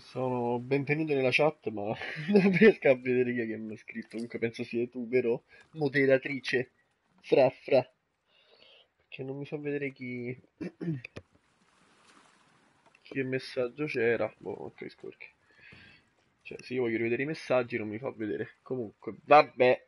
Sono benvenuti nella chat, ma non riesco a vedere chi è che mi ha scritto. Comunque penso sia tu, vero? Moderatrice. Fra fra. Perché non mi fa vedere chi... che messaggio c'era. Boh, non capisco perché. Cioè, se io voglio rivedere i messaggi non mi fa vedere. Comunque, vabbè.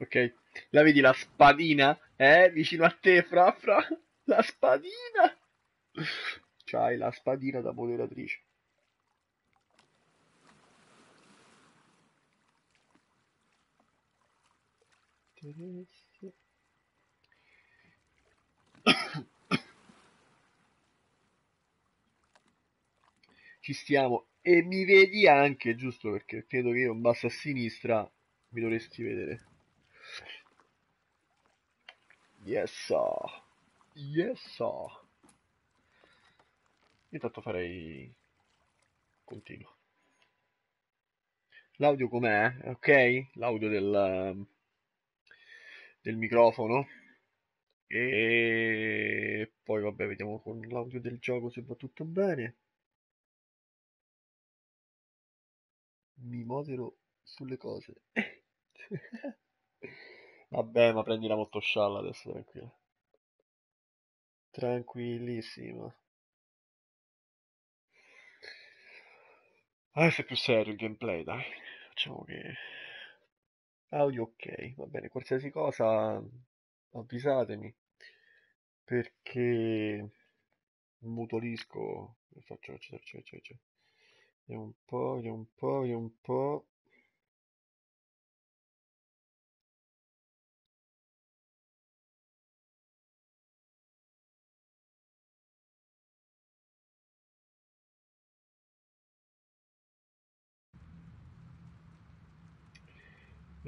Ok, la vedi la spadina? Eh, vicino a te, fra fra. La spadina. C'hai la spadina da moderatrice. Ci stiamo. E mi vedi anche, giusto perché credo che io in basso a sinistra mi dovresti vedere. Yes, sir. Yes, sir. Intanto farei... Continuo. L'audio com'è? Ok? L'audio del, del microfono. E poi vabbè, vediamo con l'audio del gioco se va tutto bene. Mi modero sulle cose. Vabbè, ma prendi la motoscialla adesso, tranquilla. Tranquillissima. Adesso è più serio il gameplay, dai. Facciamo che... Audio ok, va bene, qualsiasi cosa avvisatemi perché mutolisco, faccio eccetera eccetera eccetera. Vediamo un po', vediamo un po', vediamo un po'.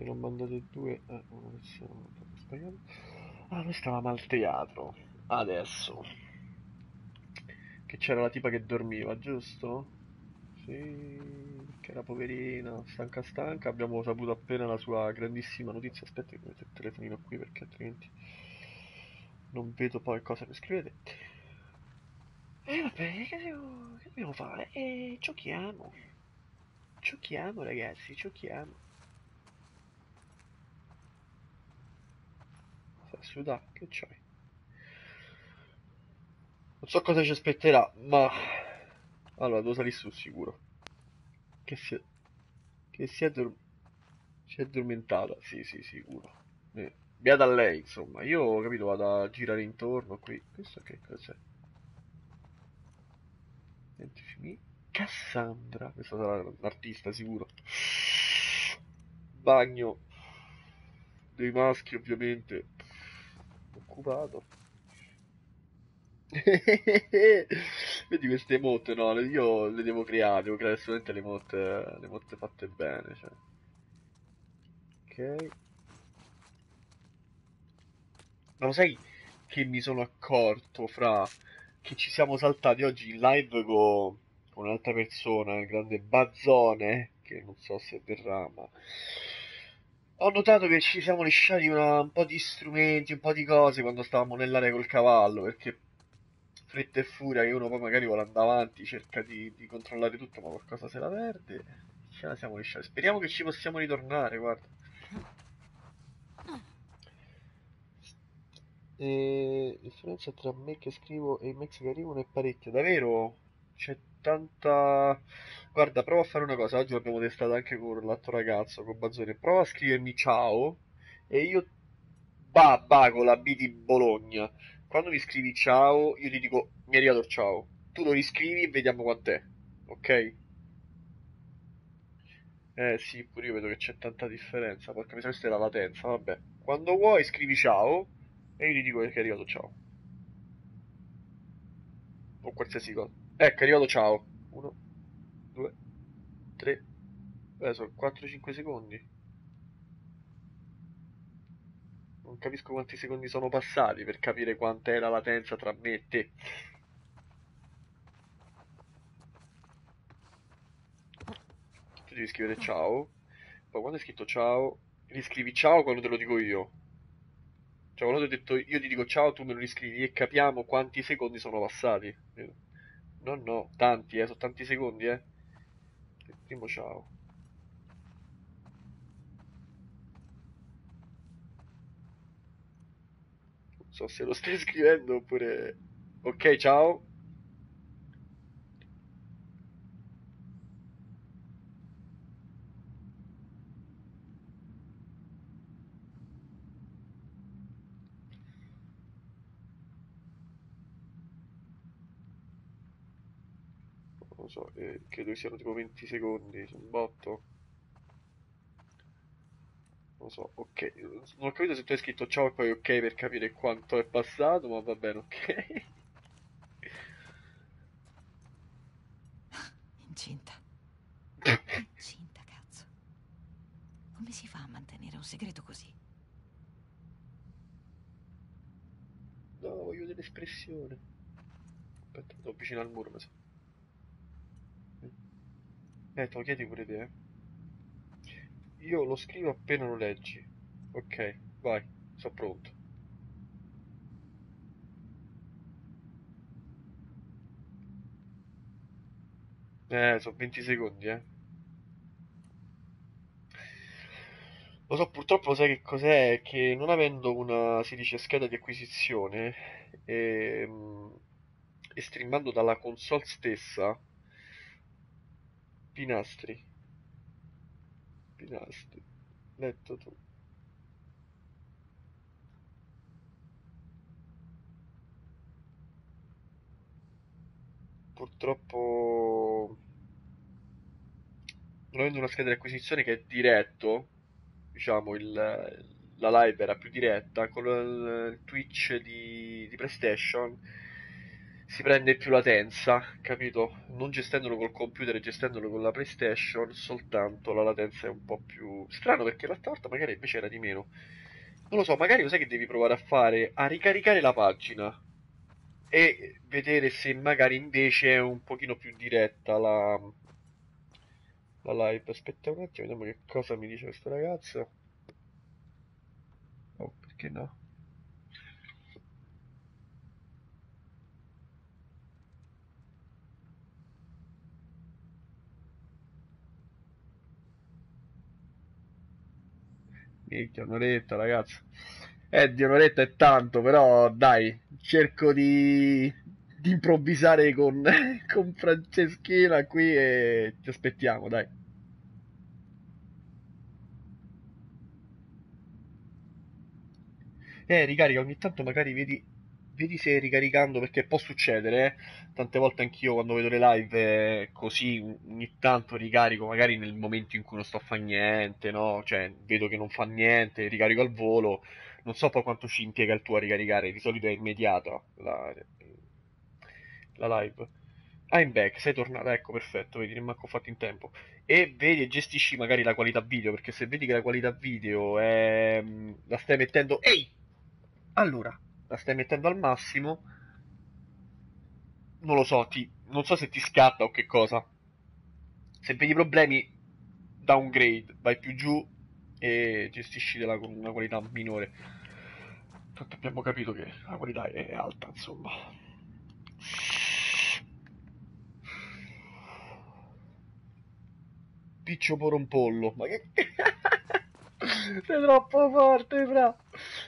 Ne ho mandate due. Eh, adesso sto sbagliando. Ah, noi stavamo al teatro. Adesso. Che c'era la tipa che dormiva, giusto? Sì, che era poverina, stanca stanca. Abbiamo saputo appena la sua grandissima notizia. Aspetta che metto il telefonino qui perché altrimenti non vedo poi cosa mi scrivete. E eh, vabbè, che, dobbiamo fare? Eh, giochiamo. Giochiamo ragazzi, giochiamo. Suda, che c'hai? Non so cosa ci aspetterà, ma... Allora, devo salire su sicuro. Che si è... Che si è, addor... si è addormentata, sì, sì, sicuro. Eh, beata a lei, insomma. Io, ho capito, vado a girare intorno qui. Questo che cos'è? Cassandra. Questa sarà l'artista, sicuro. Bagno dei maschi, ovviamente occupato. Vedi queste emote, no? Io le devo creare, devo creare assolutamente le emote, le emote fatte bene, cioè. Ok. Ma lo sai che mi sono accorto fra che ci siamo saltati oggi in live con un'altra persona, il grande Bazzone, che non so se verrà, ma ho notato che ci siamo lisciati una, un po' di strumenti, un po' di cose quando stavamo nell'area col cavallo, perché fretta e furia che uno poi magari vuole andare avanti, cerca di, di controllare tutto, ma qualcosa se la perde. Ce la siamo lisciati. Speriamo che ci possiamo ritornare, guarda. E... La differenza tra me che scrivo e i Max che arrivano è parecchio, davvero? C'è tanta... Guarda, prova a fare una cosa. Oggi l'abbiamo testato anche con l'altro ragazzo, con Bazzone. Prova a scrivermi ciao e io ba ba con la B di Bologna. Quando mi scrivi ciao, io ti dico mi è arrivato il ciao. Tu lo riscrivi e vediamo quant'è. Ok? Eh sì, pure io vedo che c'è tanta differenza. Porca miseria, questa è la latenza. Vabbè. Quando vuoi scrivi ciao e io ti dico che è arrivato ciao. O qualsiasi cosa. Ecco, è arrivato ciao. 1, 2, 3. Eh, sono 4-5 secondi. Non capisco quanti secondi sono passati per capire quanta è la latenza tra me e te. tu devi scrivere ciao, poi quando hai scritto ciao, riscrivi ciao quando te lo dico io. Cioè quando ti ho detto io ti dico ciao, tu me lo riscrivi e capiamo quanti secondi sono passati. No, no, tanti, eh, sono tanti secondi, eh. Il primo ciao. Non so se lo stai scrivendo oppure... Ok, ciao. non so, eh, credo che siano tipo 20 secondi, un botto. Non so, ok. Non ho capito se tu hai scritto ciao e poi ok per capire quanto è passato, ma va bene, ok. Incinta. Incinta, cazzo. Come si fa a mantenere un segreto così? No, voglio dell'espressione. Aspetta, sto vicino al muro, mi sa. Eh, lo chiedi pure te, eh. Io lo scrivo appena lo leggi. Ok, vai, sono pronto. Eh, sono 20 secondi, eh. Lo so, purtroppo sai che cos'è? Che non avendo una, si dice, scheda di acquisizione e, e streamando dalla console stessa, Pinastri. Pinastri. Letto tu. Purtroppo non avendo una scheda di acquisizione che è diretto, diciamo il, la live era più diretta, con il Twitch di, di PlayStation si prende più latenza, capito? Non gestendolo col computer gestendolo con la PlayStation, soltanto la latenza è un po' più strano perché l'altra volta magari invece era di meno. Non lo so, magari lo sai che devi provare a fare? A ricaricare la pagina e vedere se magari invece è un pochino più diretta la, la live. Aspetta un attimo, vediamo che cosa mi dice questo ragazzo. Oh, perché no? Minchia, un'oretta, ragazzi. Eh, di un'oretta è tanto, però dai, cerco di, di improvvisare con, con Franceschina qui e ti aspettiamo, dai. Eh, ricarica, ogni tanto magari vedi, vedi se ricaricando, perché può succedere, eh. Tante volte anch'io quando vedo le live eh, così, ogni tanto ricarico, magari nel momento in cui non sto a fare niente, no? Cioè, vedo che non fa niente, ricarico al volo. Non so poi quanto ci impiega il tuo a ricaricare, di solito è immediata la, la live. I'm back, sei tornata, ecco, perfetto, vedi, nemmeno ho fatto in tempo. E vedi gestisci magari la qualità video, perché se vedi che la qualità video è... la stai mettendo... Ehi! Allora, la stai mettendo al massimo, non lo so, ti, non so se ti scatta o che cosa. Se vedi problemi, downgrade, vai più giù e gestiscitela con una qualità minore. Tanto abbiamo capito che la qualità è alta, insomma. Piccio porompollo, ma che... Sei troppo forte, fra.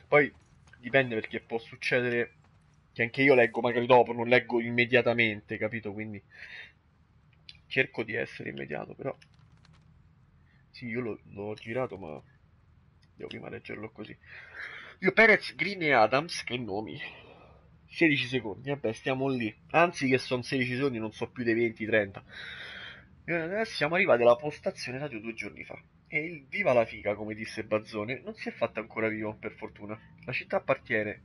Poi dipende perché può succedere che anche io leggo magari dopo, non leggo immediatamente, capito? Quindi cerco di essere immediato, però sì, io l'ho, girato, ma devo prima leggerlo così. Io Perez, Green e Adams, che nomi? 16 secondi, vabbè, stiamo lì. Anzi che sono 16 secondi, non so più dei 20-30. Adesso siamo arrivati alla postazione radio due giorni fa. E il viva la figa, come disse Bazzone, non si è fatto ancora vivo, per fortuna. La città appartiene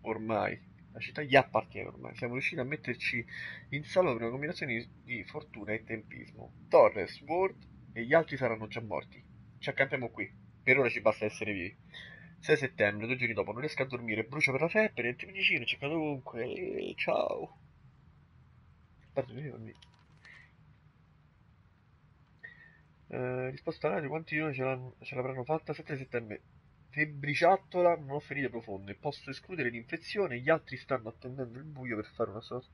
ormai. La città gli appartiene ormai. Siamo riusciti a metterci in salvo per una combinazione di fortuna e tempismo. Torres, Ward e gli altri saranno già morti. Ci accampiamo qui. Per ora ci basta essere vivi. 6 settembre, due giorni dopo, non riesco a dormire, brucio per la febbre, entro medicina, cercato ovunque. Ciao. Pardon, Eh, risposta radio, quanti di noi ce, l'avranno fatta? 7 settembre. Febbriciattola, non ho ferite profonde. Posso escludere l'infezione, gli altri stanno attendendo il buio per fare una sorta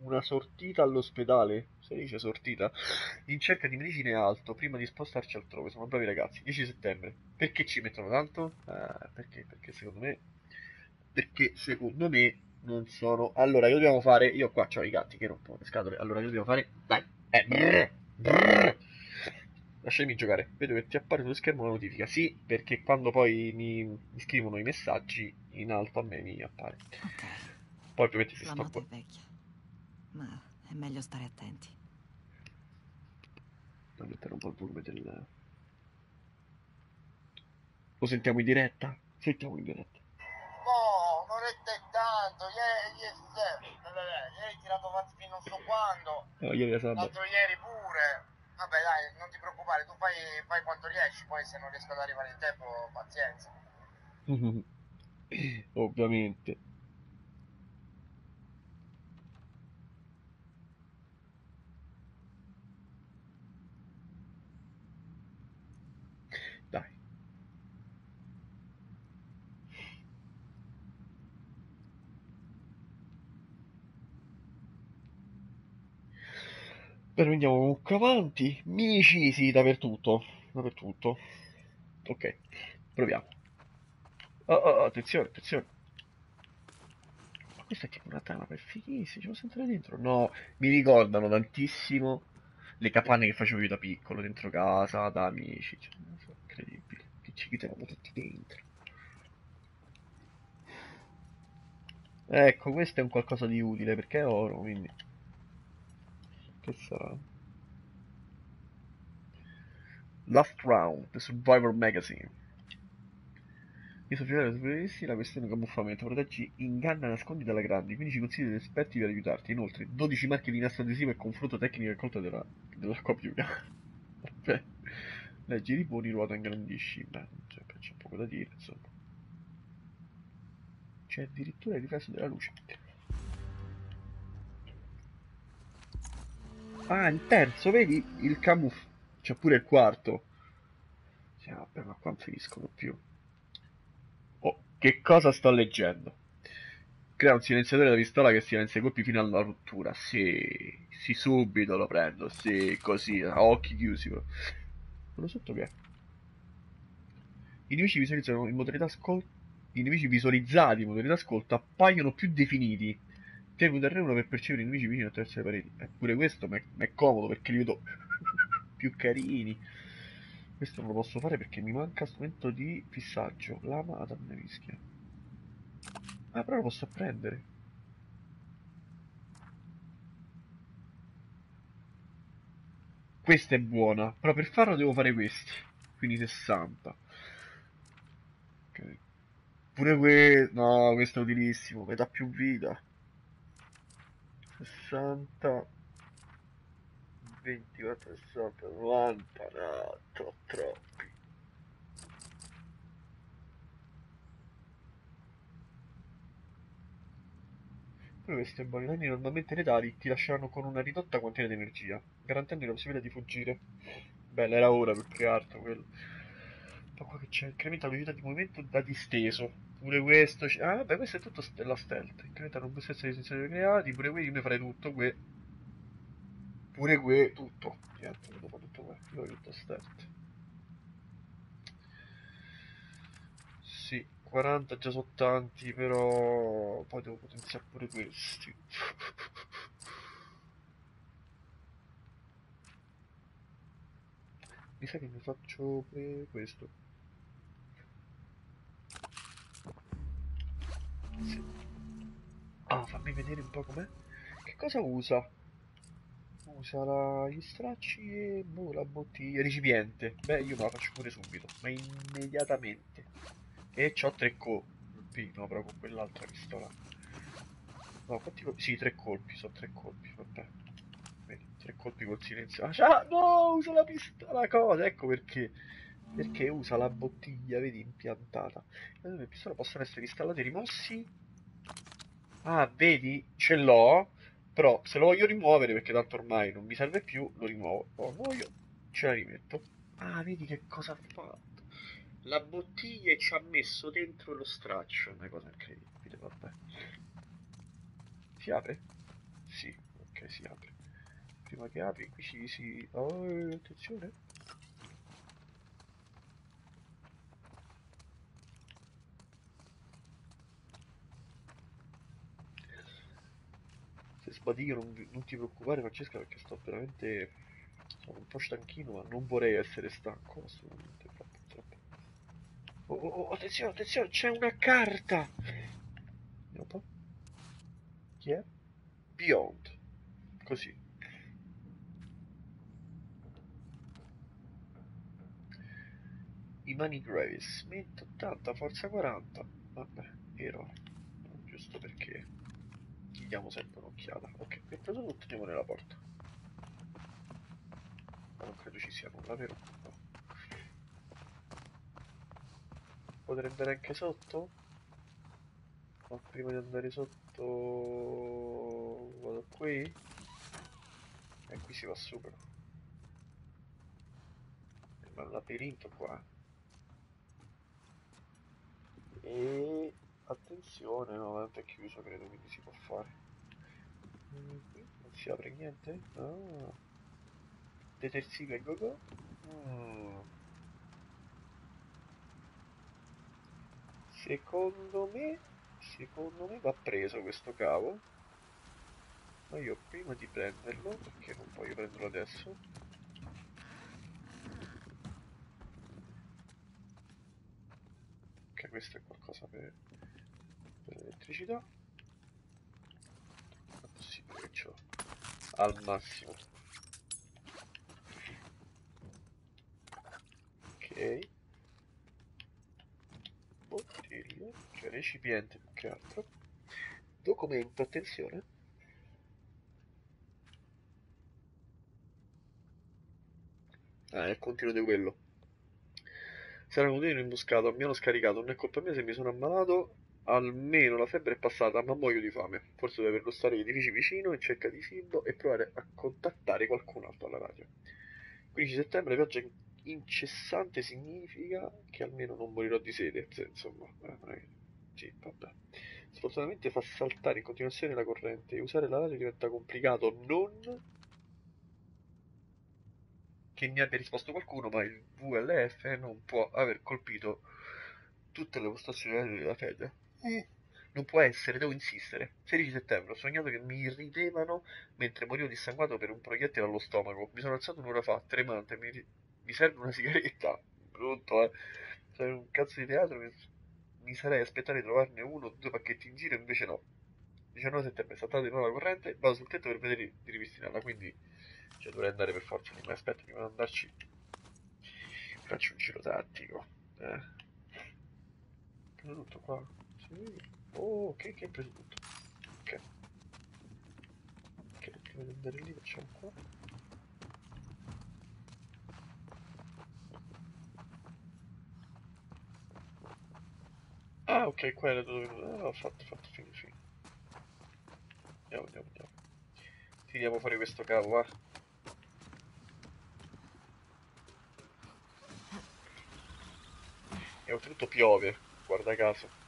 una sortita all'ospedale, si dice sortita, in cerca di medicine alto prima di spostarci altrove. Sono bravi ragazzi. 10 settembre. Perché ci mettono tanto? Eh, perché? Perché secondo me. Perché secondo me non sono. Allora, che dobbiamo fare? Io qua ho i gatti che rompono le scatole. Allora, che dobbiamo fare? Dai! Eh, brrr, brrr. Lasciami giocare. Vedo che ti appare sullo schermo una notifica. Sì, perché quando poi mi, mi scrivono i messaggi in alto a me mi appare. Ok, Poi ovviamente si la è qua. vecchia. Ma è meglio stare attenti. Devo mettere un po' il volume del... Lo sentiamo in diretta? Sentiamo in diretta. No, un'oretta e tanto, ieri, ieri, ieri, ieri tirato fatti fino non so quando, No, ieri sabato. l'altro ieri pure. Vabbè dai, non ti preoccupare, tu fai, fai quanto riesci, poi se non riesco ad arrivare in tempo, pazienza. Ovviamente. Dai. Però andiamo comunque avanti. Mimici, sì, dappertutto. Dappertutto. Ok, proviamo. Oh, oh, oh, attenzione, attenzione. Ma questa è tipo una trama per fighissima, ci posso entrare dentro? No, mi ricordano tantissimo le capanne che facevo io da piccolo, dentro casa, da amici. Cioè, so, incredibile. Che ci chiudevamo tutti dentro. Ecco, questo è un qualcosa di utile perché è oro, quindi... Sarà? Last Round, The Survivor Magazine. I soggetti supervisti la questione di camuffamento proteggi inganna nascondi dalla grandi, quindi ci consigli degli esperti per aiutarti. Inoltre, 12 marchi di nastro adesivo e confronto tecnico e colta della, dell'acqua piuga. Vabbè. Leggi riponi, ruota ingrandisci. Beh, c'è, c'è poco da dire, insomma. C'è addirittura il riflesso della luce. Ah, il terzo, vedi? Il camuff. C'è pure il quarto. Sì, vabbè, ma qua non finiscono più. Oh, che cosa sto leggendo? Crea un silenziatore da pistola che silenzia i colpi fino alla rottura. Sì, sì, subito lo prendo. Sì, così, a occhi chiusi. Quello sotto che è? I nemici visualizzano in modalità ascolto. I nemici visualizzati in modalità ascolto appaiono più definiti. Tieni un R1 per percepire i nemici vicini attraverso le pareti. Eppure questo mi è, comodo perché li vedo più carini. Questo non lo posso fare perché mi manca strumento di fissaggio. La madonna mischia. Ah, però lo posso apprendere. Questa è buona, però per farlo devo fare questi. Quindi 60. Ok. Pure questo. No, questo è utilissimo, mi dà più vita. 60. 24, 60, 90. No, tro- troppi. Poi questi abbonamenti normalmente letali ti lasceranno con una ridotta quantità di energia, garantendo la possibilità di fuggire. Bella, era ora per crearlo quello. Qua che c'è, incrementa velocità di movimento da disteso. Pure questo. Ah, vabbè, questo è tutto la stealth. Incrementa la robustezza dei sensori creati. Pure qui io mi farei tutto que. Pure que, tutto. Niente, fa tutto qua. Io voglio tutto stealth. Sì, 40 già sono tanti, però poi devo potenziare pure questi. Mi sa che mi faccio questo. Sì. Ah, fammi vedere un po' com'è. Che cosa usa? Usa la- gli stracci e boh, la bottiglia, recipiente. Beh, io me la faccio pure subito, ma immediatamente. E c'ho tre colpi, no, però con quell'altra pistola. No, quanti colpi? Sì, tre colpi, so tre colpi, vabbè. Vedi, tre colpi col silenzio. Ah, no, usa la pistola, cosa? Ecco perché. Perché usa la bottiglia, vedi, impiantata. Le pistole possono essere installate e rimossi. Ah, vedi, ce l'ho. Però se lo voglio rimuovere, perché tanto ormai non mi serve più, lo rimuovo. Lo voglio. Ce la rimetto. Ah, vedi che cosa ha fatto? La bottiglia ci ha messo dentro lo straccio. Una cosa incredibile, vabbè. Si apre? Sì, ok, si apre. Prima che apri, qui ci si... Oh, attenzione. Sbadiglio non, non ti preoccupare Francesca perché sto veramente... Sono un po' stanchino ma non vorrei essere stanco assolutamente troppo, troppo. Oh, oh, oh, attenzione, attenzione, c'è una carta! Vediamo un po'. Chi è? Beyond. Così. I Money Grace. Mente 80, forza 40. Vabbè, ero. Giusto perché diamo sempre un'occhiata. Ok, per tutto teniamo nella porta. Ma non credo ci sia nulla, vero? No. Potrei andare anche sotto? Ma prima di andare sotto vado qui e qui si va super ma un labirinto qua e attenzione no tanto è chiuso credo quindi si può fare non si apre niente? Ah detersivo e go go Mm. secondo me secondo me va preso questo cavo. Ma io prima di prenderlo perché non voglio prenderlo adesso? Questo è qualcosa per, per l'elettricità è possibile che c'ho al massimo. Ok. Bottiglia cioè recipiente più che altro. Documento attenzione. Ah è il continuo di quello. Sarà un in imboscato mi hanno scaricato non è colpa mia se mi sono ammalato almeno la febbre è passata ma muoio di fame. Forse devo perlustrare gli edifici vicino in cerca di cibo e provare a contattare qualcun altro alla radio. 15 settembre pioggia incessante significa che almeno non morirò di sete se, insomma eh, sì vabbè. Sfortunatamente fa saltare in continuazione la corrente. E usare la radio diventa complicato non che mi abbia risposto qualcuno ma il VLF non può aver colpito tutte le postazioni della fede non può essere, devo insistere. 16 settembre ho sognato che mi ridevano mentre morivo dissanguato per un proiettile allo stomaco. Mi sono alzato un'ora fa tremante mi, mi serve una sigaretta. Brutto eh. Cioè, un cazzo di teatro mi, mi sarei aspettato di trovarne uno o due pacchetti in giro invece no. 19 settembre è saltata di nuovo la corrente vado sul tetto per vedere di ripristinarla quindi cioè dovrei andare per forza ma aspetta prima di andarci faccio un giro tattico eh. Tutto qua oh ok che hai preso tutto ok. Ok prima di andare lì facciamo qua. Ah ok qua era dove ah, ho fatto fatto fine fine andiamo andiamo andiamo. Tiriamo fuori questo cavo va. E oltretutto piove guarda caso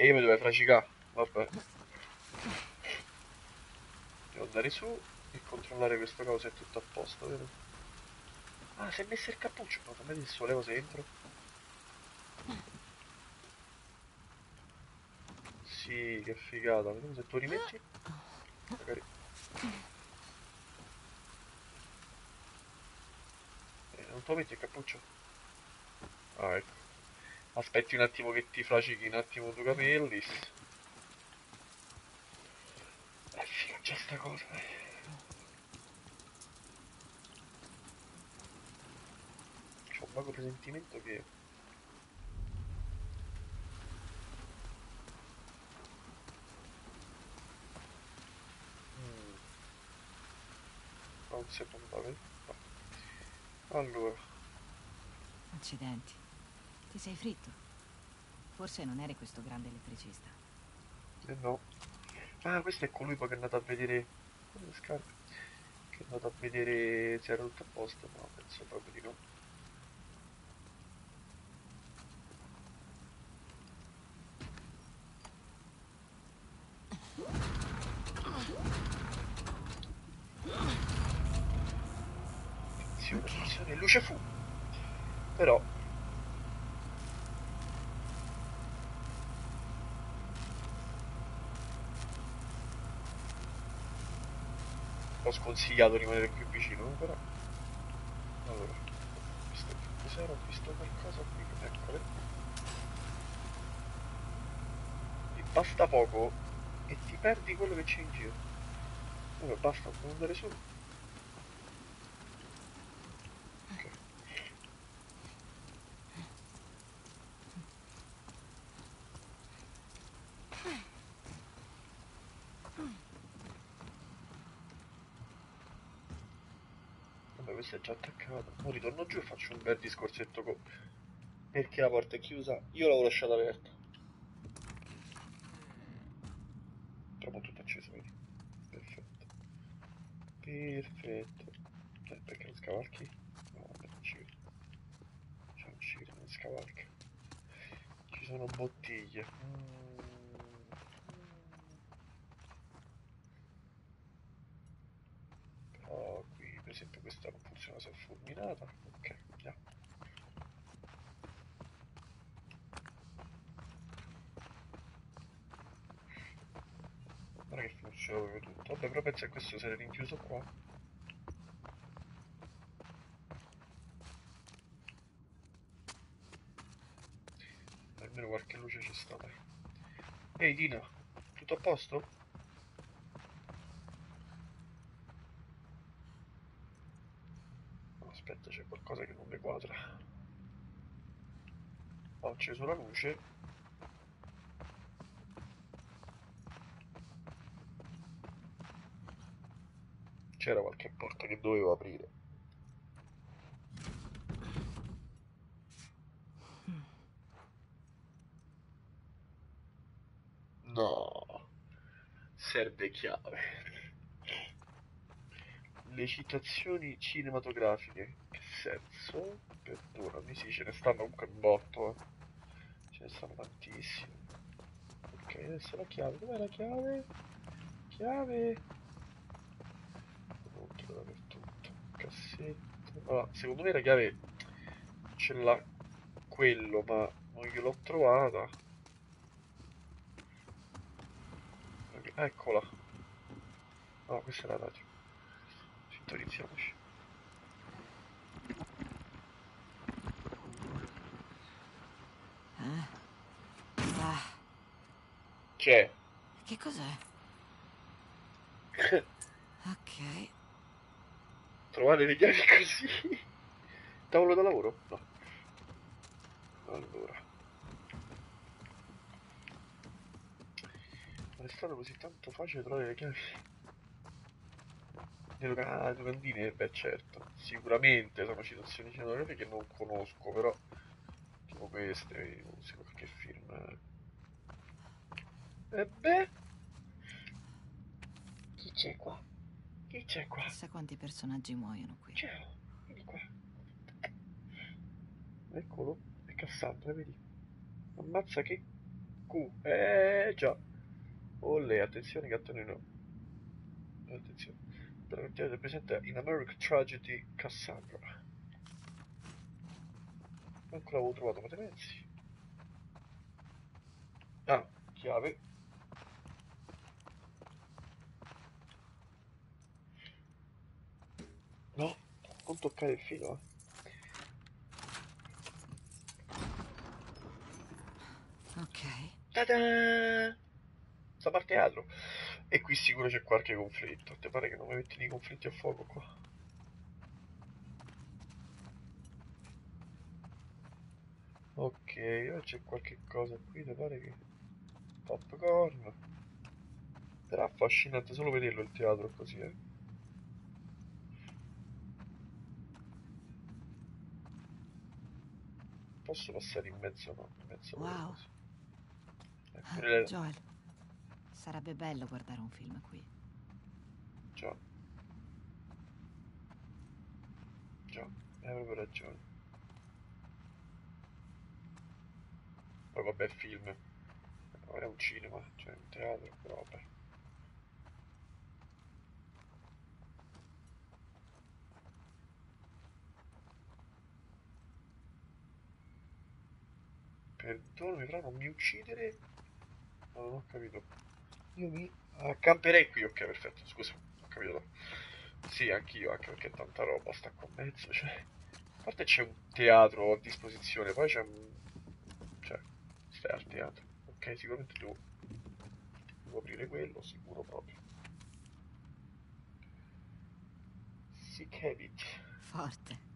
e io mi dovrei fracicare vabbè. Devo andare su e controllare questo cavo se è tutto a posto vero? ah si è messo il cappuccio. No, fammi il sollevo se entro sì che figata. Vediamo se tu rimetti. Magari. Eh, non te lo metti il cappuccio? Ah, ecco. Aspetti un attimo che ti fracichi un attimo due capelli. Eh sì, c'è sta cosa. eh. C'ho un vago presentimento che... Mm. Non si può andare. Allora, Accidenti. Ti sei fritto? Forse non eri questo grande elettricista. eh no. Ah, questo è colui che è andato a vedere. Che Sono andato a vedere se era tutto a posto, ma penso proprio di no. Attenzione, attenzione, luce fu. Però ho sconsigliato rimanere più vicino, però. Allora, che cos'era, ho visto qualcosa qui, eccole. Ti basta poco e ti perdi quello che c'è in giro. Allora, basta, andare su. Ok. Questo è già attaccato. Ora ritorno giù e faccio un bel discorsetto con... Perché la porta è chiusa? Io l'avevo lasciata aperta. Troppo tutto acceso, vedi? Perfetto. Perfetto. Eh, perché non scavalchi? No, vabbè, non ci vedo. Cioè, non ci vedo, non scavalca. Ci sono bottiglie. Mm. Però qui, per esempio, questa non funziona fulminata. Ok, andiamo. Guarda che funziona tutto. Vabbè, però penso che questo sia rinchiuso qua. Almeno qualche luce ci sta, dai. Ehi Dina, tutto a posto? No, aspetta, c'è qualcosa che non mi quadra. Ho acceso la luce. C'era qualche porta che dovevo aprire. No, serve chiave. Le citazioni cinematografiche, che senso? Perdonami, sì, ce ne stanno comunque un botto, eh. Ce ne stanno tantissime. Ok, adesso la chiave, dov'è la chiave? Chiave! Tutto dappertutto. Cassetto. Allora, secondo me la chiave ce l'ha quello, ma non gliel'ho trovata. Eccola. No, questa è la radio. Sintonizziamoci. Ah. Ah, C'è. che cos'è? Ok. Trovare le chiavi così. Tavolo da lavoro? No. Allora. Non è stato così tanto facile trovare le chiavi. Le loca- ah, locandine, beh certo. Sicuramente sono citazioni cinematografiche che non conosco, però tipo queste, vediamo se qualche film. E beh. Chi c'è qua? Chi c'è qua? Chissà quanti personaggi muoiono qui. Ciao, vieni qua. Eccolo, è Cassandra, vedi? Ammazza che cu. Eh già. Olle, attenzione gattone no. Attenzione. Per la presenta in American Tragedy Cassandra. Manco l'avevo trovato, ma te pensi? Ah, chiave. No, non toccare il filo, eh. Ok. Ta-da! Sta parte teatro. E qui sicuro c'è qualche conflitto. Ti pare che non mi metti nei conflitti a fuoco qua? Ok, ora c'è qualche cosa qui, ti pare che... Popcorn. Però affascinante solo vederlo il teatro così, eh. Posso passare in mezzo, no? In mezzo Wow. Ah, Eppure le- Joel, sarebbe bello guardare un film qui. Già. Già, hai proprio ragione. Poi vabbè, film. Non è un cinema, cioè un teatro, però vabbè. Perdonami, però non mi uccidere. No, non ho capito. Io mi accamperei qui, ok, perfetto, scusa, ho capito. Sì, anch'io, anche perché tanta roba sta qua in mezzo, cioè... A parte c'è un teatro a disposizione, poi c'è un... Cioè, stai al teatro. Ok, sicuramente devo... Devo aprire quello, sicuro proprio. Sick habit. Forte.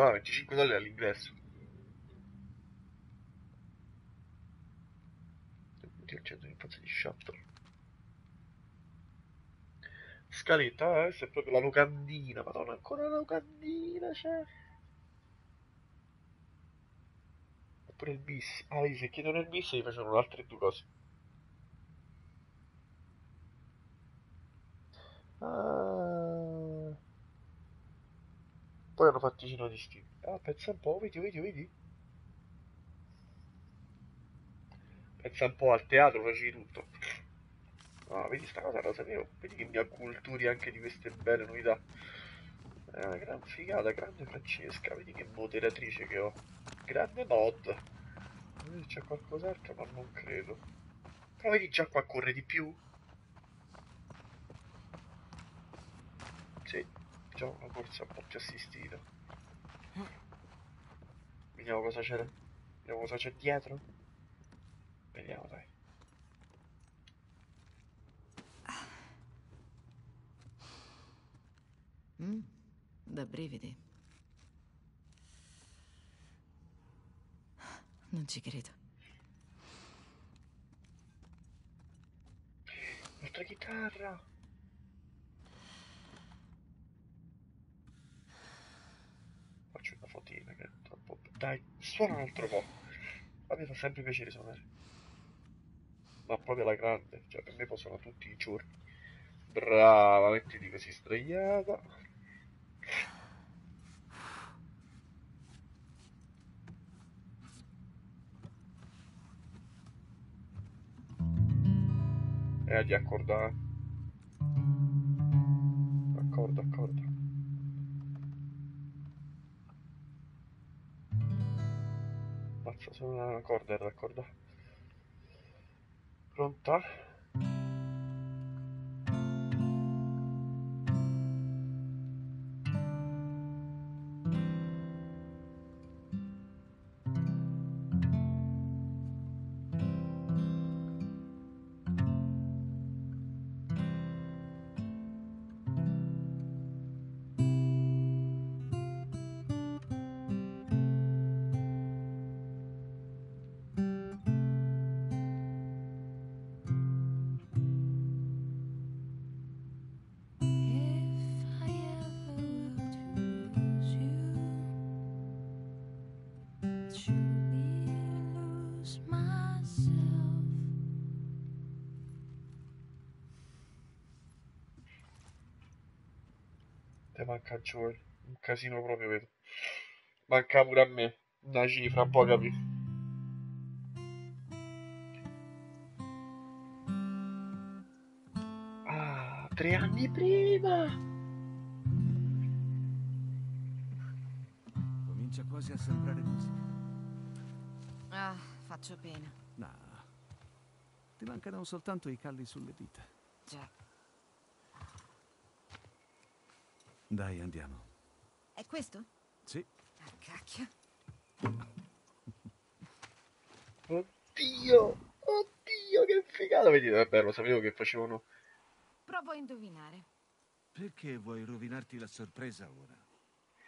Ah, 25 dollari all'ingresso. C'è un pezzo di shuttle. Scaletta, eh, questa è proprio la locandina. Madonna, ancora la locandina, c'è. Oppure il bis. Ah, se chiedono il bis gli facevano altre due cose. Ah. Poi hanno fatto i cinoti distinti. Ah, pensa un po', vedi, vedi, vedi. Pensa un po' al teatro, facevi tutto. Ah, vedi sta cosa, la sapevo. Vedi che mi acculturi anche di queste belle novità. È una gran figata, grande Francesca. Vedi che moderatrice che ho. Grande mod. C'è qualcos'altro, ma non credo. Però vedi già qua corre di più. Sì, già una corsa più assistita. Vediamo cosa c'è. Vediamo cosa c'è dietro. Vediamo dai. Mm, da brividi. Non ci credo. Nostra chitarra. Fotina che troppo... Dai, suona un altro po'. A me fa sempre piacere suonare. Ma proprio alla grande. Cioè, per me possono tutti i giorni. Brava, mettiti così sdraiata. E di accorda. Accordo, accordo. Mazza, sono una corda d'accordo. Pronta? Joel. Un casino proprio, vedo. Manca pure a me. Una cifra, un po' capì. Ah, tre anni prima! Comincia quasi a sembrare musica. Ah, faccio pena. No. Ti mancano soltanto i calli sulle dita. Già. Dai, andiamo. È questo? Sì. Ah, cacchio. Oddio! Oddio, che figata! Vedi, vabbè, lo sapevo che facevano... Provo a indovinare. Perché vuoi rovinarti la sorpresa ora?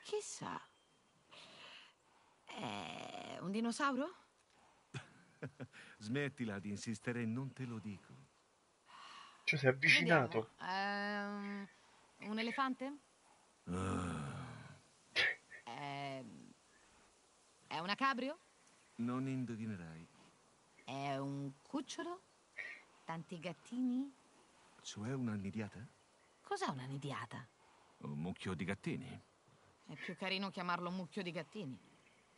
Chissà. È un dinosauro? Smettila di insistere, non te lo dico. Cioè, si è avvicinato. Ehm, un elefante? Ah, È... è una cabrio? non indovinerai. È un cucciolo? Tanti gattini? Cioè una nidiata? Cos'è una nidiata? Un mucchio di gattini? È più carino chiamarlo mucchio di gattini.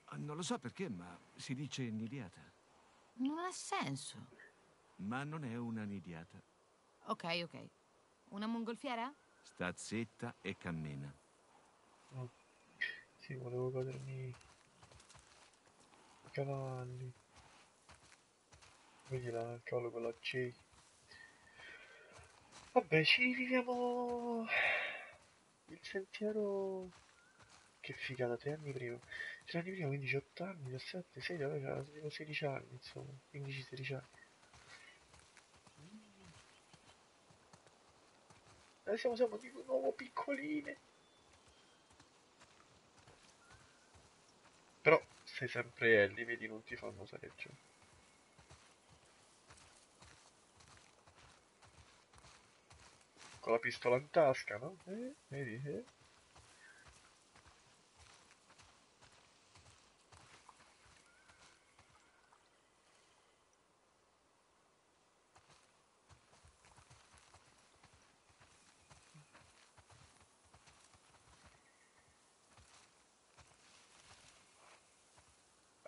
Ah, Non lo so perché, ma si dice nidiata. Non ha senso. Ma non è una nidiata. Ok, ok. Una mongolfiera? Sta zitta e cammina. No. Sì, volevo godermi i cavalli. Là, il cavallo con la C. Vabbè, ci riviviamo il sentiero. Che figata, tre anni prima. Tre anni prima, quindi 18 anni, 17, 16, vabbè, c'era tipo 16 anni, insomma, 15-16 anni. Siamo, siamo di nuovo piccoline. Però sei sempre Ellie, vedi, non ti fanno sareggio. Con la pistola in tasca, no? Eh, vedi, eh?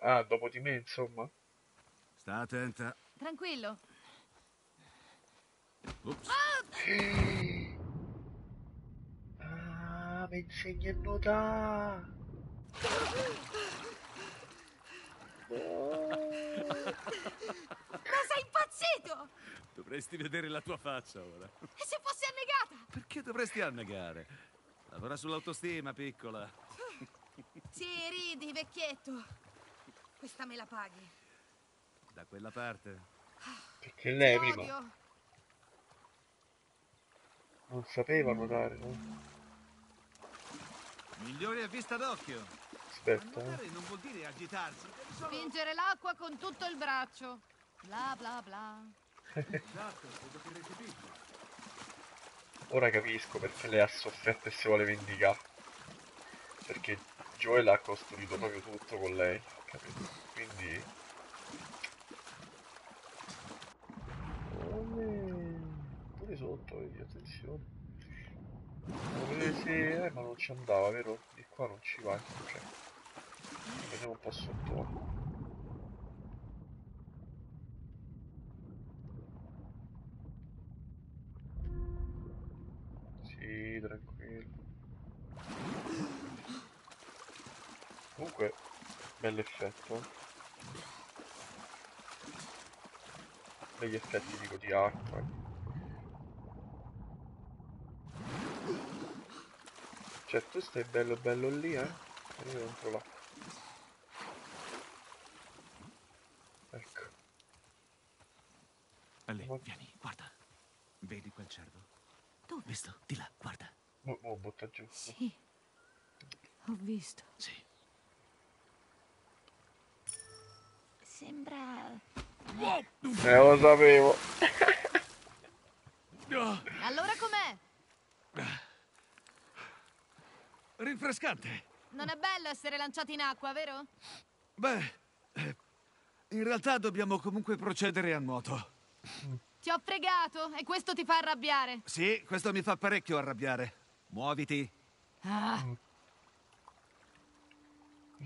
Ah, dopo di me, insomma. Sta attenta. Tranquillo. Ups. Ah, mi insegni a nuotare. Ma sei impazzito! Dovresti vedere la tua faccia ora. E se fossi annegata? Perché dovresti annegare? Lavora sull'autostima, piccola. Sì, ridi, vecchietto. Questa me la paghi. Da quella parte. Perché lei prima non sapeva nuotare, no? Migliore a vista d'occhio. Aspetta, eh. Non vuol dire agitarsi. solo- Spingere l'acqua con tutto il braccio. Bla bla bla. Esatto, credo che recepisci. Ora capisco perché lei ha sofferto e si vuole vendicare. Perché Joel ha costruito proprio tutto con lei, capito? Quindi... Pure sotto, vedi, attenzione. Devo vedere se... Eh, ma non ci andava, vero? Di qua non ci va, cioè... Vediamo un po' sotto. Sì, tranquillo. Comunque, bell'effetto. eh. Begli effetti dico di acqua. Cioè, tu stai bello bello lì, eh? E io entro là. Ecco. Ma- vieni, guarda. Vedi quel cervo? Dove? Visto? Di là, guarda. Mo, mo butta giù. Sì. Ho visto. Sì. Sembra... Eh, lo sapevo. Allora com'è? Rinfrescante. Non è bello essere lanciati in acqua, vero? Beh, eh, in realtà dobbiamo comunque procedere a nuoto. Ti ho fregato e questo ti fa arrabbiare. Sì, questo mi fa parecchio arrabbiare. Muoviti. Ah,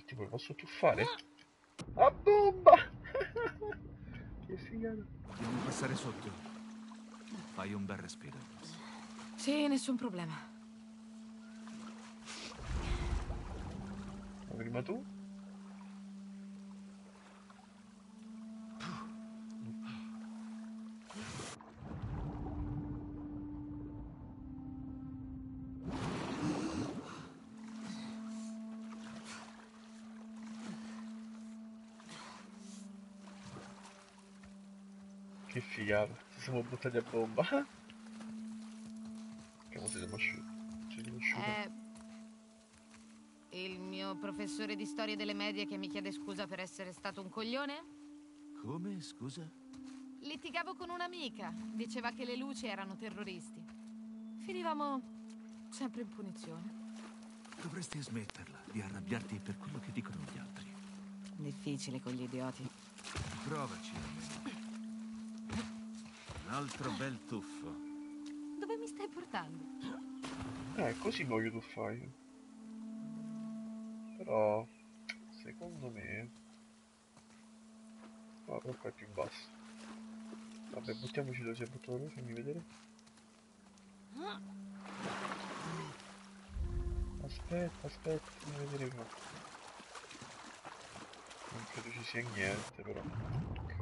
tipo, lo posso tuffare? A bomba! che figata. Dobbiamo passare sotto. Fai un bel respiro. sì, nessun problema. Ma prima tu? Che figata, ci siamo buttati a bomba. Vediamo se siamo asciutti. Ci siamo asciutti. È il mio professore di storia delle medie che mi chiede scusa per essere stato un coglione? Come, scusa? Litigavo con un'amica. Diceva che le luci erano terroristi. Finivamo sempre in punizione. Dovresti smetterla di arrabbiarti per quello che dicono gli altri. Difficile con gli idioti. Provaci. Un altro bel tuffo. Dove mi stai portando? Eh, così voglio tu fai. Però, secondo me... No, però qua è più basso. Vabbè, buttiamoci dove si è buttato lui, fammi vedere. Aspetta, aspetta, fammi vedere qua. Non credo ci sia niente, però. Ok.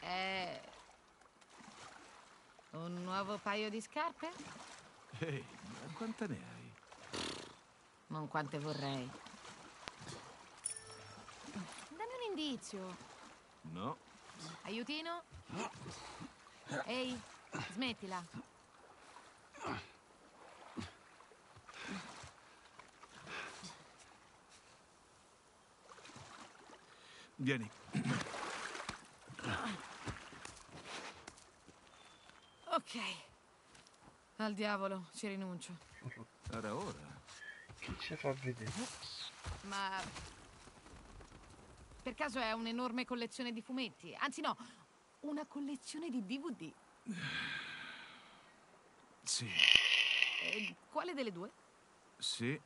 Eh... Un nuovo paio di scarpe? Ehi, ma quante ne hai? Non quante vorrei. Dammi un indizio. No. Aiutino? Ehi, smettila. Vieni. Ok. Al diavolo, ci rinuncio. Era ora. Chi ci fa vedere? Ma... Per caso è un'enorme collezione di fumetti? Anzi no, una collezione di DVD. Sì. Eh, quale delle due? Sì.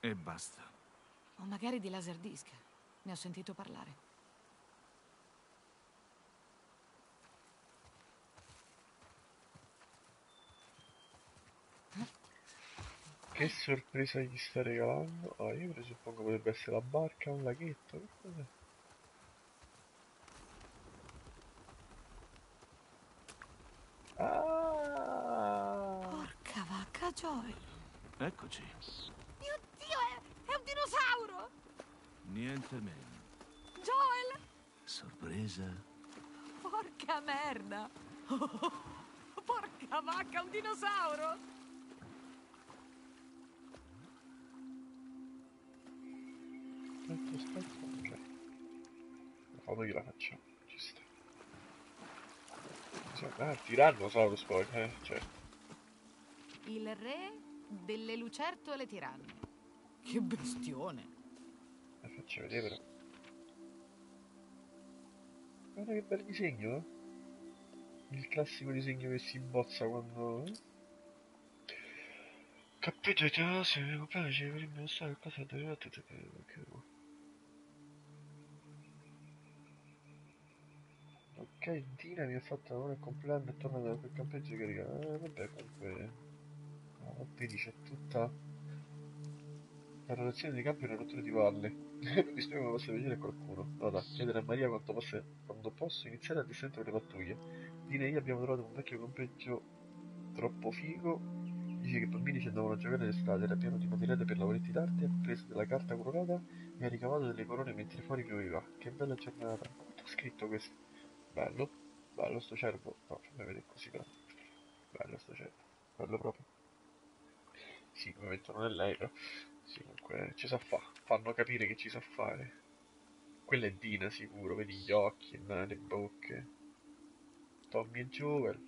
E basta. O magari di Laserdisc. Ne ho sentito parlare. Che sorpresa gli sta regalando? Ah, io presuppongo potrebbe essere la barca, un laghetto. Che cos'è? Ah! Porca vacca, Joel. Eccoci. Mio Dio, è, è un dinosauro! Niente meno. Joel! Sorpresa. Porca merda! porca vacca, un dinosauro! Aspetta, aspetta, ok. La foto gliela facciamo, ci sta. Cioè, Ah, Tyrannosaurus poi, eh, certo. Il re delle lucertole tiranne. Che bestione! La faccio vedere però. Guarda che bel disegno, eh? Il classico disegno che si bozza quando... eh? Capito, se mi comprare ci prima stare cosa deve che Ok, Dina mi ha fatto il compleanno e torna da quel campeggio che riga. Eh, vabbè, comunque. No, vedi, c'è tutta la rotazione dei campi è una rottura di palle. non mi spiego come possa vedere qualcuno. Nota, chiedere a Maria quanto posso, quando posso iniziare a distendere le pattuglie. Dina e io abbiamo trovato un vecchio campeggio troppo figo. Dice che i bambini ci andavano a giocare d'estate, era pieno di materiale per lavoretti d'arte, ha preso della carta colorata e ha ricavato delle corone mentre fuori pioveva. Che bella giornata. Ha scritto questo? Bello, bello sto cervo. No, fammi vedere così però. Bello sto cervo. Bello proprio. Sì, come mettono nell'aereo. Sì, comunque ci sa fa. Fanno capire che ci sa fare. Quella è Dina sicuro, vedi gli occhi, le bocche. Tommy e Joel.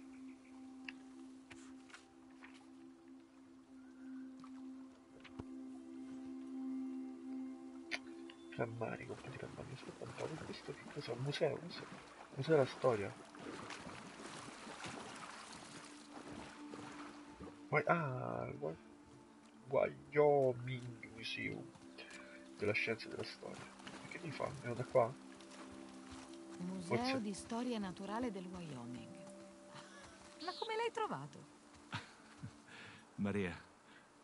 Rammarico. Aspetta un po', questo che cos'è? Un museo? Museo, museo della storia. Guai- ah, Gua- Wyoming Museum della scienza e della storia. E che mi fa? Andiamo da qua? Museo Forse- di storia naturale del Wyoming. Ma come l'hai trovato? Maria,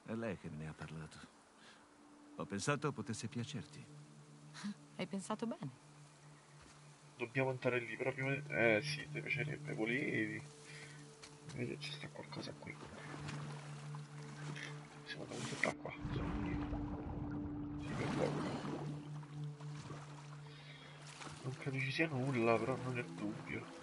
è lei che me ne ha parlato. Ho pensato potesse piacerti. Hai pensato bene. Dobbiamo andare lì, però prima... Eh sì, ti piacerebbe, volevi. Vedi, ci sta qualcosa qui. Siamo da po' qua. Siamo lì. Non credo ci sia nulla, però non è dubbio.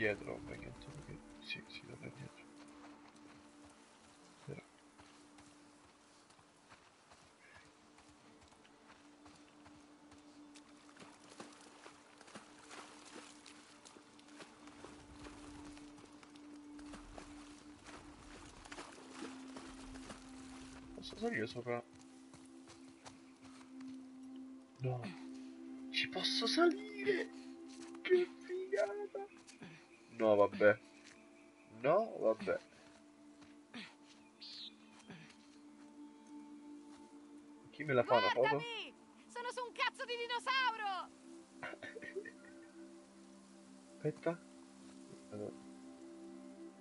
Indietro, niente, perché... Sì, sì, torna indietro. Posso salire sopra? No. Ci posso salire! Che figata! No, vabbè. No, vabbè. Chi me la fa una foto? Guardami! Sono su un cazzo di dinosauro! Aspetta.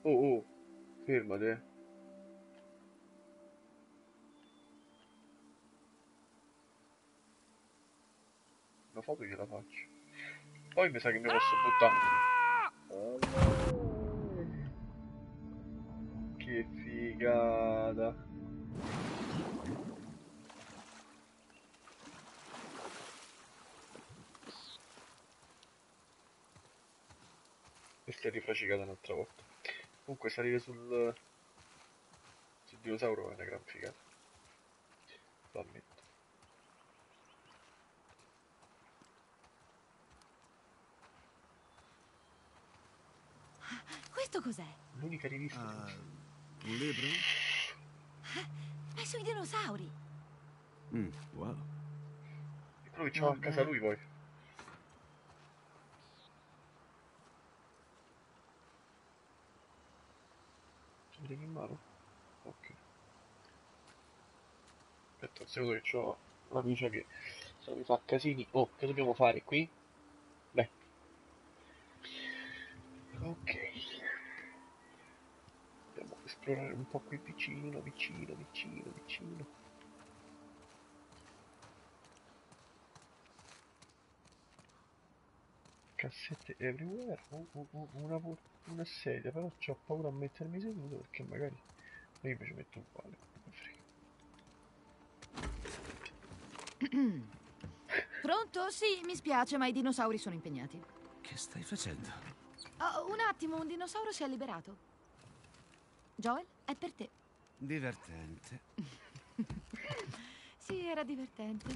Oh, oh. Fermate. Una foto gliela faccio. Poi mi sa che mi posso buttare. Che figata. Questa è rifacicata un'altra volta. Comunque salire sul, sul dinosauro è una gran figata. Lo ammetto. Questo cos'è? L'unica rivista. Ah, un libro? È sui dinosauri. Mm, wow. È quello che c'ha a Vabbè. casa lui poi. Ce l'hai in mano? Ok. Aspetta un secondo che ho l'amica che se mi fa casini. Oh, che dobbiamo fare qui? Beh. Ok. Esplorare un po' qui vicino, vicino, vicino, vicino. Cassette everywhere. Uh, uh, uh, una, una sedia, però ho paura a mettermi seduto perché magari io invece metto uguale. non frega. Pronto? Sì, mi spiace, ma i dinosauri sono impegnati. Che stai facendo? Oh, un attimo, un dinosauro si è liberato. Joel, è per te. Divertente. Sì, era divertente.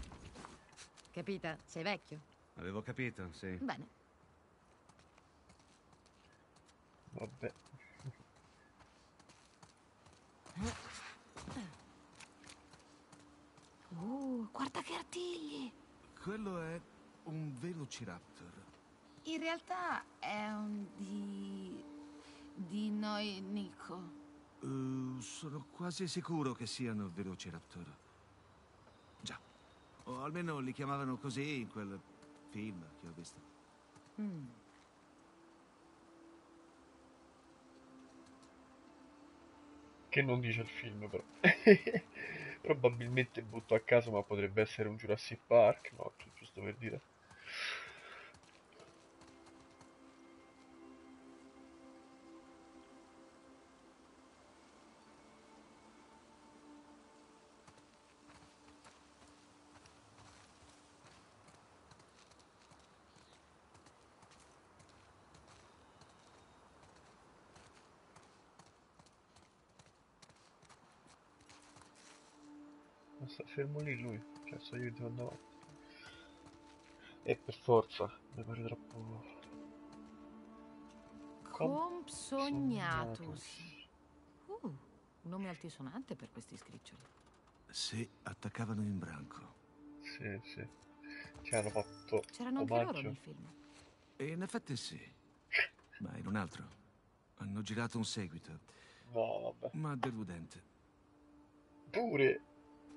Capita? Sei vecchio. Avevo capito, sì. Bene. Vabbè. Oh, guarda che artigli! Quello è un Velociraptor. In realtà è un di... di noi Nico. Eh, sono quasi sicuro che siano Velociraptor. Già. O almeno li chiamavano così in quel film che ho visto. Mm. Che non dice il film però. Probabilmente butto a caso, ma potrebbe essere un Jurassic Park, no? Gi- Giusto per dire. Fermo lì lui, cioè sto io devo andare avanti. E per forza, mi pare troppo... Compsognatus. Uh, un nome altisonante per questi scriccioli. Se attaccavano in branco. Sì, sì. Ci hanno fatto C'erano anche loro nel film. E in effetti sì. Ma in un altro. Hanno girato un seguito, No, vabbè. ma deludente. Pure!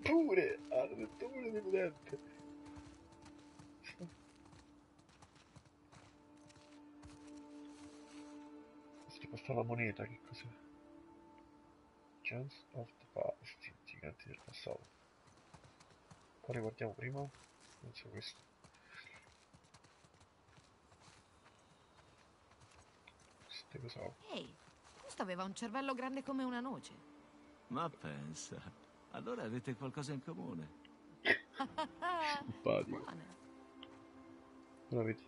Pure! Hanno detto pure deludente. Sti costa la moneta, che cos'è? Chance of the past, giganti del passato. Quale guardiamo prima? Penso questo. Queste cosa ho? Ehi, questo aveva un cervello grande come una noce. Ma pensa. Allora avete qualcosa in comune. Simpatico. buone. Ora vedi.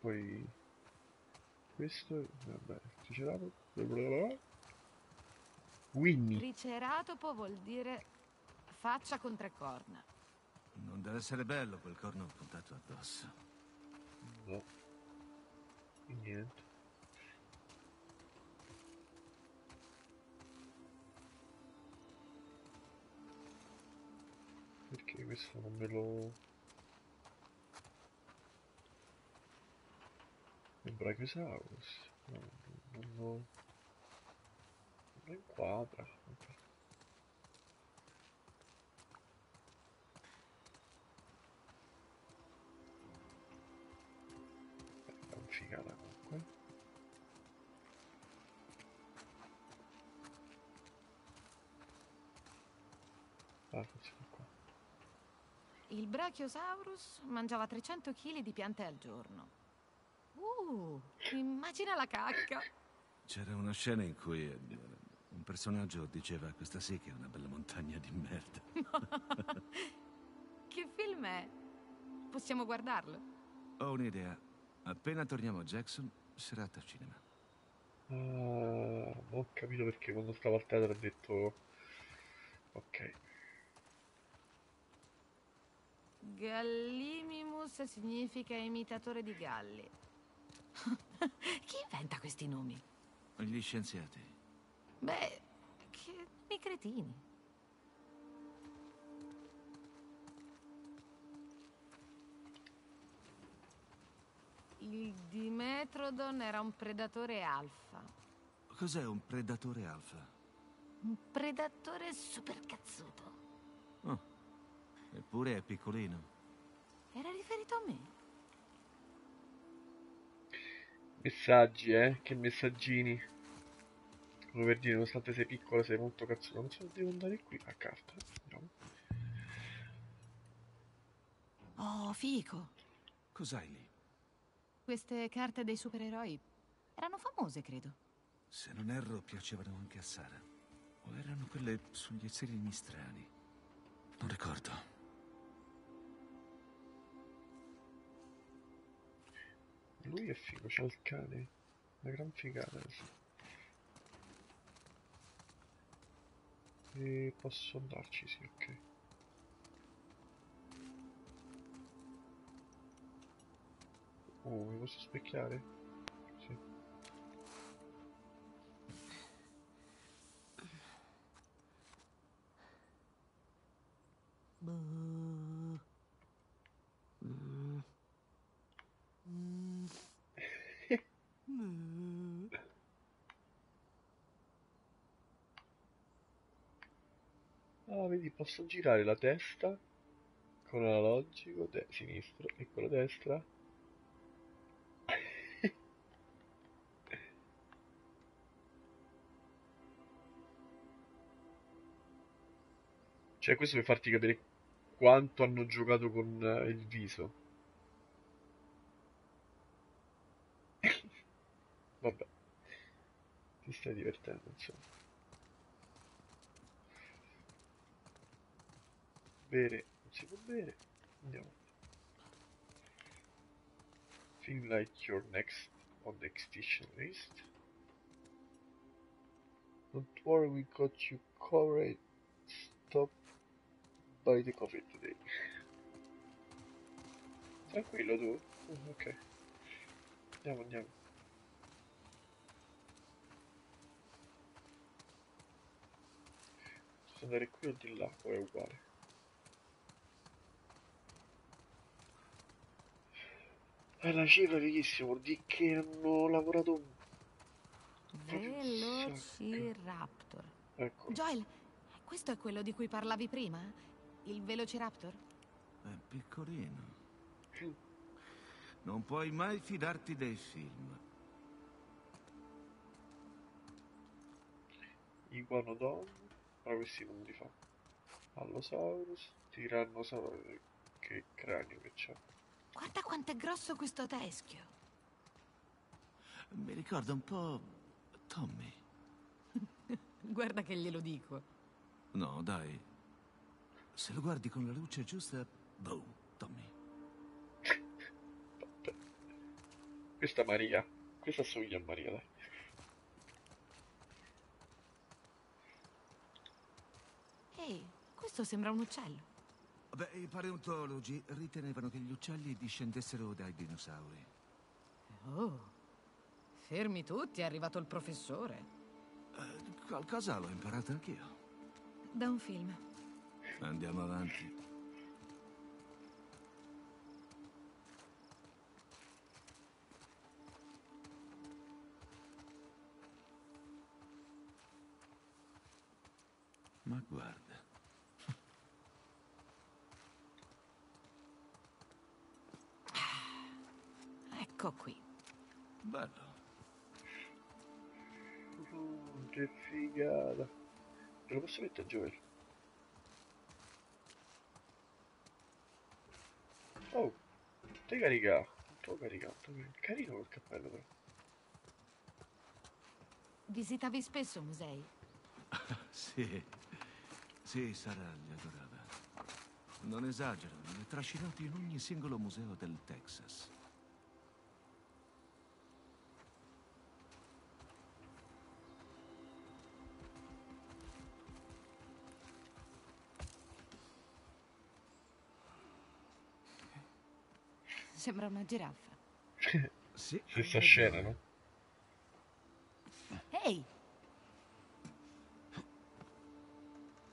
Poi questo, vabbè, triceratopo. Winnie. Triceratopo vuol dire faccia con tre corna. Non deve essere bello quel corno puntato addosso. No. Niente. Questo non me lo... Il Brachiosaurus. No, non lo... Non lo inquadra. Ok. È un figata comunque. Il Brachiosaurus mangiava 300 kg di piante al giorno. Uh, immagina la cacca. C'era una scena in cui eh, un personaggio diceva questa sì che è una bella montagna di merda. Che film è? Possiamo guardarlo? Ho un'idea. Appena torniamo a Jackson, serata al cinema. Ah, ho capito perché quando stavo al teatro ho detto... Ok. Gallimimus significa imitatore di galli. Chi inventa questi nomi? Gli scienziati. Beh, che i cretini. Il Dimetrodon era un predatore alfa. Cos'è un predatore alfa? Un predatore super cazzuto. Oh, eppure è piccolino. Era riferito a me. Messaggi, eh? Che messaggini. Come per dire, nonostante sei piccola, sei molto cazzuto. Non so se devo andare qui a carta. Andiamo. Oh, fico. Cos'hai lì? Queste carte dei supereroi erano famose, credo. Se non erro, piacevano anche a Sara. O erano quelle sugli esserini strani. Non ricordo. Lui è figo, c'ha il cane. Una gran figata. sì. E posso andarci, sì, ok. Oh, mi posso specchiare? Sì. Ah, vedi, posso girare la testa con l'analogico de- sinistro e con destra. Cioè, questo per farti capire quanto hanno giocato con eh, il viso. Vabbè, ti stai divertendo, insomma. Bere, può bere. Andiamo. Feel like you're next on the extinction list. Don't worry, we got you covered. Stop by the coffee today. Tranquillo tu? Mm, ok. Andiamo, andiamo. Posso andare qui o di là, o è uguale? È una cifra fighissima, vuol dire che hanno lavorato. Velociraptor. Ecco, Joel, questo è quello di cui parlavi prima? Il Velociraptor? È piccolino. Non puoi mai fidarti dei film. Iguanodon, ma questi non li fa. Allosaurus, Tirannosaurus, che cranio che c'ha. Guarda quanto è grosso questo teschio. Mi ricorda un po' Tommy. Guarda che glielo dico. No, dai. Se lo guardi con la luce giusta, boh, Tommy. Questa Maria, questa assomiglia a Maria, dai. Ehi, questo sembra un uccello. Beh, i paleontologi ritenevano che gli uccelli discendessero dai dinosauri. Oh, fermi tutti, è arrivato il professore. Eh, qualcosa l'ho imparato anch'io. Da un film. Andiamo avanti. Ma guarda. Ecco qui. Bello. Mm, che figata. Te lo posso mettere, Joel? Oh, te carica. Tu carica. Carino quel cappello però. Visitavi spesso musei? Sì. Sì, Sara li adorava. Non esagero, mi ha trascinato in ogni singolo museo del Texas. Sembra una giraffa. Sì. Stessa scena, no? Ehi,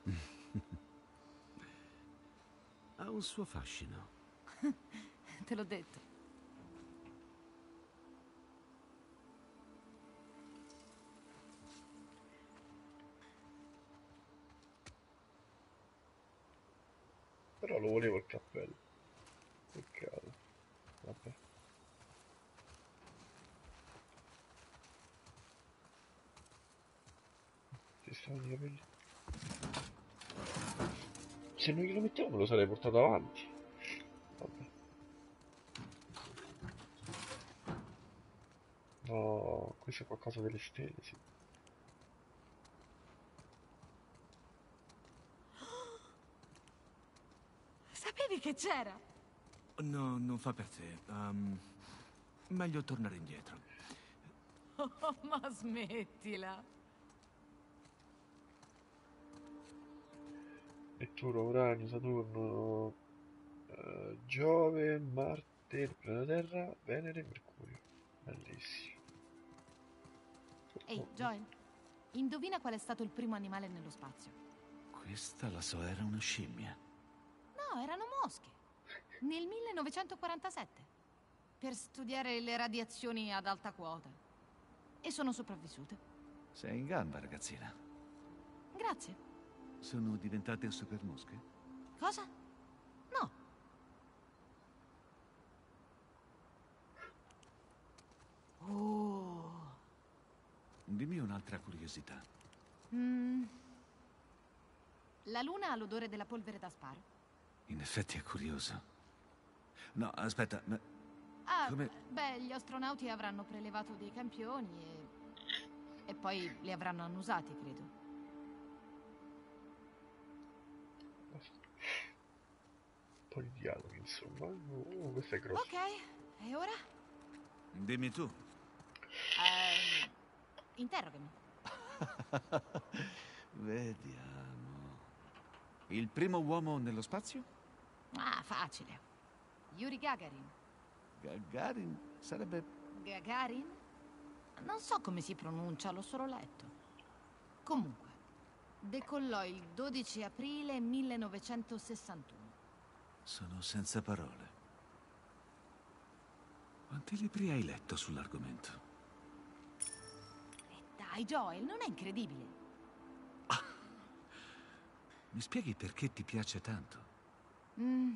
Ha un suo fascino. te l'ho detto. Però lo volevo il cappello. Peccato. Vabbè. Ti stavano i capelli. Se non glielo mettevo me lo sarei portato avanti. Vabbè. No, questo è qualcosa delle stelle, sì. Sapevi che c'era? No, non fa per te. Ehm, meglio tornare indietro. Oh, ma smettila. Nettuno, Uranio, Saturno, eh, Giove, Marte, il pianeta Terra, Venere, Mercurio. Bellissimo. Ehi, Joel, indovina qual è stato il primo animale nello spazio? Questa la so, era una scimmia. No, erano mosche. Nel 1947. Per studiare le radiazioni ad alta quota. E sono sopravvissute. Sei in gamba, ragazzina. Grazie. Sono diventate super mosche? Cosa? No. Oh. Dimmi un'altra curiosità. Mm. La luna ha l'odore della polvere da sparo. In effetti è curioso. No, aspetta, ma Ah, Come- beh, gli astronauti avranno prelevato dei campioni e... e poi li avranno annusati, credo. Po' di dialoghi, insomma. Oh, questo è grosso. Ok, e ora? dimmi tu. Ehm, interrogami. Vediamo. Il primo uomo nello spazio? Ah, facile. Yuri Gagarin. Gagarin sarebbe... Gagarin? Non so come si pronuncia, l'ho solo letto. Comunque, decollò il 12 aprile 1961. Sono senza parole. Quanti libri hai letto sull'argomento? E dai, Joel, non è incredibile. Mi spieghi perché ti piace tanto? Mm,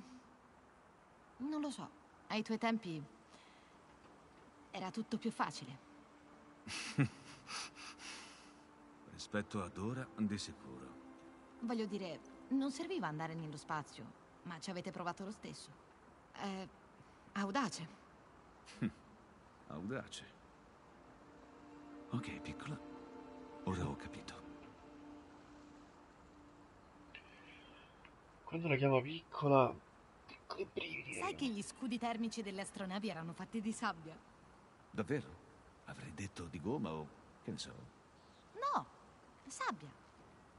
non lo so. Ai tuoi tempi era tutto più facile. Rispetto ad ora, di sicuro. Voglio dire, non serviva andare nello spazio, ma ci avete provato lo stesso. È audace. Audace. Ok, piccola. Ora ho capito. Quando la chiama piccola, piccoli brividi. Sai che gli scudi termici delle astronavi erano fatti di sabbia? Davvero? Avrei detto di gomma o... che ne so. No, sabbia.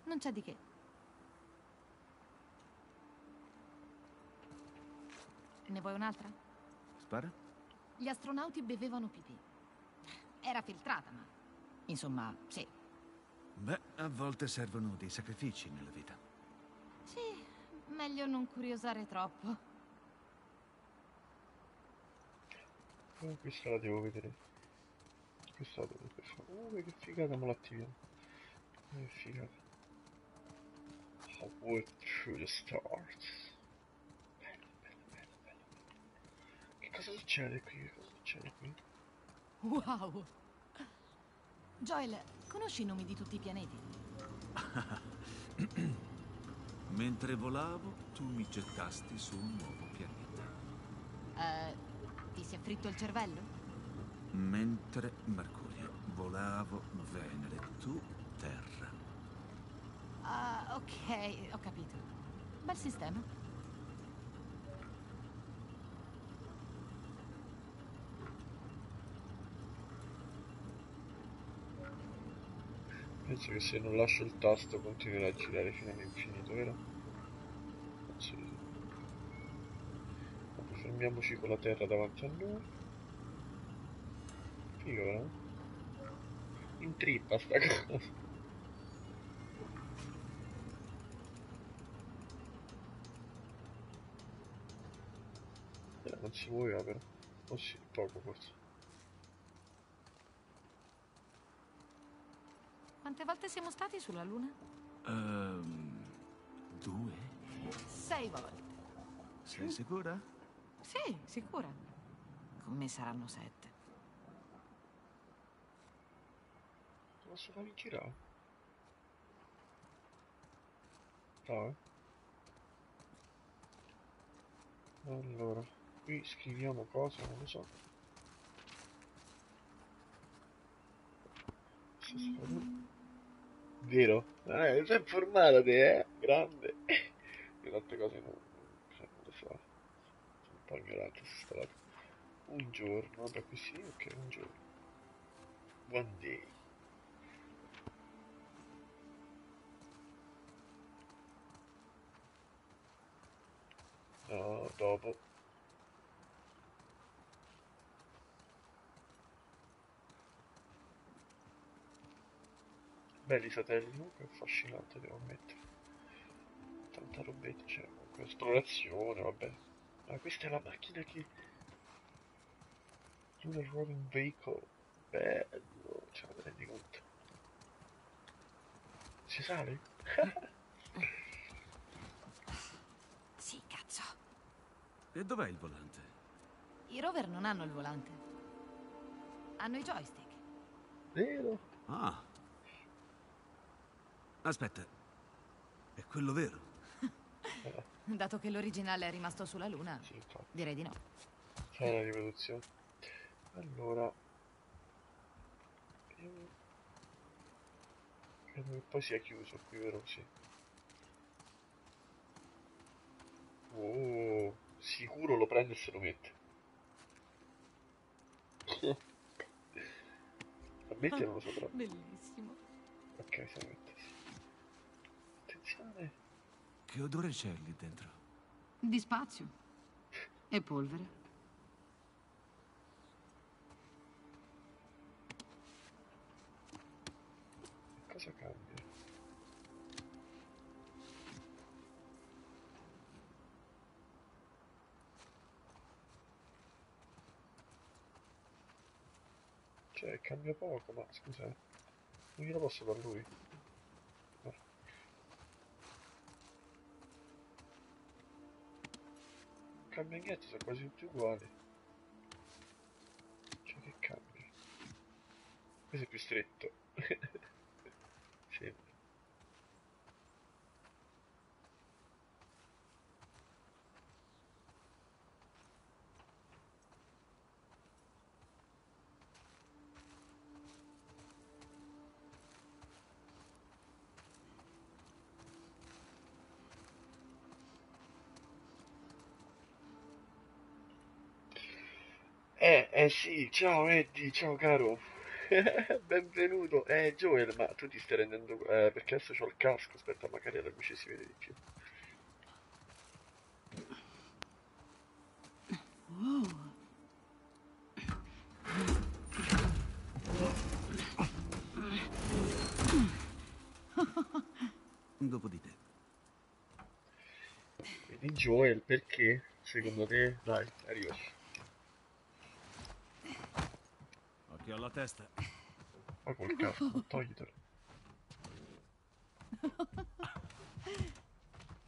Non c'è di che. Ne vuoi un'altra? Spara? Gli astronauti bevevano pipì. Era filtrata, ma... Insomma, sì. Beh, a volte servono dei sacrifici nella vita. Sì, meglio non curiosare troppo. Oh, questa la devo vedere. Questa la devo vedere. Oh, che figata, me l'attiviamo. Che figata. A walk through the stars. Bello, bello, bello, bello. Che cosa succede qui? Cosa succede qui? Wow! Joel, conosci i nomi di tutti i pianeti? Mentre volavo, tu mi gettasti su un nuovo pianeta. Eh, ti si è fritto il cervello? Mentre Mercurio, volavo Venere, tu Terra. Ah, ok, ho capito. Bel sistema. Penso che se non lascio il tasto continuerà a girare fino all'infinito, vero? Penso di sì. Fermiamoci con la terra davanti a noi. Figo, no? Intrippa sta cosa. Eh, non si muoveva però. O sì, poco forse. Quante volte siamo stati sulla Luna? Ehm, due? Sei volte. Sei sicura? Sì, sicura. Con me saranno sette. Posso farli girare? No, eh? Allora, qui scriviamo cosa, non lo so. Sono- Vero? Eh, sei informata te, eh? Grande. Io tante cose non, cioè, non le so. Sono un po' ignorante su sta roba. Un giorno, vabbè, qui sì, ok, un giorno. One day. No, dopo. Belli i satelliti, comunque affascinante, devo ammettere. Tanta robetta, c'è comunque esplorazione, vabbè. Ma questa è la macchina che... Lunar Roving Vehicle. Bello, cioè, te rendi conto? Si sale? Sì, cazzo. E dov'è il volante? I rover non hanno il volante. Hanno i joystick. Vero? Ah. Aspetta. È quello vero? Dato che l'originale è rimasto sulla Luna, Sì, direi di no. C'è la riproduzione. Allora... Credo che poi sia chiuso qui, vero? Sì. Oh, sicuro lo prende e se lo mette. La mette non lo so però. Bellissimo. Ok, se lo mette, sì. Attenzione. Che odore c'è lì dentro? Di spazio. E polvere. Cosa cambia? Cioè, cambia poco, ma scusa, eh. non glielo posso dar lui. Cambia niente, sono quasi tutti uguali. Cioè, che cambia? Questo è più stretto. sì, ciao Eddie, ciao caro. Benvenuto. Eh, Joel, ma tu ti stai rendendo... Eh, perché adesso c'ho il casco, aspetta, magari alla luce si vede di più. Dopo di te. Vedi Joel, perché? Secondo te? Dai, arrivaci. Occhio alla testa. Ma col casco, toglitelo.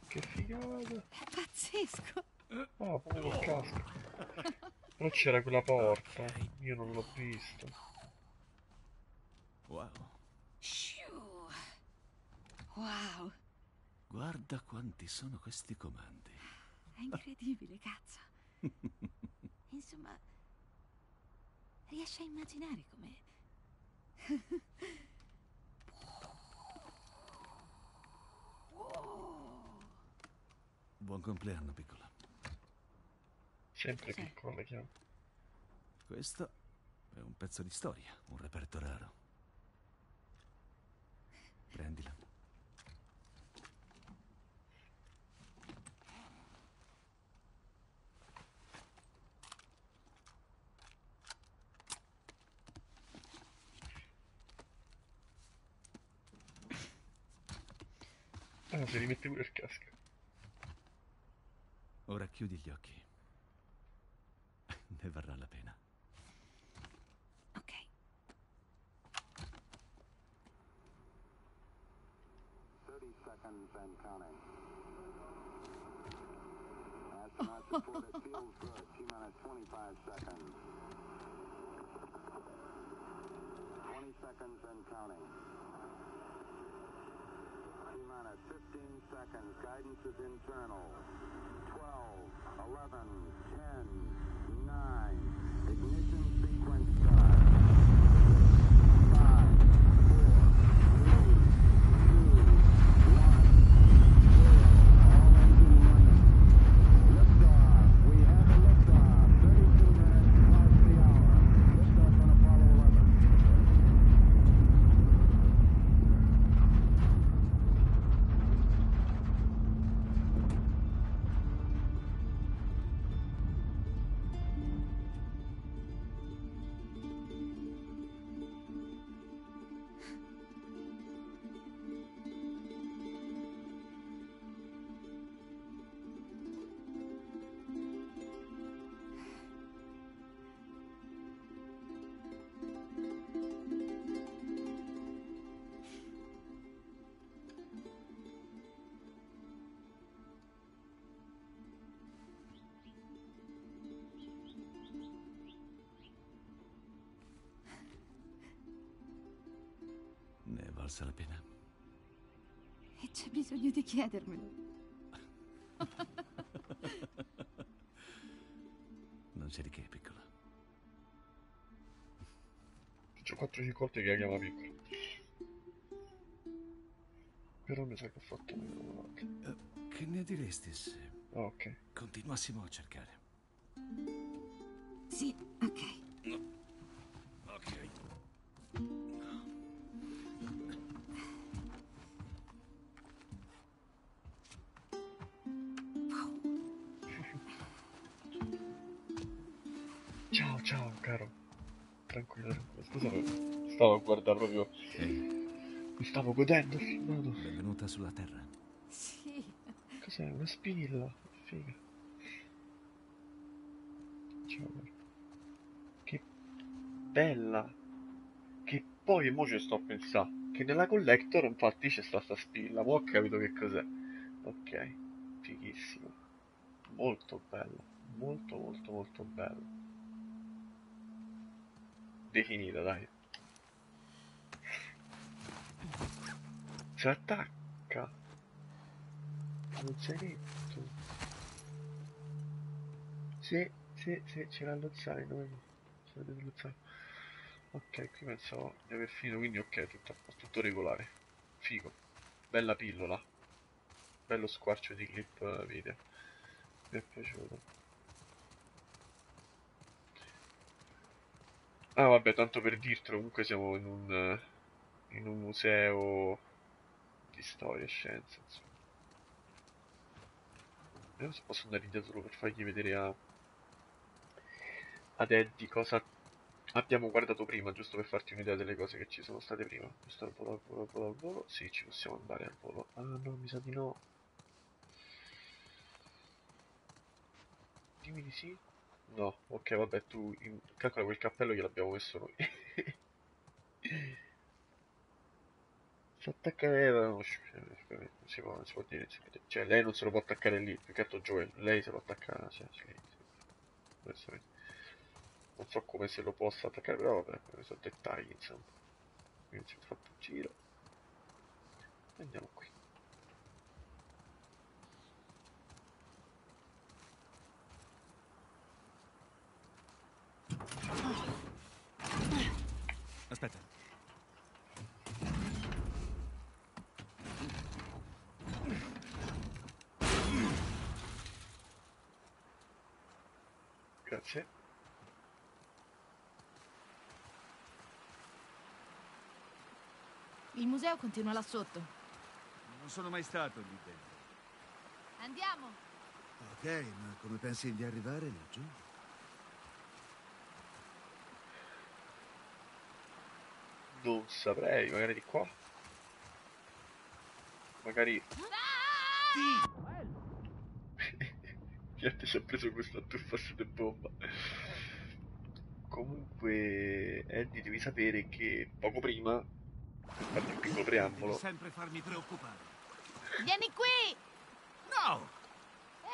figata. È pazzesco. Ah, pure col casco. Però c'era quella porta. Io non l'ho vista. Wow. Wow, Guarda quanti sono questi comandi. è incredibile, cazzo. Insomma, riesci a immaginare come... Buon compleanno, piccola. Sempre Sì. piccola la chiamo. Questo è un pezzo di storia, un reperto raro. Prendila. Ah, si rimette pure il casco. Ora chiudi gli occhi. Ne varrà la pena. Ok. 30 seconds and counting. Astronauts report it feels good. T minus 25 seconds. 20 seconds and counting. T minus 15 seconds. Guidance is internal. 12, 11, 10, valsa la pena. E c'è bisogno di chiedermelo. Non c'è di che, piccola. Faccio 4-5 volte che la chiama piccola. Però mi sa che ho fatto meno. Eh, che ne diresti se ok. continuassimo a cercare? Sì. Ok. Stavo godendo il filmato. benvenuta sulla Terra. Sì. Cos'è? Una spilla. Figa. Ciao. Che bella. Che poi mo ci sto a pensare. Che nella collector infatti c'è sta sta spilla. Mo ho capito che cos'è. Ok. Fighissimo. Molto bello. Molto, molto, molto bello. Definita, dai. Attacca. Lo zainetto. Sì, sì, sì, c'era lo zaino. vedi? C'è vedete lo zaino. Ok, qui pensavo di aver finito, quindi ok, tutto, tutto regolare. Figo. Bella pillola. Bello squarcio di clip eh, video. Mi è piaciuto. Ah vabbè, tanto per dirtelo, comunque siamo in un, eh, in un museo di storia e scienza, insomma. Vediamo se posso andare indietro per fargli vedere a... ad Eddie cosa abbiamo guardato prima, giusto per farti un'idea delle cose che ci sono state prima. Questo al volo, al volo, al volo, al volo. Sì, ci possiamo andare al volo. Ah no, mi sa di no. Dimmi di sì. No, ok, vabbè, tu in... calcola quel cappello gliel'abbiamo messo noi. Si attacca lei, ma non si si può, non si può dire, si. Cioè, lei non se lo può attaccare lì, più che altro Joel, lei se lo attacca, cioè, sì. Onestamente. Non so come se lo possa attaccare, però vabbè, sono dettagli, insomma. Quindi ci ho fatto un giro. Andiamo qui. Aspetta. Grazie. Il museo continua là sotto. Non sono mai stato lì dentro. Andiamo! Ok, ma come pensi di arrivare laggiù? Non saprei, magari di qua. Magari... Niente, si è preso questa tuffa di bomba. Comunque, Eddie, devi sapere che poco prima, per farti un piccolo Devi preambolo, sempre farmi preoccupare. Vieni qui! No!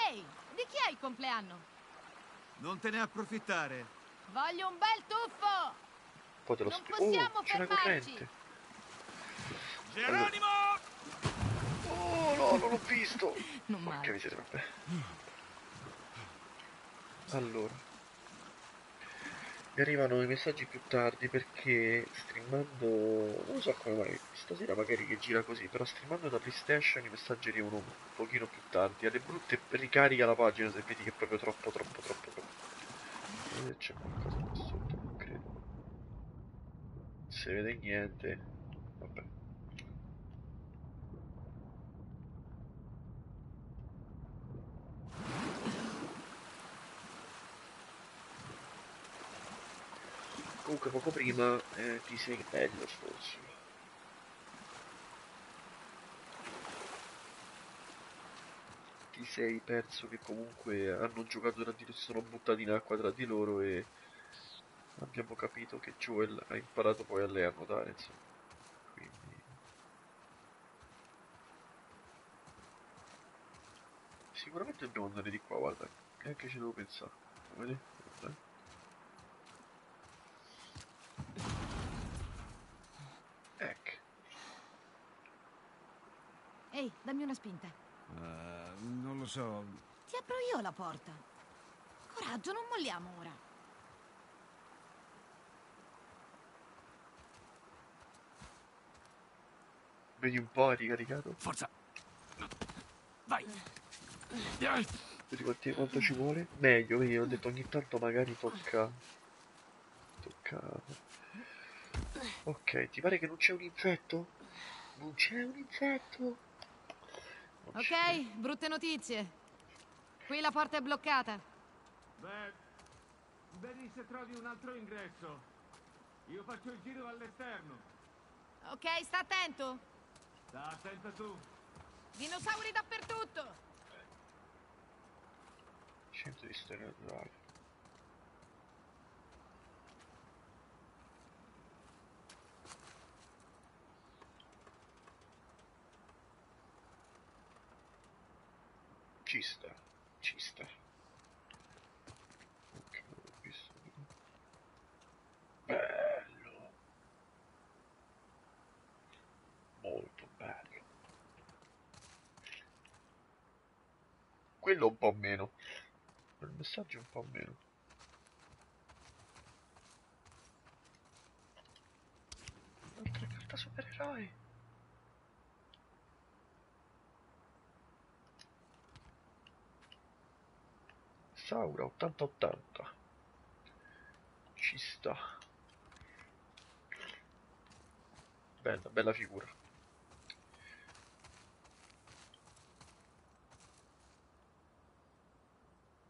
Ehi, di chi è il compleanno? Non te ne approfittare. Voglio un bel tuffo! poi te lo Non possiamo Oh, fermarci. corrente. Geronimo! Oh no, non l'ho visto. Non Porca miseria, vabbè. Allora. Mi arrivano i messaggi più tardi perché streamando... Non so come mai, stasera magari che gira così, però streamando da PlayStation i messaggi arrivano un pochino più tardi. Alle brutte ricarica la pagina se vedi che è proprio troppo, troppo, troppo, troppo. Se c'è qualcosa qua sotto, non credo. Non vede niente. Vabbè. Comunque poco prima eh, ti sei meglio forse. Ti sei perso che comunque hanno giocato tra di loro, si sono buttati in acqua tra di loro e abbiamo capito che Joel ha imparato poi a lei a nuotare, insomma. Quindi... Sicuramente dobbiamo andare di qua, guarda, neanche ci devo pensare. Vedi? Vabbè. Ecco. Ehi, dammi una spinta. Eh, non lo so. Ti apro io la porta. Coraggio, non molliamo ora. Vedi un po', è ricaricato. Forza. Vai. Vedi quanti- quanto ci vuole? Meglio, vedi, ho detto ogni tanto magari tocca... Tocca... Ok, ti pare che non c'è un insetto? Non c'è un insetto? Ok, brutte notizie. Qui la porta è bloccata. Beh, vedi se trovi un altro ingresso. Io faccio il giro all'esterno. Ok, sta attento. Sta attenta tu. Dinosauri dappertutto. Centro di storia naturale. Ci sta, ci sta. Ok, l'ho visto. Bello. Molto bello. Quello un po' meno. Il messaggio un po' meno. Altra carta supereroi. Saura 80-80. Ci sta. Bella, bella figura.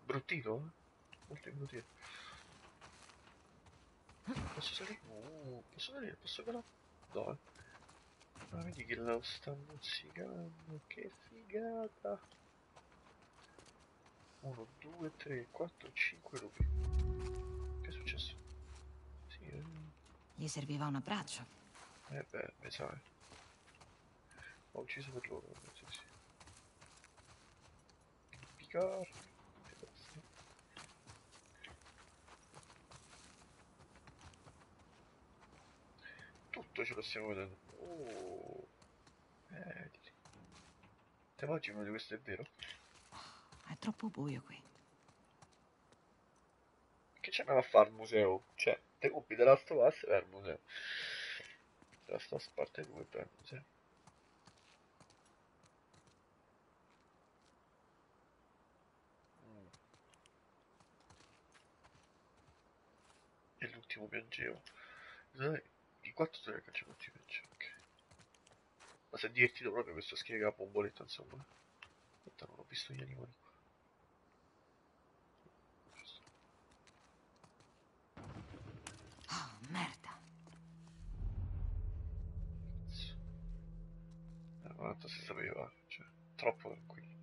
Bruttino? eh? Molto bruttino. Posso salire? Oh, posso salire? Posso calare? No, eh. Ma vedi che lo sta mozzicando, che figata! 1, 2, 3, 4, 5 lupi. Che è successo? Sì, eh, Gli serviva un abbraccio. eh beh, mi sa. Ho ucciso per loro, sì, sì. Picard. Tutto ce lo stiamo vedendo. Oh. Eh, Te immagini uno di questi è vero? È troppo buio qui. Che c'è a fare al museo? Cioè, te compri Us e vai al museo. Of Us parte 2 per il museo. E l'ultimo piangevo. I quattro sono che c'è l'ultimo piangevo, ok. Ma si è divertito proprio questo schiega la bomboletta, insomma. Aspetta, non ho visto gli animali qua. Giusto. Oh, merda. Cazzo. Eh, si sapeva, cioè, troppo tranquillo.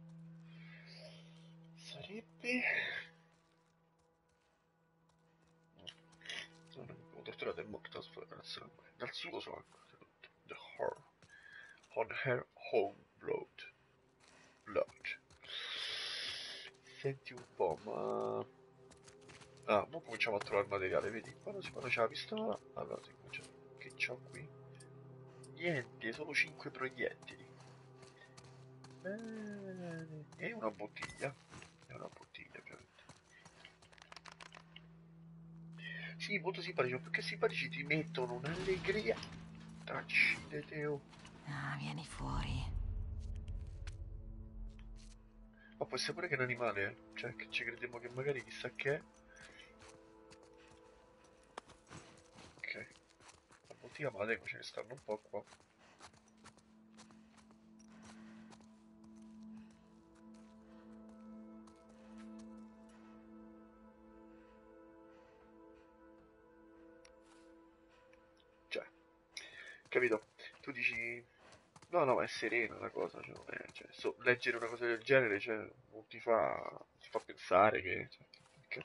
Sarebbe... Non abbiamo torturato dal sangue. Dal suo sangue. The horror. On her home blood. Blood. Senti un po', ma... Ah, ora cominciamo a trovare il materiale, vedi? Quando si quando c'è la pistola, allora si comincia... Che c'ho qui? Niente, solo 5 proiettili. Bene. E una bottiglia. E una bottiglia, ovviamente. Sì, molto simpatico, perché simpatici ti mettono un'allegria. Accidete, oh. Ah, vieni fuori. Ma può essere pure che è un animale, eh. Cioè, che ci crediamo che magari chissà che è. La bottiglia, ma la tengo, ce ne stanno un po' qua. Cioè, capito? Tu dici... No, no, ma è serena la cosa, cioè, è- cioè, so- leggere una cosa del genere, cioè, non ti fa, ti fa pensare che, cioè, che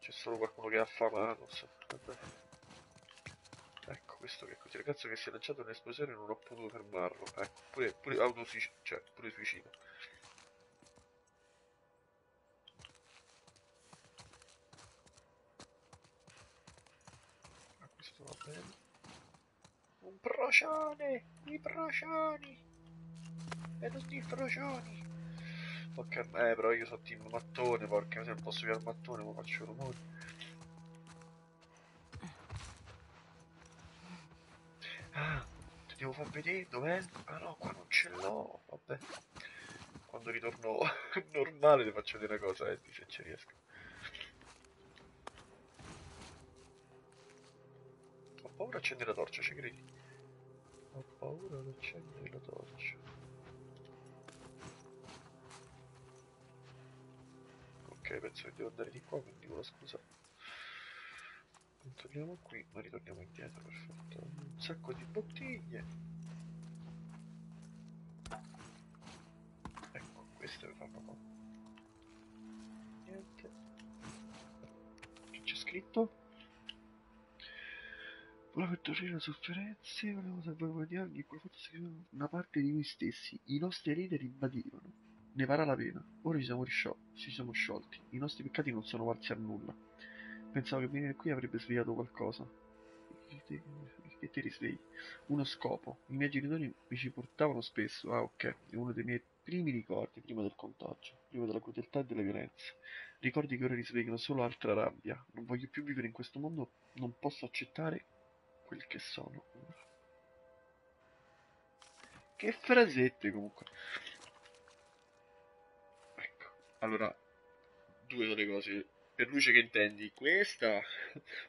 c'è solo qualcuno che è affamato, so, vabbè. Questo che è così, ragazzo che si è lanciato nell'esplosione non ho potuto fermarlo, ecco, pure, pure autosuicidio, cioè, pure suicidio. Ah, questo va bene. Un procione! I procioni! E tutti i procioni! Porca eh, però io sono team mattone, porca se non posso via il mattone, ma faccio rumori. Devo far vedere dov'è? Ah no, qua non ce l'ho, vabbè. Quando ritorno normale ti faccio vedere una cosa, Eddie, se ci riesco. Ho paura di accendere la torcia, ci credi? Ho paura di accendere la torcia. Ok, penso che devo andare di qua, quindi volevo scusare. Non torniamo qui, ma ritorniamo indietro, perfetto. Un sacco di bottiglie. Ecco, queste le fanno qua. Niente. Che c'è scritto? Volevo le sofferenze, volevo salvaguardarmi e quel fatto scriveva una parte di noi stessi. I nostri leader invadivano. Ne varrà la pena. Ora ci siamo, ci siamo sciolti. I nostri peccati non sono valsi a nulla. Pensavo che venire qui avrebbe svegliato qualcosa. Che ti risvegli? Uno scopo. I miei genitori mi ci portavano spesso. Ah, ok. È uno dei miei primi ricordi prima del contagio, prima della crudeltà e della violenza. Ricordi che ora risvegliano solo altra rabbia. Non voglio più vivere in questo mondo, non posso accettare quel che sono. Che frasette comunque. Ecco, allora, due sono le cose. Per luce che intendi, questa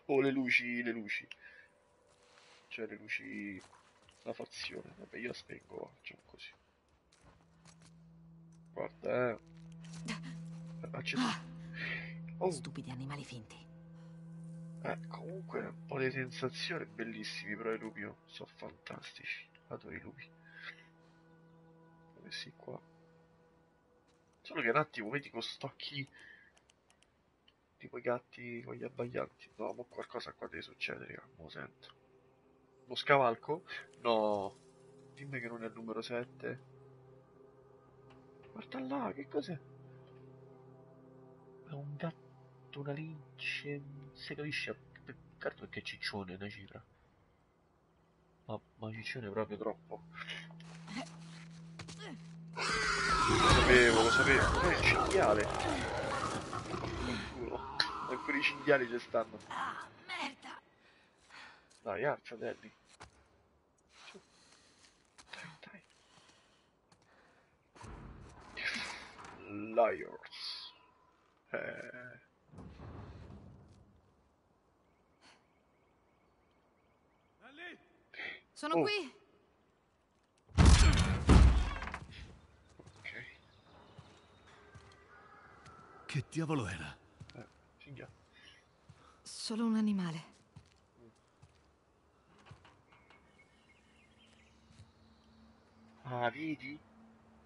o le luci, le luci? Cioè le luci, la fazione. Vabbè, io la spengo, facciamo così. Guarda, eh. Accetta. Oh, Stupidi animali finti. eh, comunque un po' di sensazioni bellissimi, però i lupi oh, sono fantastici. Adoro i lupi. Messi qua. Solo che un attimo, vedi con stocchi tipo i gatti con gli abbaglianti. No, ma qualcosa qua deve succedere, mo sento. Lo scavalco? No. Dimmi che non è il numero 7. Guarda là, che cos'è? È un gatto, una lince. Si capisce. Peccato ciccione è una cifra. Ma, ma ciccione proprio troppo. Lo sapevo, lo sapevo. Eh, cinghiale. I cinghiali ci stanno. Ah, merda! Dai, alza, Daddy. Su. Dai, dai. Liars. Eh. Sono Oh. qui! Ok. Che diavolo era? Solo un animale. Ah, vedi?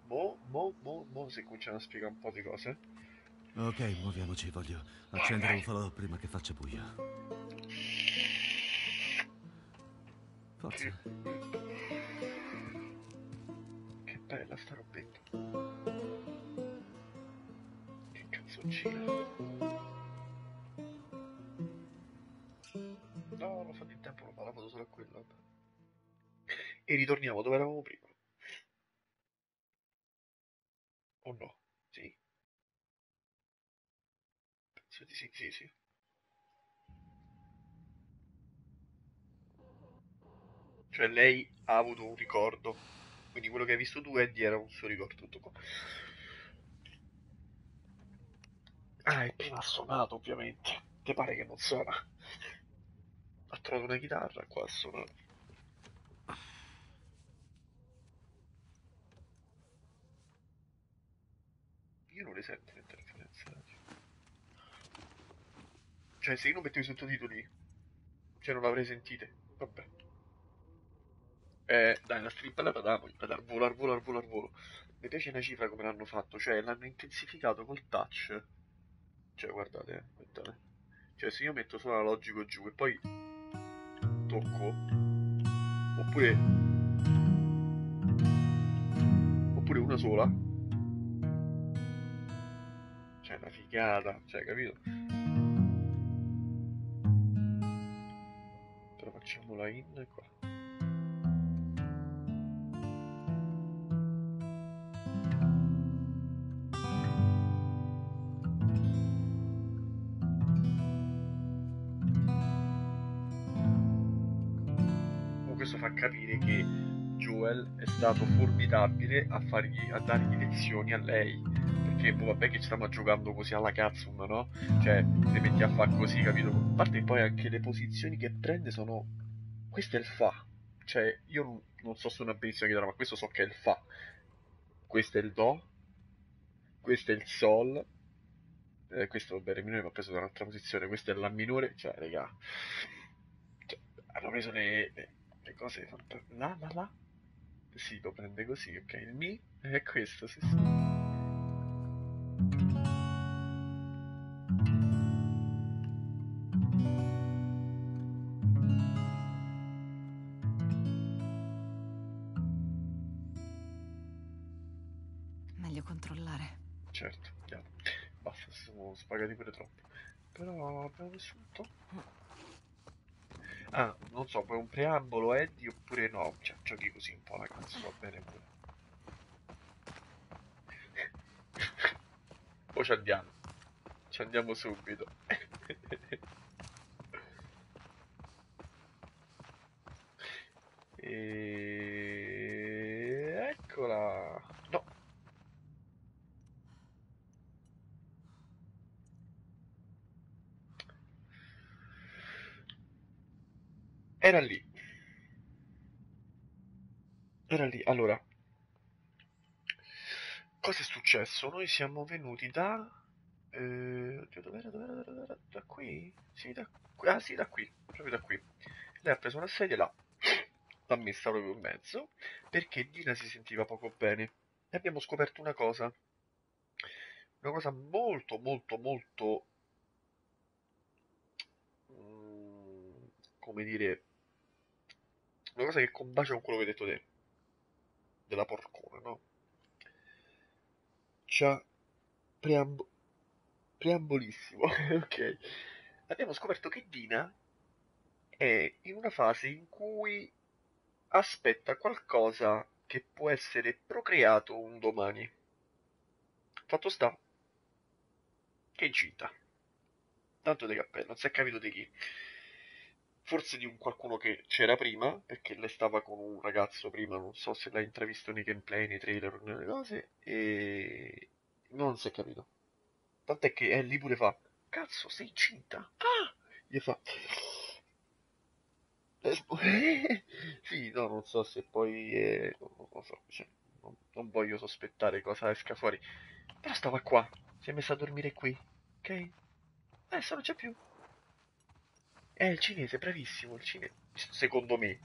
Mo, mo, mo, mo si cominciano a spiegare un po' di cose. Ok, muoviamoci, voglio accendere un falò prima che faccia buio. Forza. Che bella sta robetta. Che canzoncina. No, lo fanno in tempo, lo fa la foto solo a quello. E ritorniamo dove eravamo prima. O no? Sì. Penso di sì, sì, sì. Cioè lei ha avuto un ricordo. Quindi quello che hai visto tu, Eddie, era un suo ricordo tutto qua. Ah, e prima ha suonato, ovviamente. Ti pare che non suona? Trovato una chitarra, qua suonato. Io non le sento le interferenze. Cioè, se io non mettevo i sottotitoli, cioè non l'avrei sentite. Vabbè. Eh, dai, la strippella la diamogli, per al volo, al volo. Mi piace una cifra come l'hanno fatto, cioè l'hanno intensificato col touch. Cioè, guardate, eh. Cioè, se io metto solo analogico giù e poi tocco, oppure oppure una sola, cioè una figata, cioè, capito? Però facciamola in qua. Capire che Joel è stato formidabile a, fargli, a dargli lezioni a lei. Perché boh, vabbè che stiamo giocando così alla cazzum, no? Cioè, ti metti a fare così, capito? A parte poi anche le posizioni che prende sono... Questo è il fa. Cioè, io non, so se una benissima chitarra, ma questo so che è il fa. Questo è il do. Questo è il sol. Eh, questo vabbè, re minore mi ha preso da un'altra posizione. Questo è la minore. Cioè, raga. Cioè, hanno preso le, le, cose fanta- là, là, là. Sì, lo prende così, ok. Il mi è questo, sì, sì. Meglio controllare. Certo, andiamo. Basta, si sono spagati pure troppo. Però abbiamo vissuto. Ah, non so, poi un preambolo Eddie oppure no? Cioè, giochi così un po' la cazzo, va bene pure. Poi ci andiamo. Ci andiamo subito. E... Eccola. No. Era lì. Era lì. Allora, cosa è successo? Noi siamo venuti da... Eh, oddio, dov'era, dov'era, dov'era? Da qui? Sì, da qui. Ah, sì, da qui. Proprio da qui. Lei ha preso una sedia là. L'ha messa proprio in mezzo. Perché Dina si sentiva poco bene. E abbiamo scoperto una cosa. Una cosa molto, molto, molto... mm, come dire... Una cosa che combacia con quello che hai detto te. della porcone, no? Già preambo- preambolissimo, ok. Abbiamo scoperto che Dina è in una fase in cui aspetta qualcosa che può essere procreato un domani. Fatto sta che è incinta. Tanto di cappello, non si è capito di chi. Forse di un qualcuno che c'era prima, perché lei stava con un ragazzo prima, non so se l'hai intravisto nei gameplay, nei trailer, nelle cose, e non si è capito. Tant'è che eh, lì pure fa, cazzo, sei incinta? Ah! Gli fa... sì, no, non so se poi... Eh, non lo so, cioè, non, non voglio sospettare cosa esca fuori. Però stava qua, si è messa a dormire qui, ok? Adesso non c'è più. È il cinese, bravissimo, il cinese, secondo me.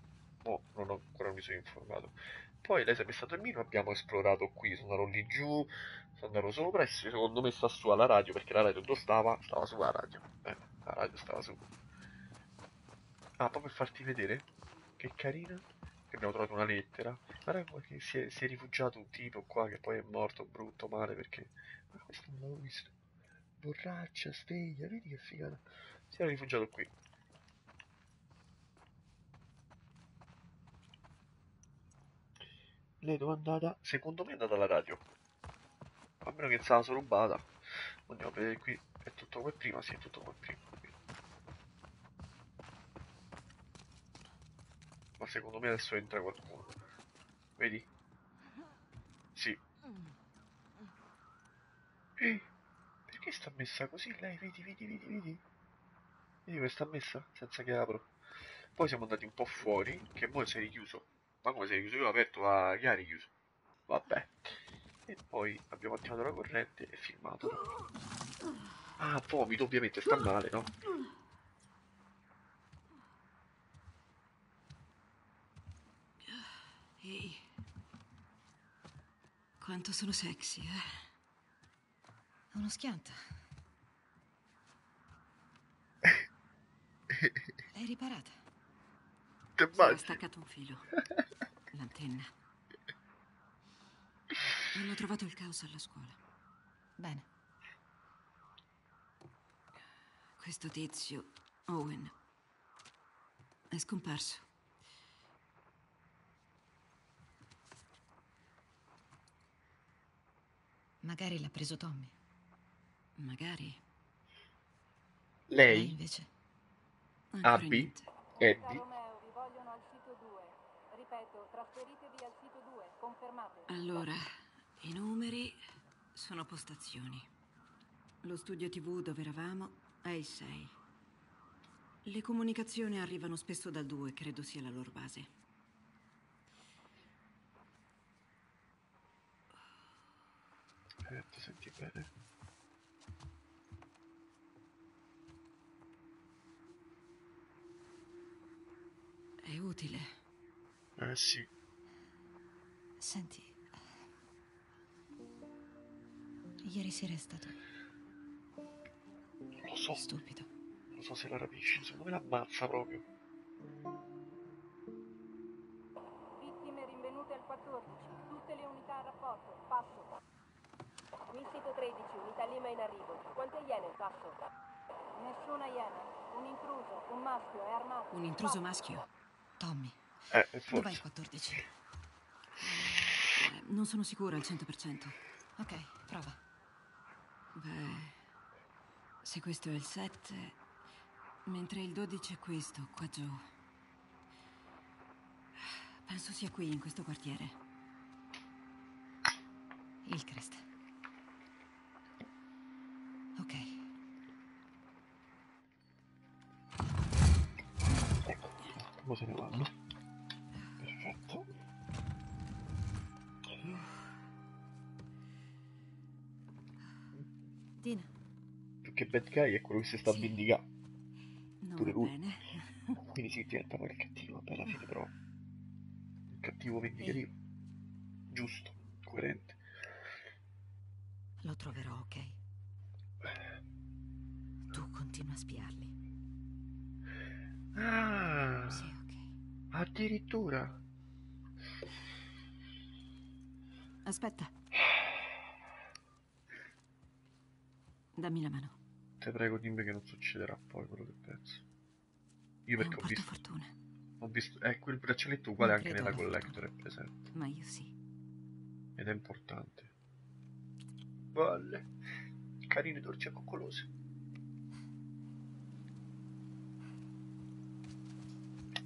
No, non ho, ancora mi sono informato. Poi lei messa a dormire, noi abbiamo esplorato qui, sono andato lì giù, sono andato sopra e secondo me sta su alla radio, perché la radio dove stava? Stava su alla radio. Eh, la radio stava su. Ah, poi per farti vedere, che carina, che abbiamo trovato una lettera. Guarda che si è, si è rifugiato un tipo qua che poi è morto brutto male perché... Ma questo non l'avevo visto. Borraccia, sveglia, vedi che figata. Si era rifugiato qui. Lei dove è andata? Secondo me è andata alla radio. A meno che non stava solo rubata. Andiamo a vedere qui. È tutto come prima? Sì, è tutto come prima. Ma secondo me adesso entra qualcuno. Vedi? Sì. Ehi, perché sta messa così lei? Vedi, vedi, vedi, vedi? Vedi come sta messa? Senza che apro. Poi siamo andati un po' fuori, che ora si è richiuso. Ma come si è richiuso? Io l'ho aperto, ma chi ha richiuso? Vabbè. E poi abbiamo attivato la corrente e filmato. Ah, vomito ovviamente, sta male, no? Ehi. Quanto sono sexy, eh? Uno schianto. L'hai riparata? Te immagini? staccato un filo. L'antenna. Hanno trovato il caos alla scuola. Bene. Questo tizio, Owen, è scomparso. Magari l'ha preso Tommy. Magari. Lei Lei, invece. Ancora Abby, niente. Eddie, Romeo, vi vogliono al sito 2. Ripeto, trasferitevi al sito 2, confermate. Allora, i numeri sono postazioni. Lo studio TV dove eravamo è il 6. Le comunicazioni arrivano spesso dal 2, credo sia la loro base. ti senti bene? È utile. Eh sì, Senti. Ieri sera è stato lo so, stupido. lo so se la rapisci, secondo me l'ammazza proprio. Vittime rinvenute al 14. Tutte le unità a rapporto. Passo. Qui sito 13, unità Lima in arrivo. Quante iene? Passo. Nessuna iena. Un intruso, un maschio, è armato. Un intruso Passo. maschio. Tommy, Eh, e dov'è il forse. 14? Eh, non sono sicura al 100%. Ok, prova. Beh, se questo è il 7, mentre il 12 è questo, qua giù. Penso sia qui, in questo quartiere. Il Crest. Ok. Ecco, come se ne vanno? Che bad guy è quello che si sta Sì. vendicare. Non Pure lui. bene. Quindi si diventa poi il cattivo, vabbè, alla fine però. Il cattivo vendicativo. Giusto, coerente. lo troverò, ok? Tu continua a spiarli. Ah, Sì, ok. addirittura. Aspetta. Dammi la mano. Te prego, dimmi che non succederà poi quello che penso. Io perché ho visto, portafortuna, ho visto, eh, quel braccialetto uguale Non anche nella collector è presente. ma io sì. Ed è importante. Valle. Carine, dolci e coccolose.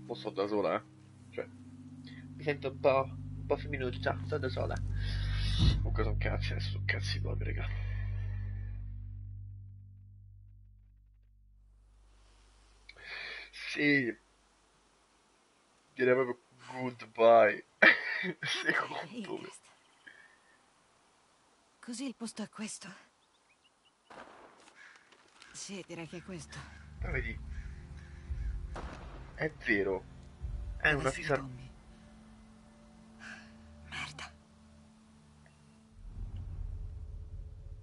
Mo sto da sola, eh. Cioè, mi sento un po', un po' femminuccia, sto da sola. Comunque sono cazzi, adesso sono cazzi proprio, raga. Sì. Direi proprio goodbye. Secondo me. Così il posto è questo? Sì, direi che è questo. Ma vedi, è vero, è una fisa... Merda.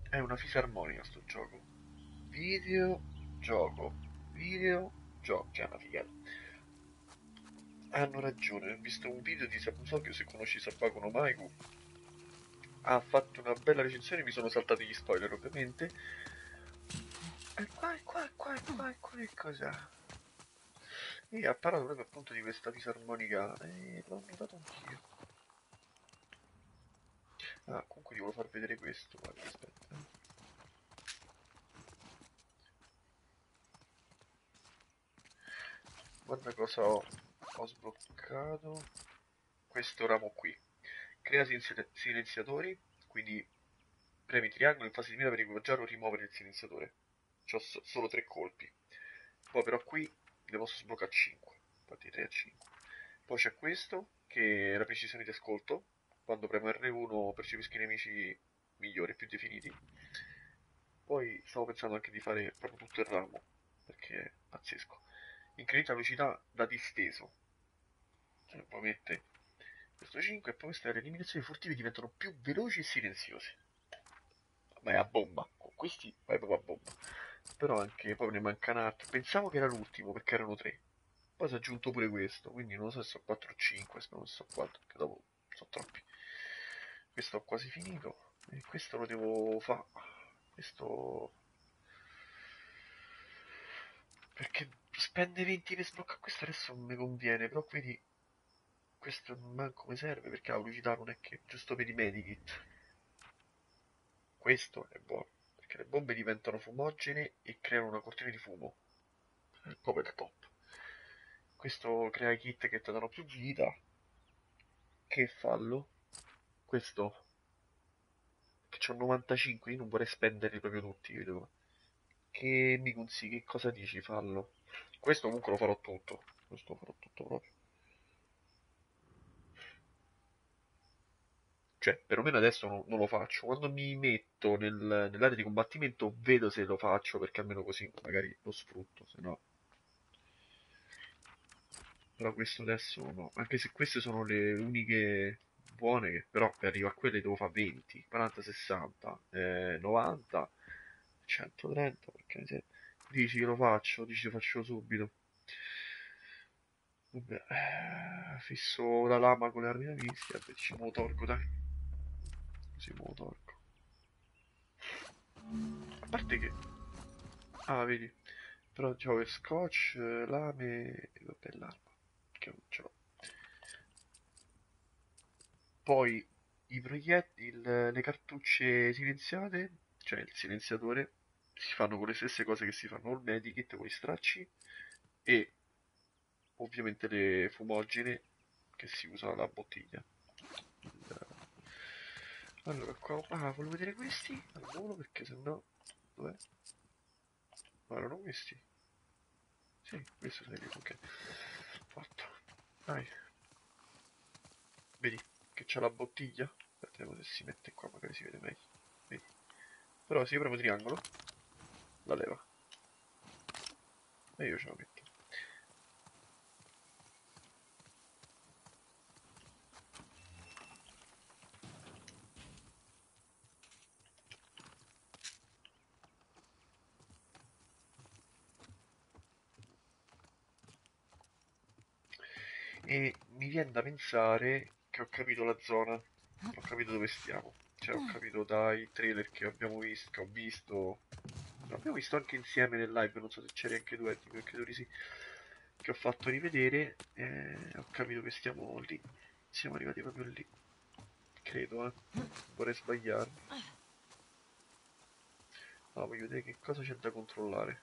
È una fisarmonica sto gioco. Video, gioco, video, è una figata. Hanno ragione, ho visto un video di Sabusokyo, se conosci Sabaku no Maiku. Ha fatto una bella recensione, mi sono saltati gli spoiler ovviamente. E qua, e qua, e qua, e qua, e qua, che cos'ha? E ha parlato proprio appunto di questa fisarmonica e l'ho notato anch'io. Ah, comunque ti volevo far vedere questo, guarda, aspetta. Guarda cosa ho, ho sbloccato. Questo ramo qui. Crea silenzi- silenziatori, quindi premi triangolo in fase di mira per equipaggiare o rimuovere il silenziatore. C'ho so- solo tre colpi. Poi però qui ne posso sbloccare 5. Infatti 3 a 5. Poi c'è questo, che è la precisione di ascolto. Quando premo R1 percepisco i nemici migliori, più definiti. Poi stavo pensando anche di fare proprio tutto il ramo, perché è pazzesco. Incrementa velocità da disteso. Cioè, poi mette questo 5 e poi queste eliminazioni furtive diventano più veloci e silenziose. Vai a bomba, con questi vai proprio a bomba. Però anche poi ne manca un altro. Pensavo che era l'ultimo perché erano tre. Poi si è aggiunto pure questo, quindi non so se sono 4 o 5, spero non so 4, perché dopo sono troppi. Questo ho quasi finito. E questo lo devo fare. Questo... Perché spende 20 per sbloccare questo adesso non mi conviene, però vedi... Questo non manco mi serve perché la velocità non è che giusto per i medikit. Questo è buono, perché le bombe diventano fumogene e creano una cortina di fumo. È proprio il top. Questo crea i kit che ti danno più vita. Che fallo? Questo che c'ho 95, io non vorrei spenderli proprio tutti, vedo. Che mi consigli? Che cosa dici? Fallo. Questo comunque lo farò tutto. Questo lo farò tutto proprio. Cioè, perlomeno adesso non, non lo faccio. Quando mi metto nel- nell'area di combattimento vedo se lo faccio, perché almeno così magari lo sfrutto, se no. Però questo adesso no. Anche se queste sono le uniche buone, che però per arrivare a quelle devo fare 20, 40, 60, eh, 90, 130, perché se dici lo faccio, dici lo faccio subito. Vabbè, eh, fisso la lama con le armi da mischia, vabbè, ci me lo tolgo, dai. Così me lo tolgo. A parte che... Ah, vedi. Però c'ho il scotch, lame e vabbè l'arma. Che non ce l'ho. Poi i proiettili, il- le cartucce silenziate, cioè il silenziatore, si fanno con le stesse cose che si fanno col medikit, con gli stracci e ovviamente le fumogene che si usa la bottiglia. Allora qua, ah, volevo vedere questi al volo perché sennò, dov'è? No, erano questi. Sì, questo sei ok. Fatto. Dai. Vedi che c'è la bottiglia? Aspetta, se si mette qua, magari si vede meglio. Vedi. Però se io premo triangolo, la leva. E io ce la metto. E mi viene da pensare che ho capito la zona. Ho capito dove stiamo. Cioè, ho capito dai trailer che abbiamo visto, che ho visto. L'abbiamo visto anche insieme nel live, non so se c'eri anche tu, Eddie, credo di sì. Che ho fatto rivedere. E ho capito che stiamo lì. Siamo arrivati proprio lì. Credo, eh. Vorrei sbagliarmi. Allora, voglio vedere che cosa c'è da controllare.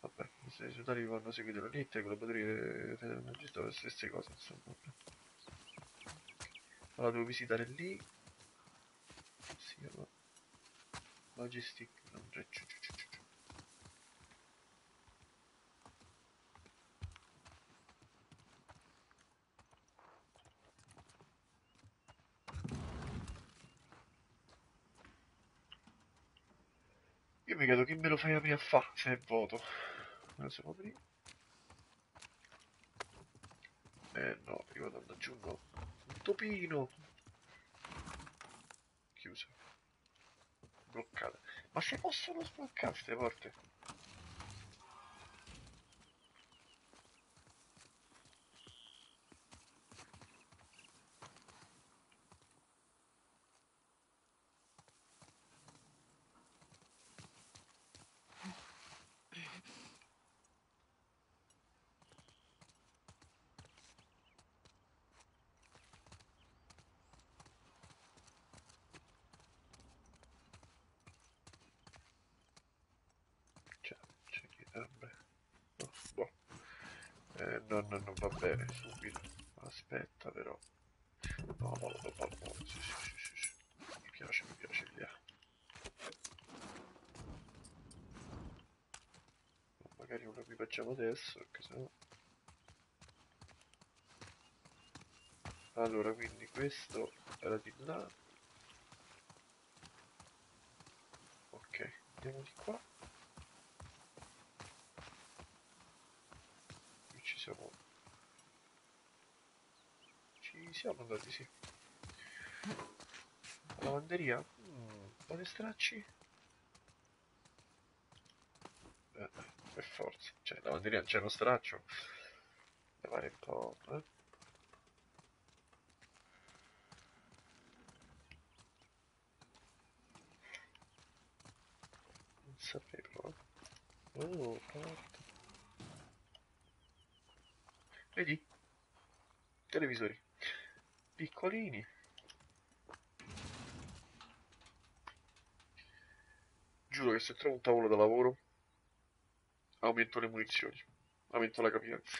Vabbè, se i risultati vanno seguiti la lettera, quello potere fedele magistrato, le stesse cose, insomma. Allora devo visitare lì. Chiama ciu. Io mi chiedo chi me lo fai aprire a fa se è vuoto. Me lo si può aprire? Eh no, io vado andare giù no. Un topino! Chiusa. Bloccata. Ma si possono sbloccare queste porte? Cioè, c'è chi... Vabbè. No, boh. Eh, no, no, non va bene, subito. Aspetta, però. No, no, no, no, no. Sì, sì, sì, sì, sì. Mi piace, mi piace l'idea. Magari non lo equipaggiamo adesso, perché sennò... Allora, quindi questo era di là. Ok, andiamo di qua. Qui ci siamo. Ci siamo andati, sì. Lavanderia? Mm, buone stracci? Eh, per forza. Cioè, lavanderia non c'è uno straccio. Levare un po', eh? Non sapevo. Oh, porta. Vedi? Televisori. Piccolini. Giuro che se trovo un tavolo da lavoro aumento le munizioni. Aumento la capienza.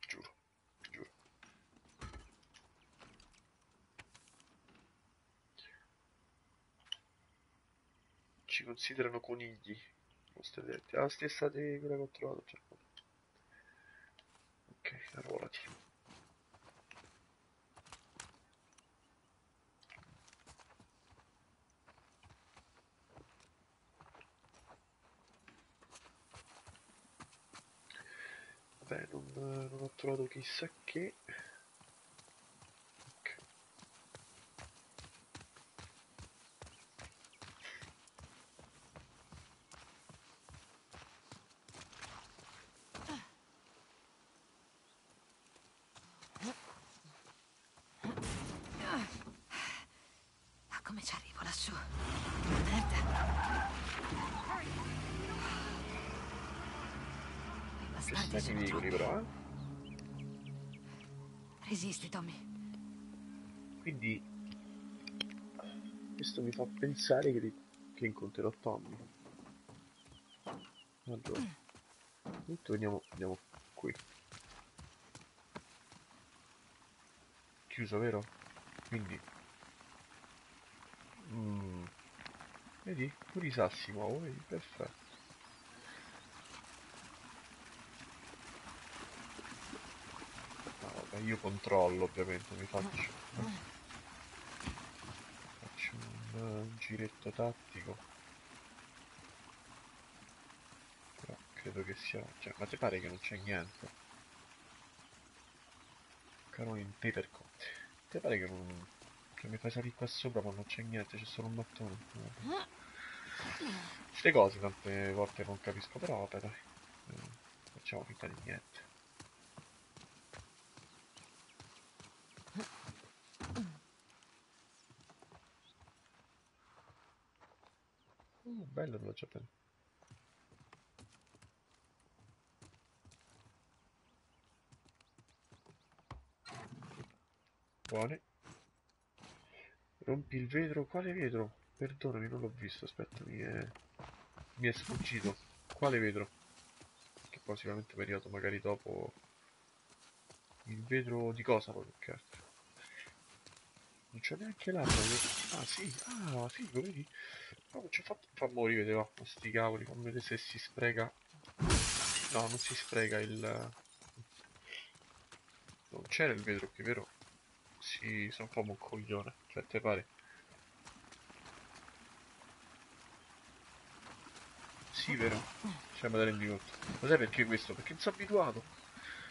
Giuro. Giuro. Ci considerano conigli. Denti. Ah, stessa di quella che ho trovato. Cioè. Ok, arruolati. Vabbè, non, non ho trovato chissà che. Fa pensare che, che incontrerò Tommy. Allora, veniamo, andiamo qui. Chiuso, vero? Quindi... Mm, vedi? Pure i sassi muovo, vedi? Perfetto. Vabbè, io controllo ovviamente, mi faccio... un giretto tattico. Però credo che sia... Cioè, ma ti pare che non c'è niente? Caro in Tetherco. Ti pare che non... Cioè, mi fai salire qua sopra ma non c'è niente, c'è solo un mattone. Queste cose tante volte non capisco, però vabbè dai. Eh, facciamo finta di niente. Oh, bello, bene. Buone. Rompi il vetro. Quale vetro? Perdonami, non l'ho visto. Aspetta, mi è... mi è sfuggito. Quale vetro? Che poi sicuramente mi è arrivato magari dopo... Il vetro di cosa poi che? Non c'è neanche l'acqua. che- Ah sì, ah lo vedi? No, non ci ho fatto... Fa morire, vedete, va. Ma sti cavoli, fammi vedere se si spreca. No, non si spreca il... Non c'era il vetro qui, vero? Sì, sono proprio un coglione. Cioè, te pare? Sì, vero? Cioè, me la rendi conto. Ma sai perché questo? Perché non sono abituato.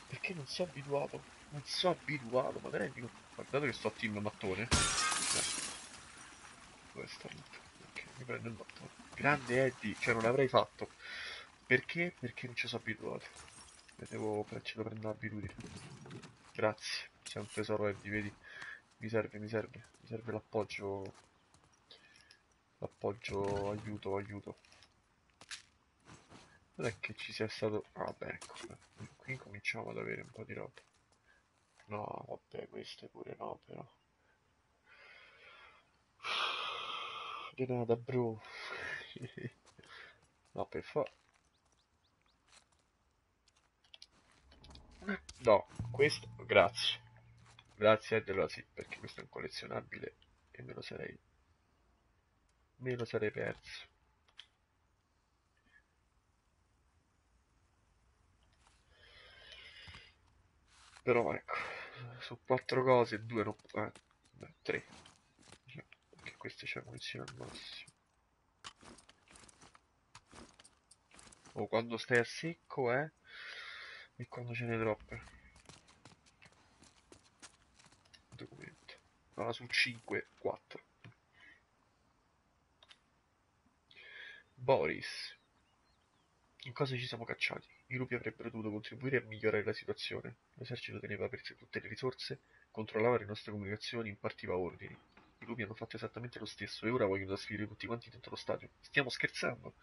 Perché non sono abituato. Non sono abituato, ma te rendi conto? Guardate che sto team mattone. Dove sta? Ok, mi prendo il mattone. Grande Eddie, cioè non l'avrei fatto. Perché? Perché non ci sono abituato. Devo, devo prendere l'abitudine. Grazie, sei un tesoro Eddie, vedi? Mi serve, mi serve, mi serve l'appoggio. L'appoggio, aiuto, aiuto. Non è che ci sia stato... Ah, beh, ecco, qui cominciamo ad avere un po' di roba. No, vabbè, queste pure no, però. Di nada, bro. no, per fa... No, questo, grazie. Grazie allora sì, perché questo è un collezionabile e me lo sarei... Me lo sarei perso. Però ecco, su quattro cose, due non... Eh, beh, tre. Cioè, Perché queste c'è munizione al massimo. O quando stai a secco, eh? E quando ce ne troppe. Documento. Ah, su 5, 4. Boris. In cosa ci siamo cacciati? I lupi avrebbero dovuto contribuire a migliorare la situazione. L'esercito teneva per tutte le risorse, controllava le nostre comunicazioni, impartiva ordini. I lupi hanno fatto esattamente lo stesso e ora vogliono trasferire tutti quanti dentro lo stadio. Stiamo scherzando!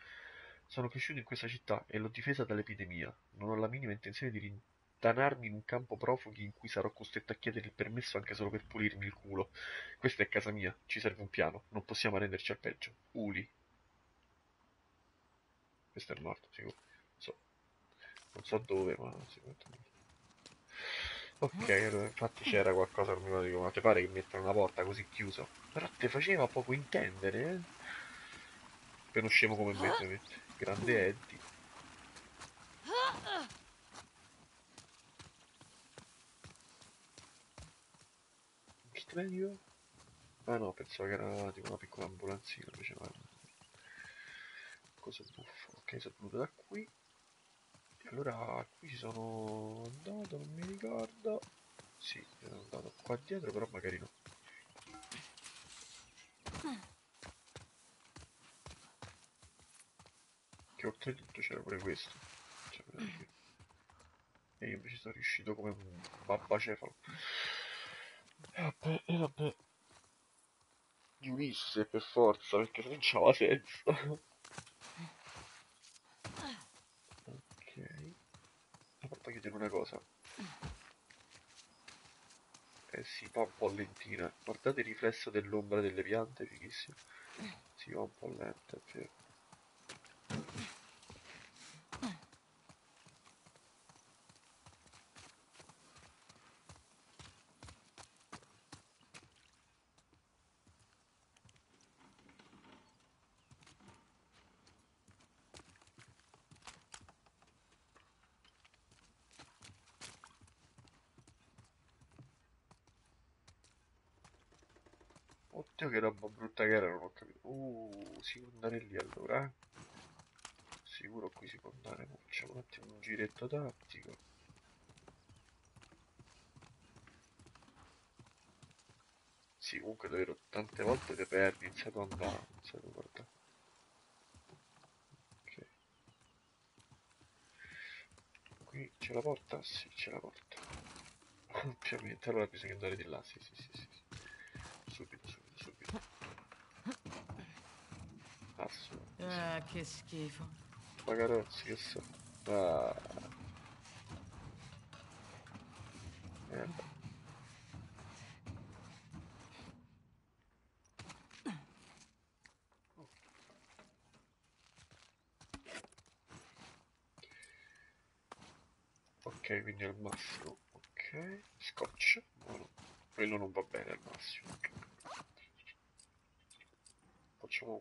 Sono cresciuto in questa città e l'ho difesa dall'epidemia. Non ho la minima intenzione di rintanarmi in un campo profughi in cui sarò costretto a chiedere il permesso anche solo per pulirmi il culo. Questa è casa mia, ci serve un piano, non possiamo arrenderci al peggio. Uli. Questo è il nord, sicuro. Non so. Dove, ma sicuramente. Ok, infatti c'era qualcosa che mi dico, ma ti pare che mettano una porta così chiusa? Però te faceva poco intendere, eh? Per uno scemo come me, ovviamente. Grande Eddie. Kit? Ah no, pensavo che era tipo una piccola ambulanzina, invece no. Cosa buffo? Ok, sono venuto da qui. Allora qui sono andato, non mi ricordo. Sì, sono andato qua dietro, però magari no. Che oltretutto c'era pure questo. Cioè. E io invece sono riuscito come un babbacefalo. E vabbè, e vabbè. Di Ulisse per forza, perché non c'aveva senso. ok. Ma fatto chiedere una cosa. Eh sì, va un po' lentina. Guardate il riflesso dell'ombra delle piante, fighissimo. Si va un po' lenta, è vero. Oddio che roba brutta che era, non ho capito. Uh, si può andare lì allora? Sicuro qui si può andare, facciamo un attimo un giretto tattico. Sì, comunque davvero tante volte te perdi, sai dove andare, sai dove guardare. Ok. Qui c'è la porta? Sì, c'è la porta. Ovviamente, allora bisogna andare di là, sì, sì, sì, sì. Assolutamente. Ah, che schifo. Ma carozzi, che so. Ah. Eh, beh. Ok, quindi al massimo. Ok, scotch. Buono. Quello non va bene al massimo. Facciamo. Facciamo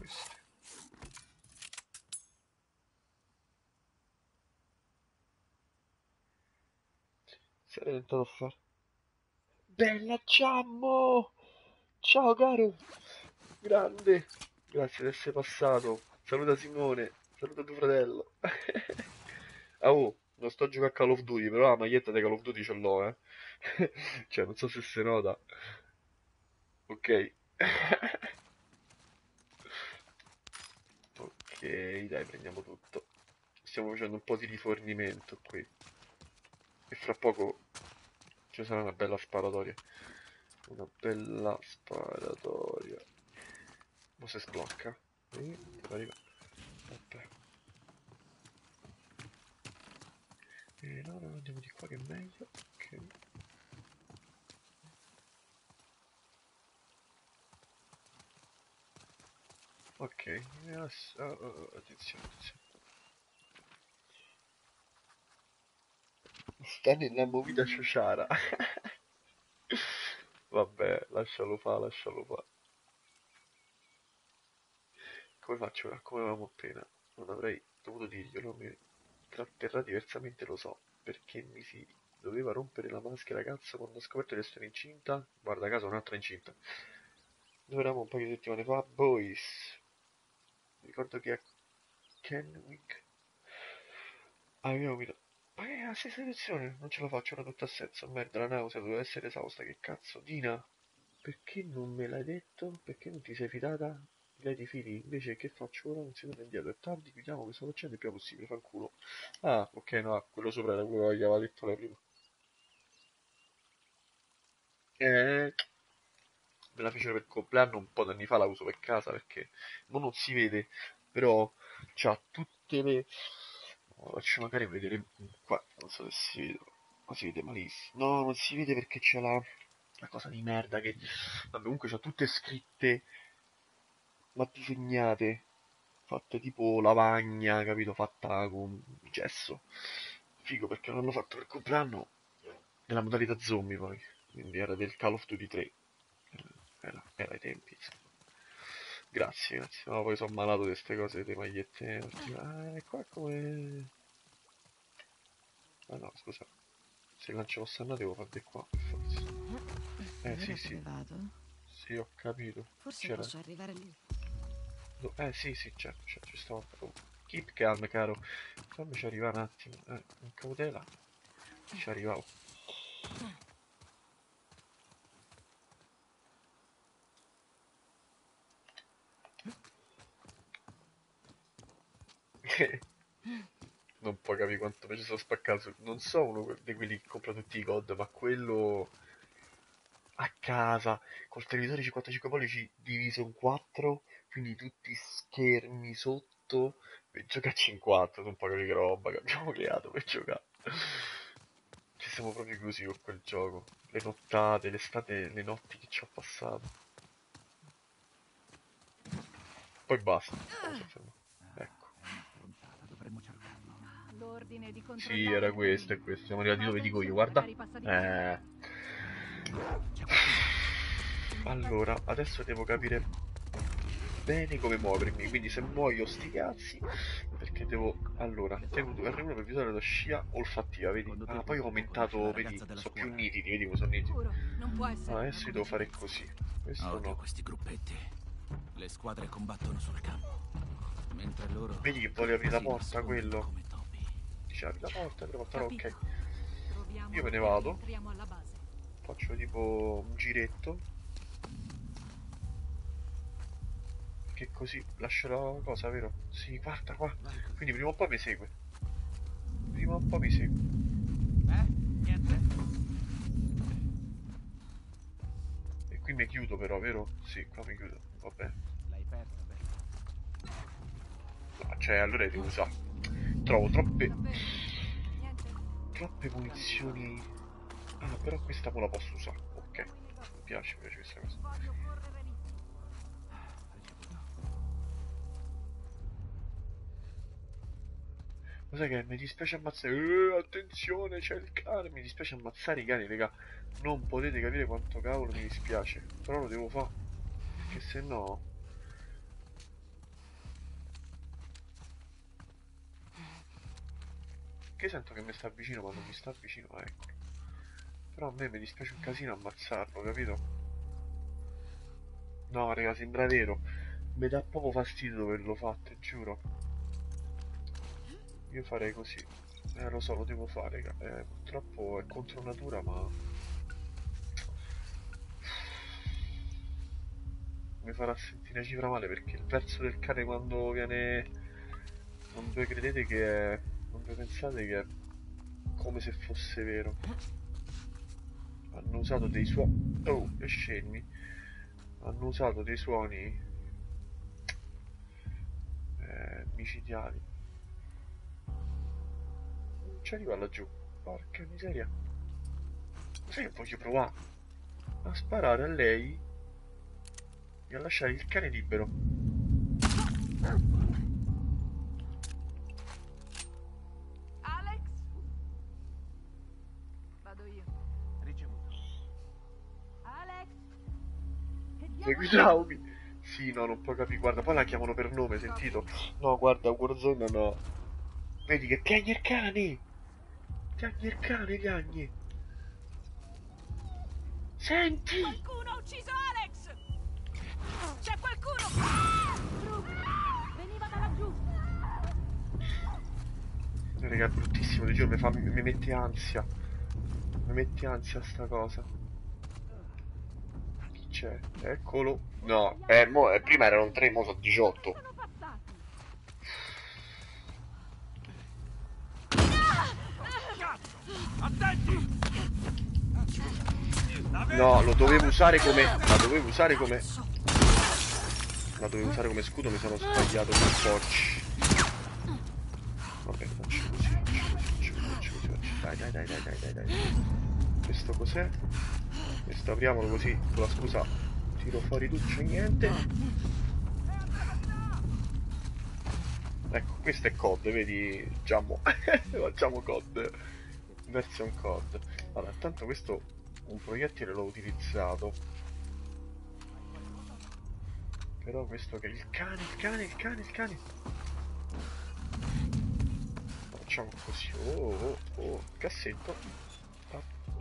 queste. Sarei tentato a fare. Bella Ciammo! Ciao caro! Grande! Grazie di essere passato. Saluta Simone, saluta tuo fratello. ah oh, non sto a giocare a Call of Duty, però la maglietta di Call of Duty ce l'ho, eh. cioè, non so se si nota. Ok. ok, dai, prendiamo tutto. Stiamo facendo un po' di rifornimento qui. E fra poco ci sarà una bella sparatoria. Una bella sparatoria. Ma se sblocca? Sì, arriva. Vabbè. E no, andiamo di qua che è meglio. Ok. Ok, oh, oh, oh, attenzione, attenzione. Sta nella movida Ciociara. Vabbè, lascialo fa, lascialo fa. Come faccio ora? Come avevamo appena? Non avrei dovuto dirglielo, mi tratterrà diversamente, lo so. Perché mi si doveva rompere la maschera, cazzo, quando ho scoperto di essere incinta? Guarda caso, un'altra incinta. Dove eravamo un paio di settimane fa? Boys. Ricordo che a Kenwick avevo mi... Ma è la stessa situazione, non ce la faccio ora tutta a senso, merda, la nausea doveva essere esausta, che cazzo, Dina? Perché non me l'hai detto? Perché non ti sei fidata? Lei ti fidi? Invece che faccio ora? Non si torna indietro, è tardi, chiudiamo questo faccenda il prima possibile, fanculo. Ah, ok, no, quello sopra era quello che aveva detto lei prima. Eh, me la fecero per compleanno un po' di anni fa, la uso per casa perché non si vede, però c'ha tutte le... Oh, faccio magari vedere qua, non so se si vede, ma si vede malissimo. No, non si vede perché c'è la, la cosa di merda che... Vabbè, comunque c'ha tutte scritte, ma disegnate, fatte tipo lavagna, capito? Fatta con gesso. Figo perché l'hanno fatto per compleanno nella modalità zombie poi, quindi era del Call of Duty 3. Era, era ai tempi. Grazie, grazie. No, poi sono malato di queste cose, delle magliette. Ah, e qua come... Ah no, scusa. Se lancio posso devo fare di qua, per forza. Eh Vero sì, sì, vado? sì, ho capito. Forse C'era... posso arrivare lì. No, Eh sì, sì, certo, certo, ci stavo. oh, Keep calm, caro. Fammici arrivare un attimo. Eh, con cautela. Ci arrivavo. Non puoi capire quanto mi ci sono spaccato. Non so uno di quelli che compra tutti i COD, ma quello a casa, col televisore 55 pollici diviso in 4, quindi tutti schermi sotto, per giocarci in 4, non puoi capire che roba che abbiamo creato per giocare. Ci siamo proprio chiusi con quel gioco. Le nottate, l'estate, le notti che ci ho passato. Poi basta. Poi si è fermato. Ecco. L'ordine di Sì, era questo e questo. Siamo arrivati dove dico io, guarda. Eh. Allora, adesso devo capire bene come muovermi. Quindi se muoio sti cazzi. Perché devo. Allora, tenuto R1 per visare la scia olfattiva, vedi? Ah, poi ho aumentato, vedi, sono più nitidi, vedi come sono nitidi. Ah, adesso io devo fare così. Questo no. questi gruppetti. Le squadre combattono sul campo. Mentre loro. Vedi che vuole aprire la porta, quello. Dice apri la porta, apri la porta, ok. Io me ne vado. Faccio tipo un giretto. Che così lascio la cosa, vero? Sì, guarda qua. Quindi prima o poi mi segue. Prima o poi mi segue. Eh? Niente? E qui mi chiudo però, vero? Sì, qua mi chiudo. Vabbè. L'hai persa, beh. Cioè, allora devo usare. Trovo troppe. Troppe munizioni. Ah, però questa me la posso usare. Ok. Mi piace, mi piace questa cosa. Ma sai che mi dispiace ammazzare. Eh, attenzione, c'è il cane. Mi dispiace ammazzare i cani, raga. Non potete capire quanto cavolo mi dispiace. Però lo devo fare. Perché se no. Che sento che mi sta vicino, ma non mi sta vicino, ecco. Però a me mi dispiace un casino ammazzarlo, capito? No, raga, sembra vero. Mi dà proprio fastidio doverlo fatto, giuro. Io farei così. Eh, lo so, lo devo fare. Eh, purtroppo è contro natura, ma... Mi farà sentire una cifra male perché il verso del cane quando viene... Non voi credete che è... Non voi pensate che è come se fosse vero. Hanno usato dei suoni... Oh, che scemi. Hanno usato dei suoni... Eh, micidiali. Ci arriva laggiù. Porca miseria. Sai che voglio provare a sparare a lei e a lasciare il cane libero. Seguitami. Sì, no, non può capire. Guarda, poi la chiamano per nome, sentito? No, guarda, Warzone no. Vedi che piagne il cane! Piagne il cane, piagne! Senti! Qualcuno ha ucciso Alex! C'è qualcuno! Veniva da laggiù! Raga, è bruttissimo, ti giuro, mi, fa, mi mette ansia. Mi mette ansia sta cosa. C'è? Eccolo. No, eh, mo, eh, prima erano 3, mo sono 18. Sono passati! Attenti! No, lo dovevo usare come... La dovevo usare come... La dovevo usare come scudo, mi sono sbagliato con porci. Vabbè, faccio così, faccio così, faccio così, faccio così, dai, dai, dai, dai, dai, dai. Questo cos'è? Questo apriamolo così, con la scusa tiro fuori tutto, c'è niente. Ecco, questo è COD, vedi? Facciamo, facciamo COD. Version COD. Allora, intanto questo un proiettile l'ho utilizzato. Però questo che il cane, il cane, il cane, il cane. Facciamo così. Oh, oh, oh, cassetto.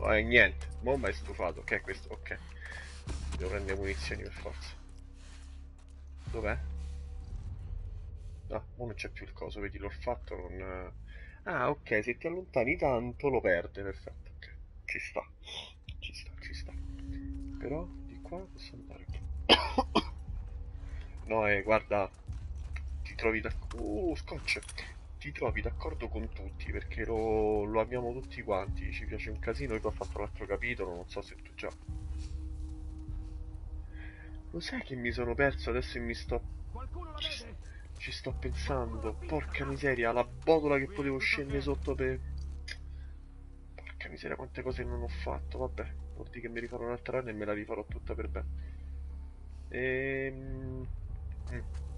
Eh, niente, bomba è stufato. Che è questo? Ok. Devo prendere munizioni per forza. Dov'è? Ora non c'è più il coso, vedi, l'ho fatto con... Ah, ok, se ti allontani tanto lo perde, perfetto, ok. Ci sta, ci sta, ci sta. Però di qua posso andare. no, eh, guarda, ti trovi d'accordo... Uh, scotch! Ti trovi d'accordo con tutti, perché lo, lo amiamo tutti quanti, ci piace un casino, io ho fatto l'altro capitolo, non so se tu già... Lo sai che mi sono perso adesso e mi sto... Vede? Ci sto pensando, porca miseria, la botola che potevo scendere sotto per... Porca miseria, quante cose non ho fatto, vabbè, vuol dire che mi rifarò un'altra run e me la rifarò tutta per bene. Ehm... mm.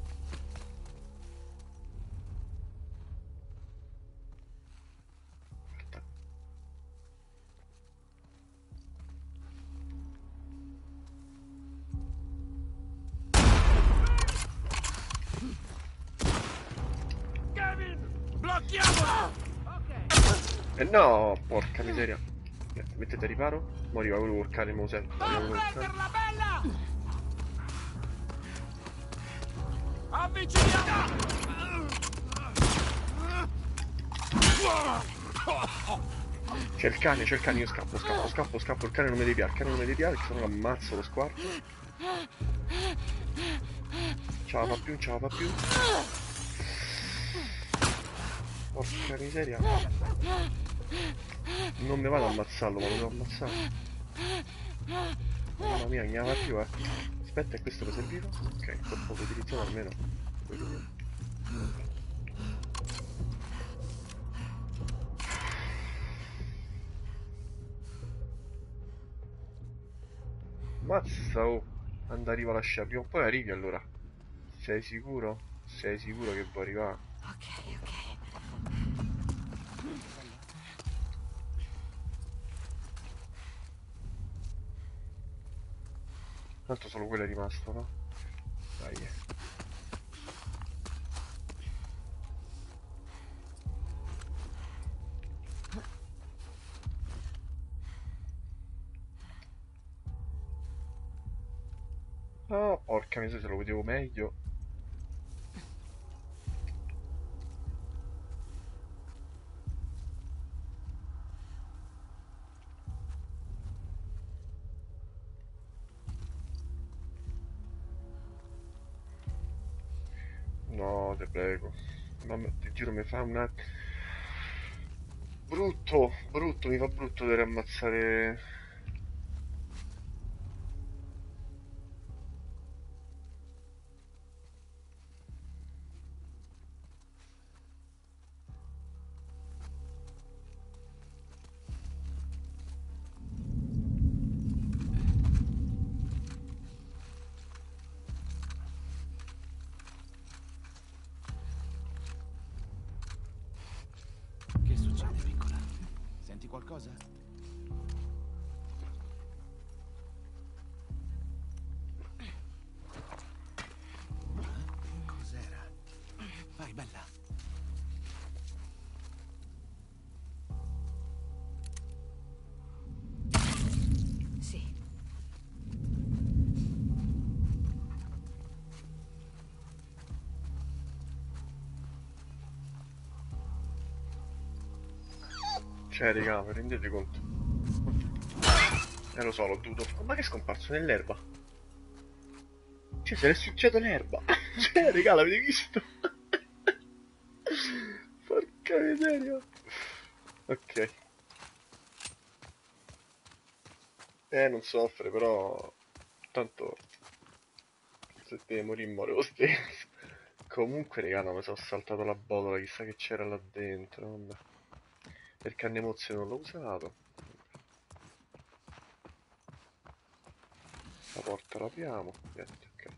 Blocchiamolo! Eh no, porca miseria. Mettete a riparo? Mo arriva quello col cane, mo sento. Va cane. prenderla, bella! Avviciniamo! C'è il cane, c'è il cane, io scappo, scappo, scappo, scappo, il cane non mi piare, il cane non mi deve piare, se no ammazzo lo squarto. La fa più, la fa più. Porca miseria. Non mi vado a ammazzarlo, ma lo devo ammazzare. Mamma mia, mi chiama più, eh. Aspetta, e questo lo serviva? Ok, colpo utilizzato almeno. Mazza, oh. Quando arriva la scia, prima o poi arrivi allora. Sei sicuro? Sei sicuro che può arrivare? Ok, ok. Tanto solo quello è rimasto, no? Dai. Ah, porca miseria, se lo vedevo meglio. No, te prego. Mamma, ti giuro, mi fa una... Brutto, brutto, mi fa brutto dover ammazzare... Cioè, raga, vi rendete conto? Eh lo so, l'ho dovuto. Ma che è scomparso nell'erba? Cioè, se l'è successo l'erba! cioè, raga, l'avete visto? Porca miseria! Ok. Eh, non soffre, però... Tanto... Se deve morire, muore lo stesso. Comunque, raga, no, mi sono saltato la botola, chissà che c'era là dentro, vabbè. Perché Annemozio non l'ho usato. La porta la apriamo. Niente, ok.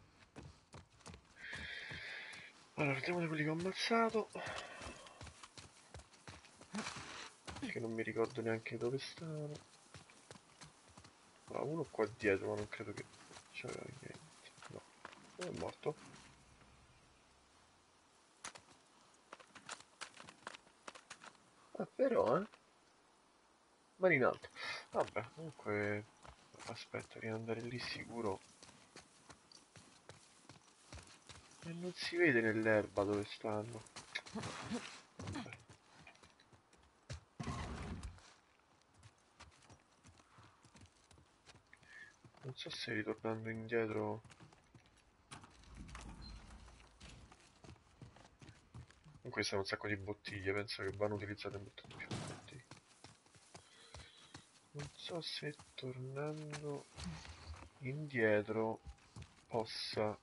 Allora, vediamo di quelli che ho ammazzato. Che non mi ricordo neanche dove stanno. Ah, uno qua dietro, ma non credo che c'aveva niente. No, è morto. Ah, però, eh? Mani in alto. Vabbè, comunque... Aspetta, di andare lì sicuro. E non si vede nell'erba dove stanno. Non so se ritornando indietro... Comunque stanno un sacco di bottiglie, penso che vanno utilizzate molto di più bottiglie. Non so se tornando indietro possa...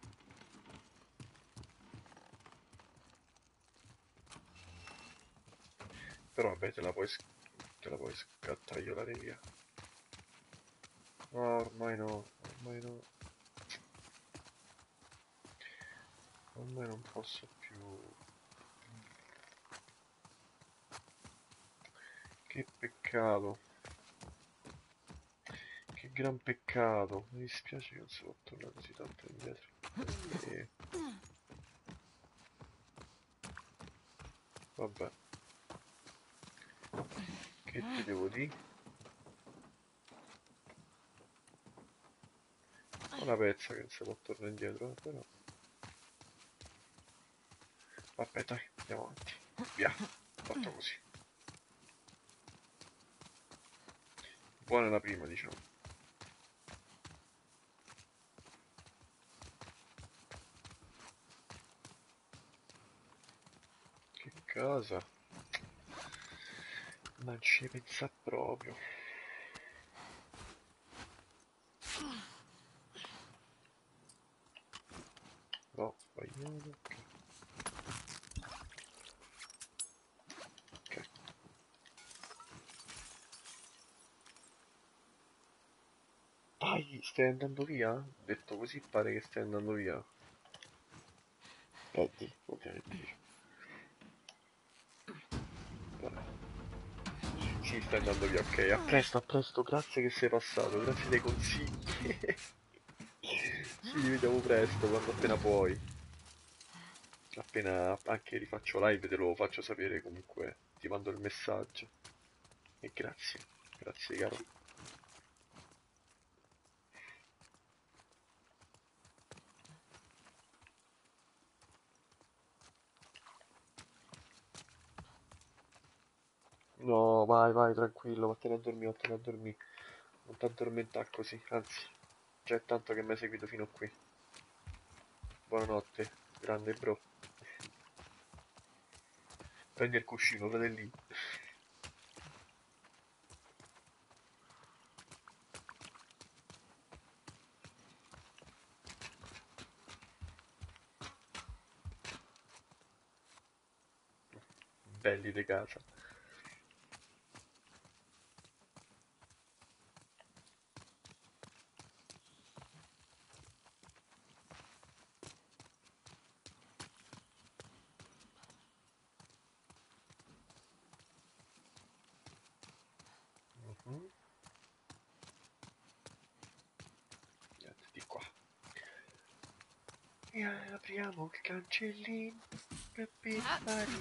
Però vabbè te la puoi, te la puoi scattagliolare via. No, ormai no, ormai no. Ormai non posso più... Che peccato. Che gran peccato. Mi dispiace che non si può tornare così tanto indietro. E... Vabbè. Che ti devo dire? Una pezza che non si può tornare indietro, eh, però. Vabbè dai, andiamo avanti. Via, fatto così. Buona la prima, diciamo. Che cosa? Non ci pensa proprio. ok. Ok. Dai, stai andando via? Detto così pare che stai andando via. Eddie, ovviamente. Vabbè. Sì, stai andando via, ok. A presto, a presto, grazie che sei passato, grazie dei consigli. Ci rivediamo presto, quando appena puoi. Appena anche rifaccio live te lo faccio sapere comunque, ti mando il messaggio. E grazie, grazie caro. No, vai, vai, tranquillo, vattene a dormire, vattene a dormire. Non ti addormentare così, anzi, già è tanto che mi hai seguito fino qui. Buonanotte, grande bro. Prendi il cuscino, fratelli. Belli di casa. Mhm. Niente, di qua. E apriamo il cancellino per pizzari.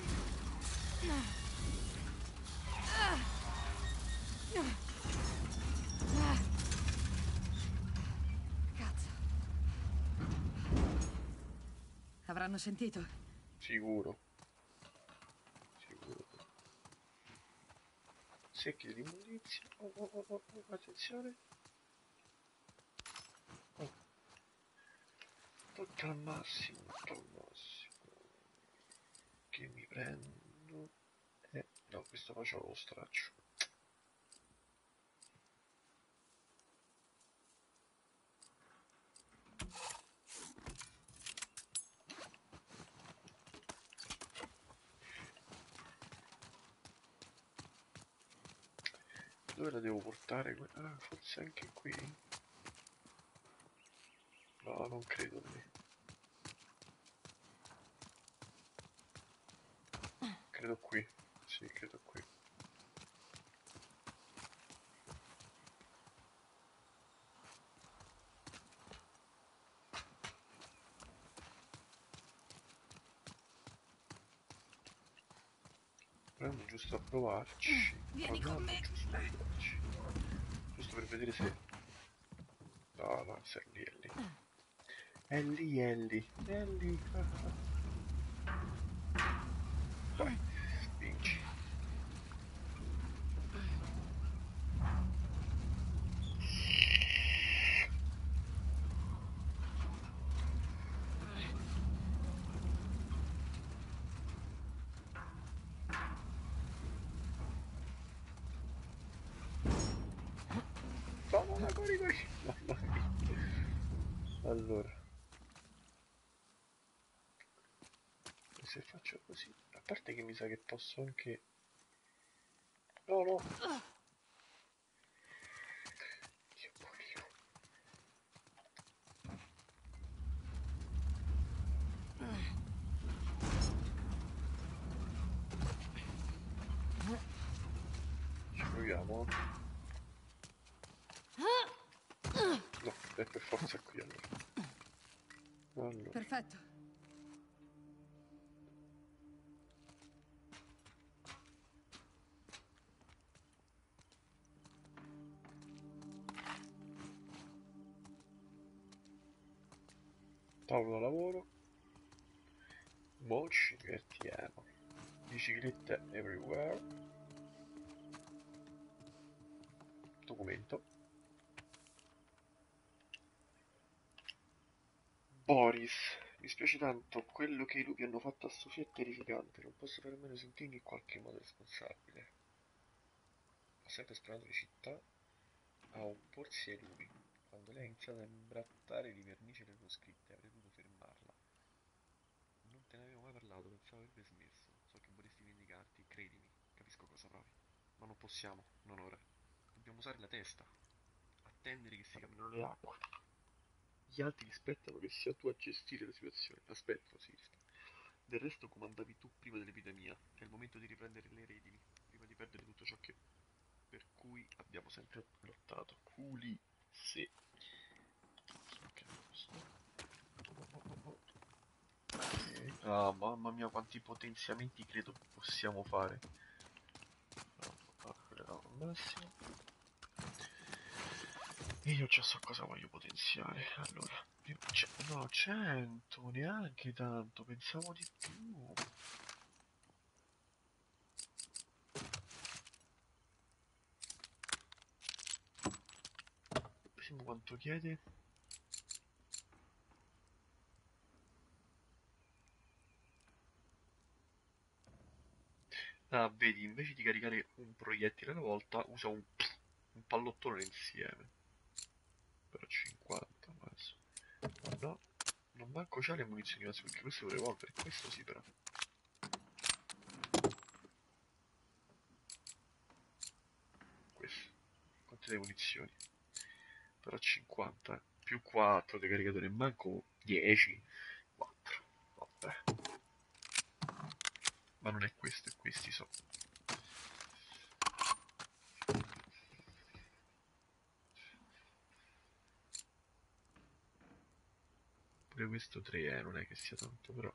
Cazzo. Avranno sentito? Sicuro. Sicuro. Secchi di immondizia. Oh, oh, oh, oh, oh, attenzione. Oh. Tutto al massimo, tutto al massimo. Prendo. Eh, no, questo faccio lo straccio. Dove la devo portare? Ah, forse anche qui? No, non credo lì. Credo qui. Sì, credo qui. Proviamo giusto a provarci. Vieni con me. giusto a provarci. Giusto per vedere se... No, no, se è lì, è lì. È lì, è lì. È lì. Vai, spingi. No, no, no, corri, corri. Mamma mia. Allora. E se faccio così? A parte che posso anche... No, no. Tavolo lavoro. Mo ci divertiamo. Biciclette everywhere. Documento. Boris, mi spiace tanto, quello che i lupi hanno fatto a Sofia è terrificante, non posso a meno sentirmi in qualche modo responsabile. Ho sempre esplorato le città a opporsi ai lupi. Quando lei ha iniziato a imbrattare di vernice le loro scritte, avrei potuto fermarla. pensavo avrebbe smesso. So che vorresti vendicarti, credimi, capisco cosa provi. Ma non possiamo, non ora. Dobbiamo usare la testa. Attendere che si cambiano le acque. Gli altri aspettano che sia tu a gestire la situazione. Aspettano, si rispa. Del resto comandavi tu prima dell'epidemia. È il momento di riprendere le redini, prima di perdere tutto ciò che... per cui abbiamo sempre lottato. Culi, sì. Ok, questo. Ok. Ah, mamma mia, quanti potenziamenti credo possiamo fare. Ah. E io già so cosa voglio potenziare. Allora, no, 100, neanche tanto, pensavo di più. Vediamo quanto chiede. Ah, vedi, invece di caricare un proiettile alla volta, usa un, un pallottone insieme. Per 50, ma adesso. No, non manco già le munizioni adesso perché questo è un revolver, questo sì però. Questo. Quante le munizioni? Però 50, eh. più 4 dei caricatori, manco 10. 4, vabbè. Ma non è questo, è questi so. Pure questo 3 eh, non è che sia tanto però.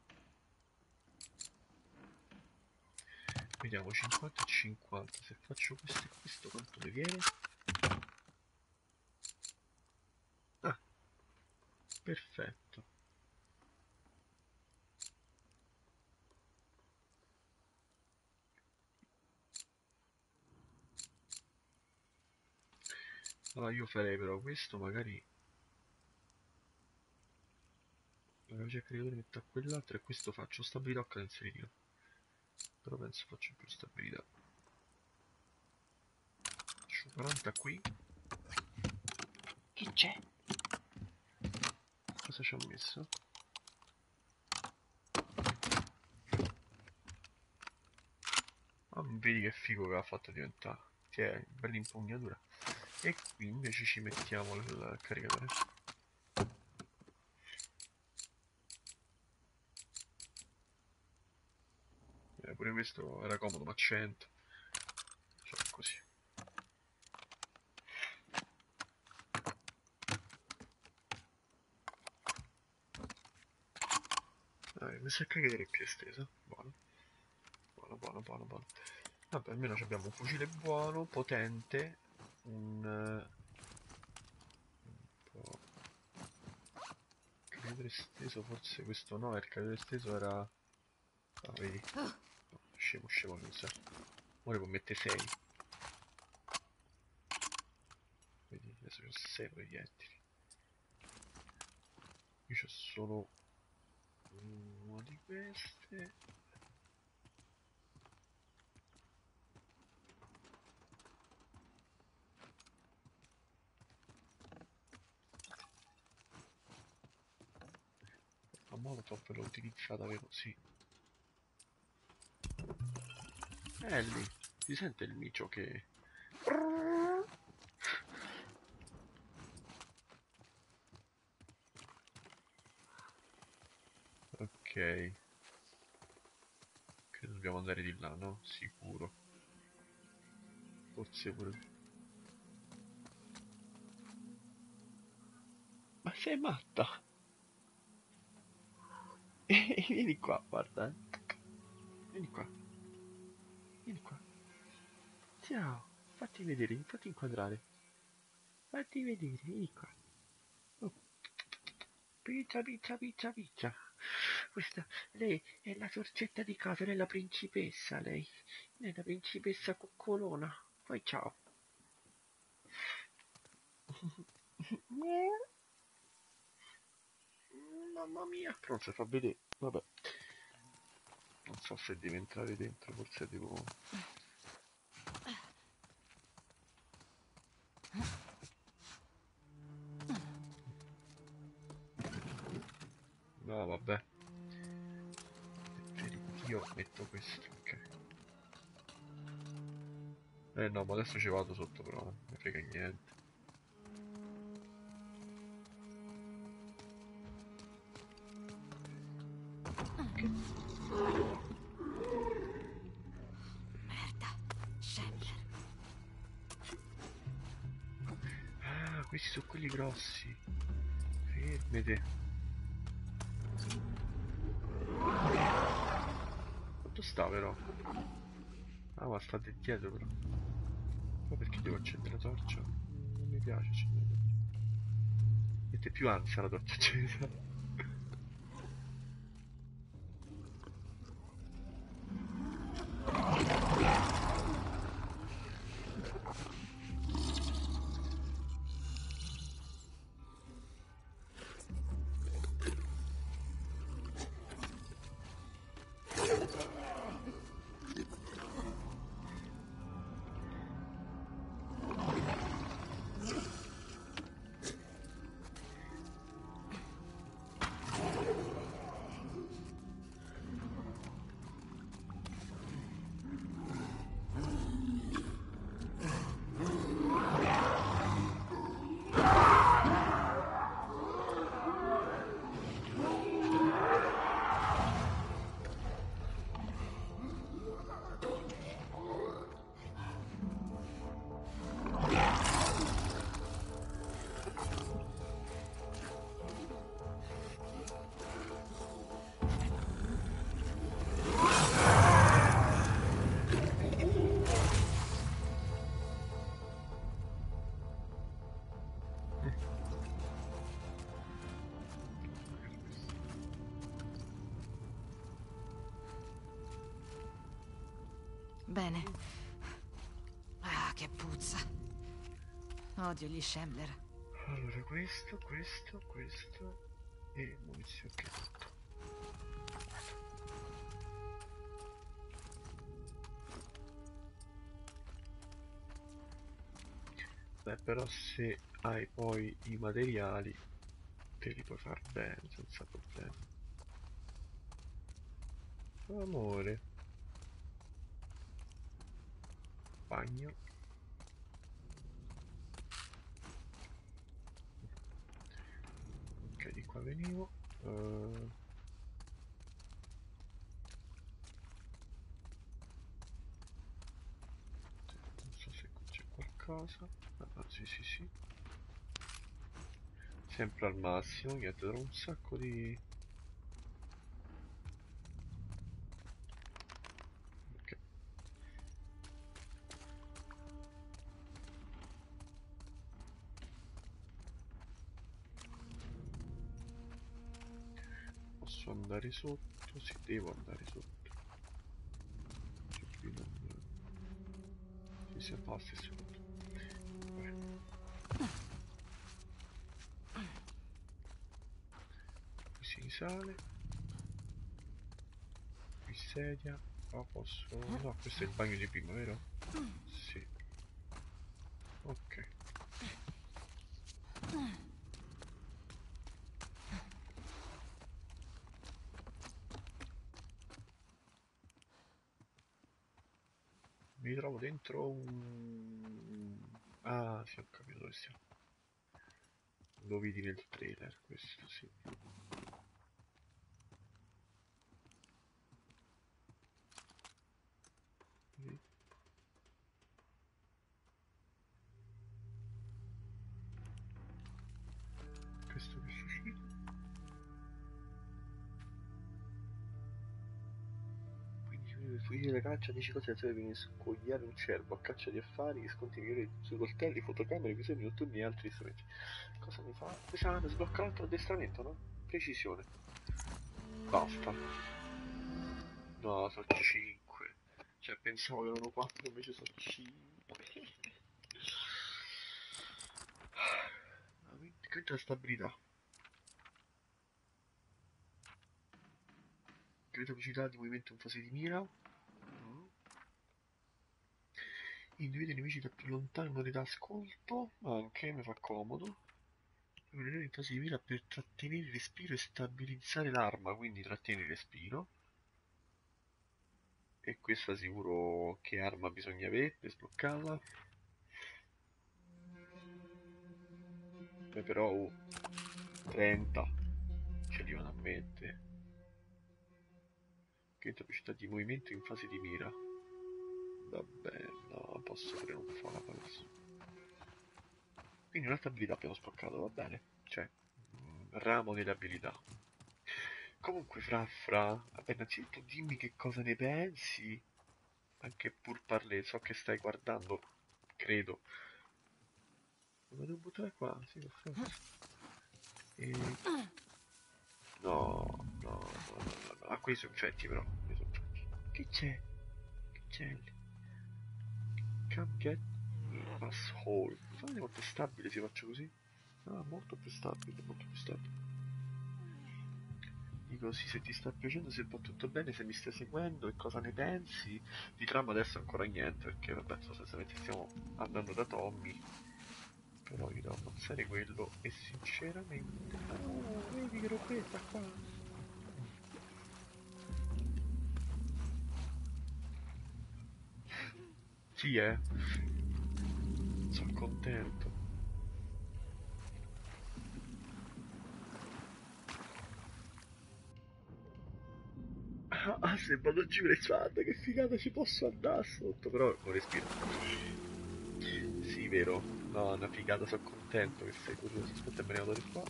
Vediamo 50 e 50. Se faccio questo e questo quanto mi viene? Ah, perfetto. Allora io farei però questo magari. Magari c'è il caricatore metto a quell'altro e questo faccio stabilità o cadenza però penso faccio più stabilità. Faccio 40 qui. Che c'è? cosa ci ho messo? Ah, vedi che figo che ha fatto diventare. Che è bella impugnatura e qui invece ci mettiamo il caricatore. Eh, pure questo era comodo ma 100 cioè così. Dai, mi sa che è più esteso. Buono. Buono buono buono buono. Vabbè almeno abbiamo un fucile buono potente un, eh, un po' calibro esteso forse questo no il calibro esteso era ah vedi. No, scemo scemo non so ora può mettere 6 vedi adesso ho 6 proiettili. Io c'ho solo una di queste molotov l'ho utilizzata vero? Sì. Ellie, si sente il micio che... Ok. Credo dobbiamo andare di là, no? Sicuro. Forse pure... Ma sei matta? Vieni qua, guarda. eh. Vieni qua. Vieni qua. Ciao. Fatti vedere, fatti inquadrare. Fatti vedere, vieni qua. Oh. Pizza, pizza, pizza, pizza. Questa, lei è la sorcetta di casa, lei è la principessa, lei. Lei è la principessa coccolona. Poi ciao. Mamma mia, però non si fa vedere. Vabbè. Non so se deve entrare dentro, forse devo... No, vabbè. Vedi, io metto questo, ok. Eh no, ma adesso ci vado sotto però, non mi frega niente. Grossi. Fermete. Quanto sta però? Ah, ma sta di dietro però. Ma perché devo accendere la torcia? Non mi piace accendere la torcia. Mette più ansia la torcia accesa. Odio gli Shambler. Allora, questo, questo, questo e munizioni che tutto. Beh, però se hai poi i materiali te li puoi far bene senza problemi. Amore. Bagno. Ok, di qua venivo. Eh, Non so se c'è qualcosa. Ah, ah, sì, sì, sì. Sempre al massimo, niente, trovo un sacco di... andare sotto? Sì, devo andare sotto. Cioè, qui non... Ci si abbassa sotto. Qui si risale. Qui sedia. Qua posso... No, questo è il bagno di prima, vero? Sì. Ok. Mi trovo dentro un... Ah, sì, ho capito dove siamo. Lo vedi nel trailer, questo sì. Caccia, 10 cose da sapere viene scogliare un cervo a caccia di affari, sconti migliori sui coltelli, fotocamere, visioni notturni e altri strumenti. Cosa mi fa? Pesante, sblocca l'altro addestramento, no? Precisione. Basta. No, sono 5. Cioè, pensavo che erano 4, invece sono 5. Quinta la stabilità. Incrementa velocità di movimento in fase di mira. Mm. Individua i nemici da più lontano in modalità ascolto. Anche mi fa comodo. Rimanere in fase di mira per trattenere il respiro e stabilizzare l'arma, quindi trattieni il respiro. E questa sicuro che arma bisogna avere per sbloccarla. Beh, però oh, 30 ci arrivano a mente. Che capacità di movimento in fase di mira. Vabbè, no, posso pure non farla adesso. Quindi un'altra abilità abbiamo sbloccato, va bene. Cioè, mm, ramo delle abilità. Comunque, Fra Fra, vabbè, innanzitutto dimmi che cosa ne pensi. Anche pur parlé, so che stai guardando, credo. Lo devo buttare qua, sì, perfetto. E... No, no, no, no, no. Ah, qui sono infetti però. qui sono infetti. Che c'è? Che c'è? Come get asshole. Vedere quanto è stabile se faccio così? Ah, molto più stabile, molto più stabile. Dico sì, se ti sta piacendo, se va tutto bene, se mi stai seguendo e cosa ne pensi. Di trama adesso ancora niente, perché vabbè, sostanzialmente stiamo andando da Tommy. Però io devo ammazzare quello e sinceramente... Oh, vedi che robbetta qua! Sì, eh. Sono contento. Ah, se vado giù le guarda che figata ci posso andare sotto, però non respiro. Sì, vero. No, una figata, sono contento che sei curioso. Aspetta, me ne vado di qua.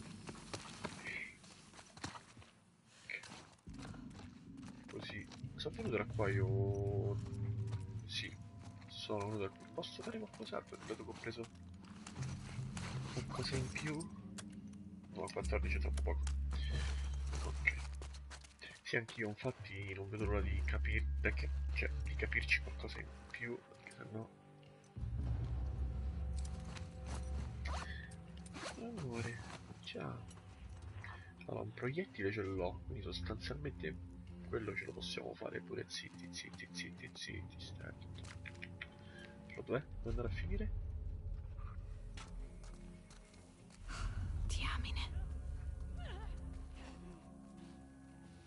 Così. Sono venuto da qua io... Sono venuto qui. Posso fare qualcos'altro? Dato che ho preso qualcosa in più? No, 14 è troppo poco. Ok. Sì, anch'io, infatti non vedo l'ora di capire, perché, cioè, di capirci qualcosa in più, perché sennò... Amore, ciao. Allora, un proiettile ce l'ho, quindi sostanzialmente quello ce lo possiamo fare pure zitti, zitti, zitti, zitti, stai. Però dov'è? Dove andare a finire? Diamine.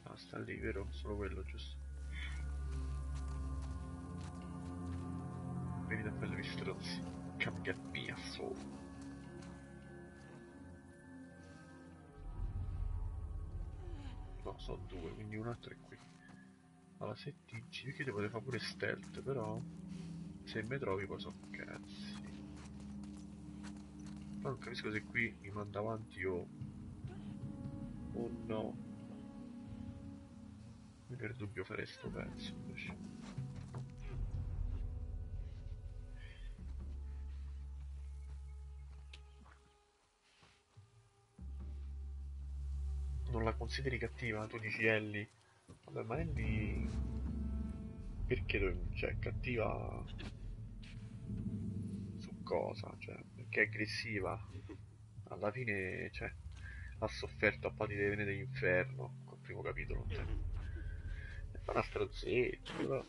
Ah, sta lì, vero? Solo quello, giusto? Venite a bello strozzi. Come get me a soul. No, sono due, quindi un altro è qui. Allora, se ti giri, che devo fare pure stealth, però... Se mi trovi poi so cazzi. Ma non capisco se qui mi manda avanti o... O no. Mi per dubbio fare sto pezzo invece. Non la consideri cattiva? Tu dici Ellie. Vabbè, ma Ellie... Perché cioè, cattiva... Su cosa? Cioè, perché è aggressiva? Alla fine, cioè, ha sofferto a pati delle vene dell'inferno, col primo capitolo. Cioè. E fa una strozzetta, però...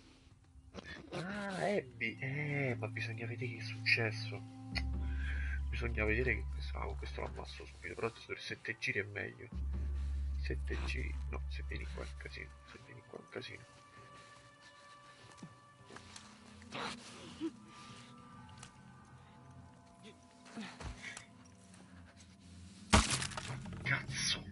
Ah, Abby! Eh, ma bisogna vedere che è successo. Bisogna vedere che questo... Ah, questo lo ammasso subito, però per 7 giri è meglio. 7 giri... No, se vieni qua è un casino. Se vieni qua è un casino. Cazzo!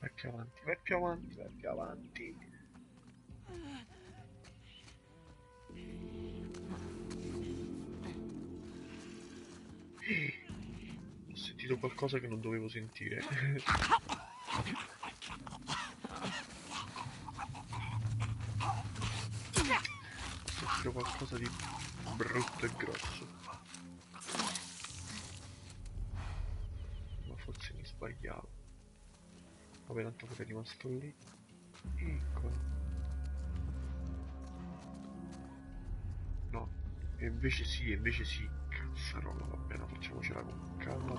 Vai più avanti, vai avanti, vai avanti. Sentito qualcosa che non dovevo sentire. Sentito qualcosa di brutto e grosso. Ma forse mi sbagliavo. Vabbè, tanto che è rimasto lì. Eccolo. No, e invece sì, invece sì. Cazzarola, va bene, facciamocela con calma.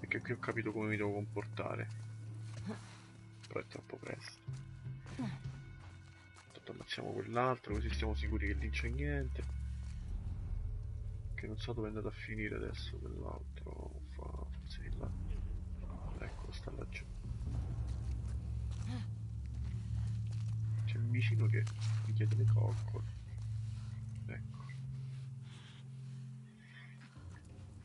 Perché qui ho capito come mi devo comportare. Però è troppo presto. Intanto ammazziamo quell'altro, così siamo sicuri che lì c'è niente. Che non so dove è andato a finire adesso quell'altro. Fa- Forse di là. Ecco, sta laggiù. C'è un vicino che mi chiede le coccole.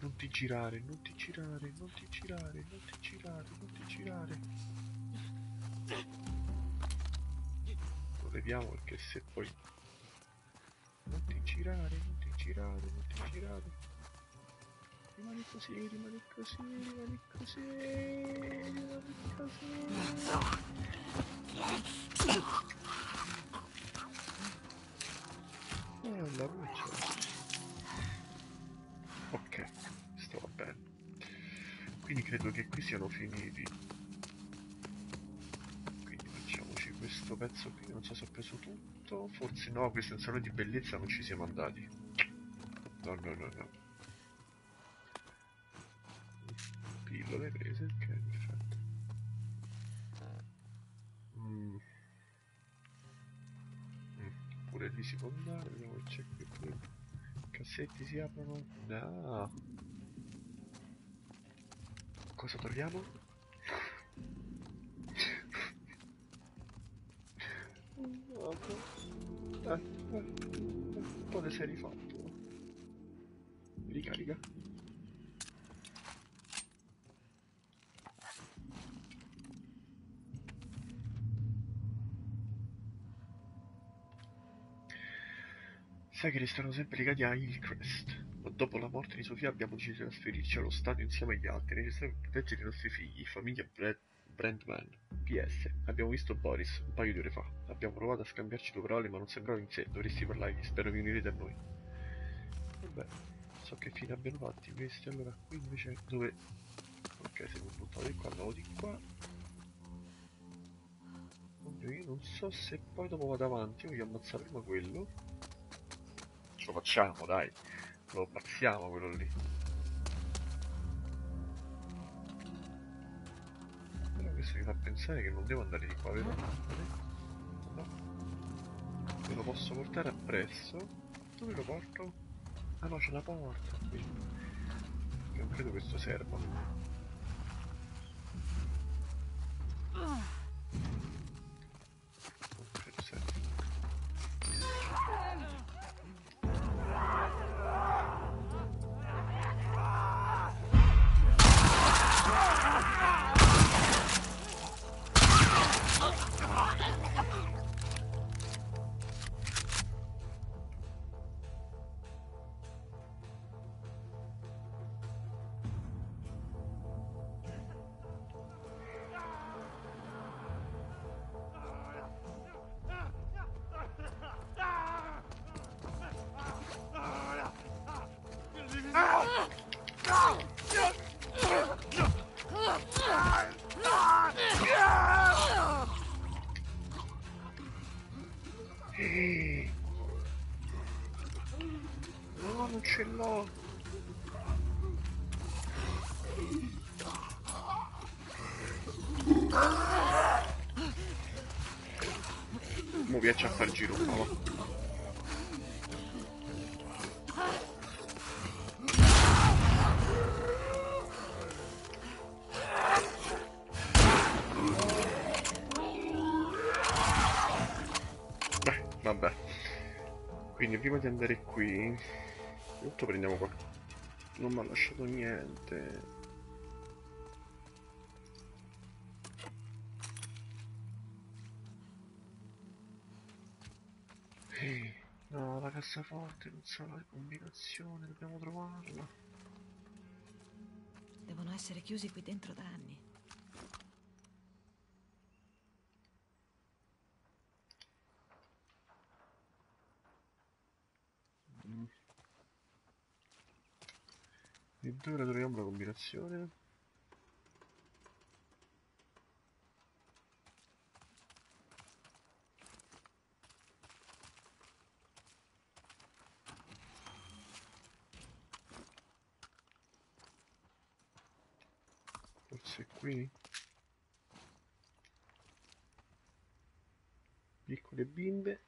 Non ti girare, non ti girare, non ti girare, non ti girare, non ti girare. Lo leviamo perché se poi... Non ti girare, non ti girare, non ti girare. Rimani così, rimani così, rimani così, rimani così. Eh, la luce. Quindi credo che qui siano finiti. Quindi facciamoci questo pezzo qui, non so se ho preso tutto, forse no, questo è un salone di bellezza non ci siamo andati. No, no, no, no. Pillole prese, ok, perfetto. Mm. Mm, Pure lì si può andare, vediamo che c'è qui. Cassetti si aprono? No. Cosa troviamo? Eh, eh, po' di sei rifatto. Ricarica. Sai che restano sempre legati a Hillcrest, dopo la morte di Sofia abbiamo deciso di trasferirci allo stadio insieme agli altri, necessario per proteggere i nostri figli, famiglia Brad Brandman. PS, abbiamo visto Boris un paio di ore fa, abbiamo provato a scambiarci due parole ma non sembrava in sé, dovresti parlargli, spero vi unirete a noi. Vabbè, so che fine abbiano fatti questi, allora qui invece dove... Ok, siamo buttati di qua, andiamo di qua. Oddio, io non so se poi dopo vado avanti, voglio ammazzare prima quello. Ce lo facciamo, dai. Lo ammazziamo quello lì. Però questo mi fa pensare che non devo andare di qua, vero? No. Me lo posso portare appresso? Dove lo porto? Ah no, c'è la porta qui. Non credo questo serva. L'ho. Mo piace a far giro po'. Beh, vabbè. Quindi prima di andare qui, tutto prendiamo qua. Non mi ha lasciato niente. No, la cassaforte, non so la combinazione, dobbiamo trovarla. Devono essere chiusi qui dentro da anni. La troviamo la combinazione? Forse qui? Piccole bimbe.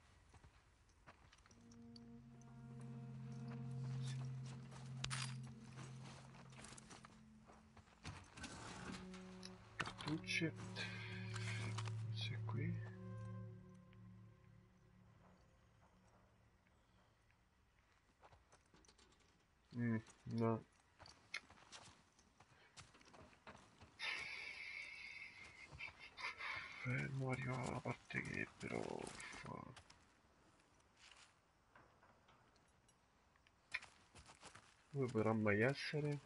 Cartucce. Forse qui. Mm, no. Fermo, arriva alla parte che però fa... Dove potrà mai essere?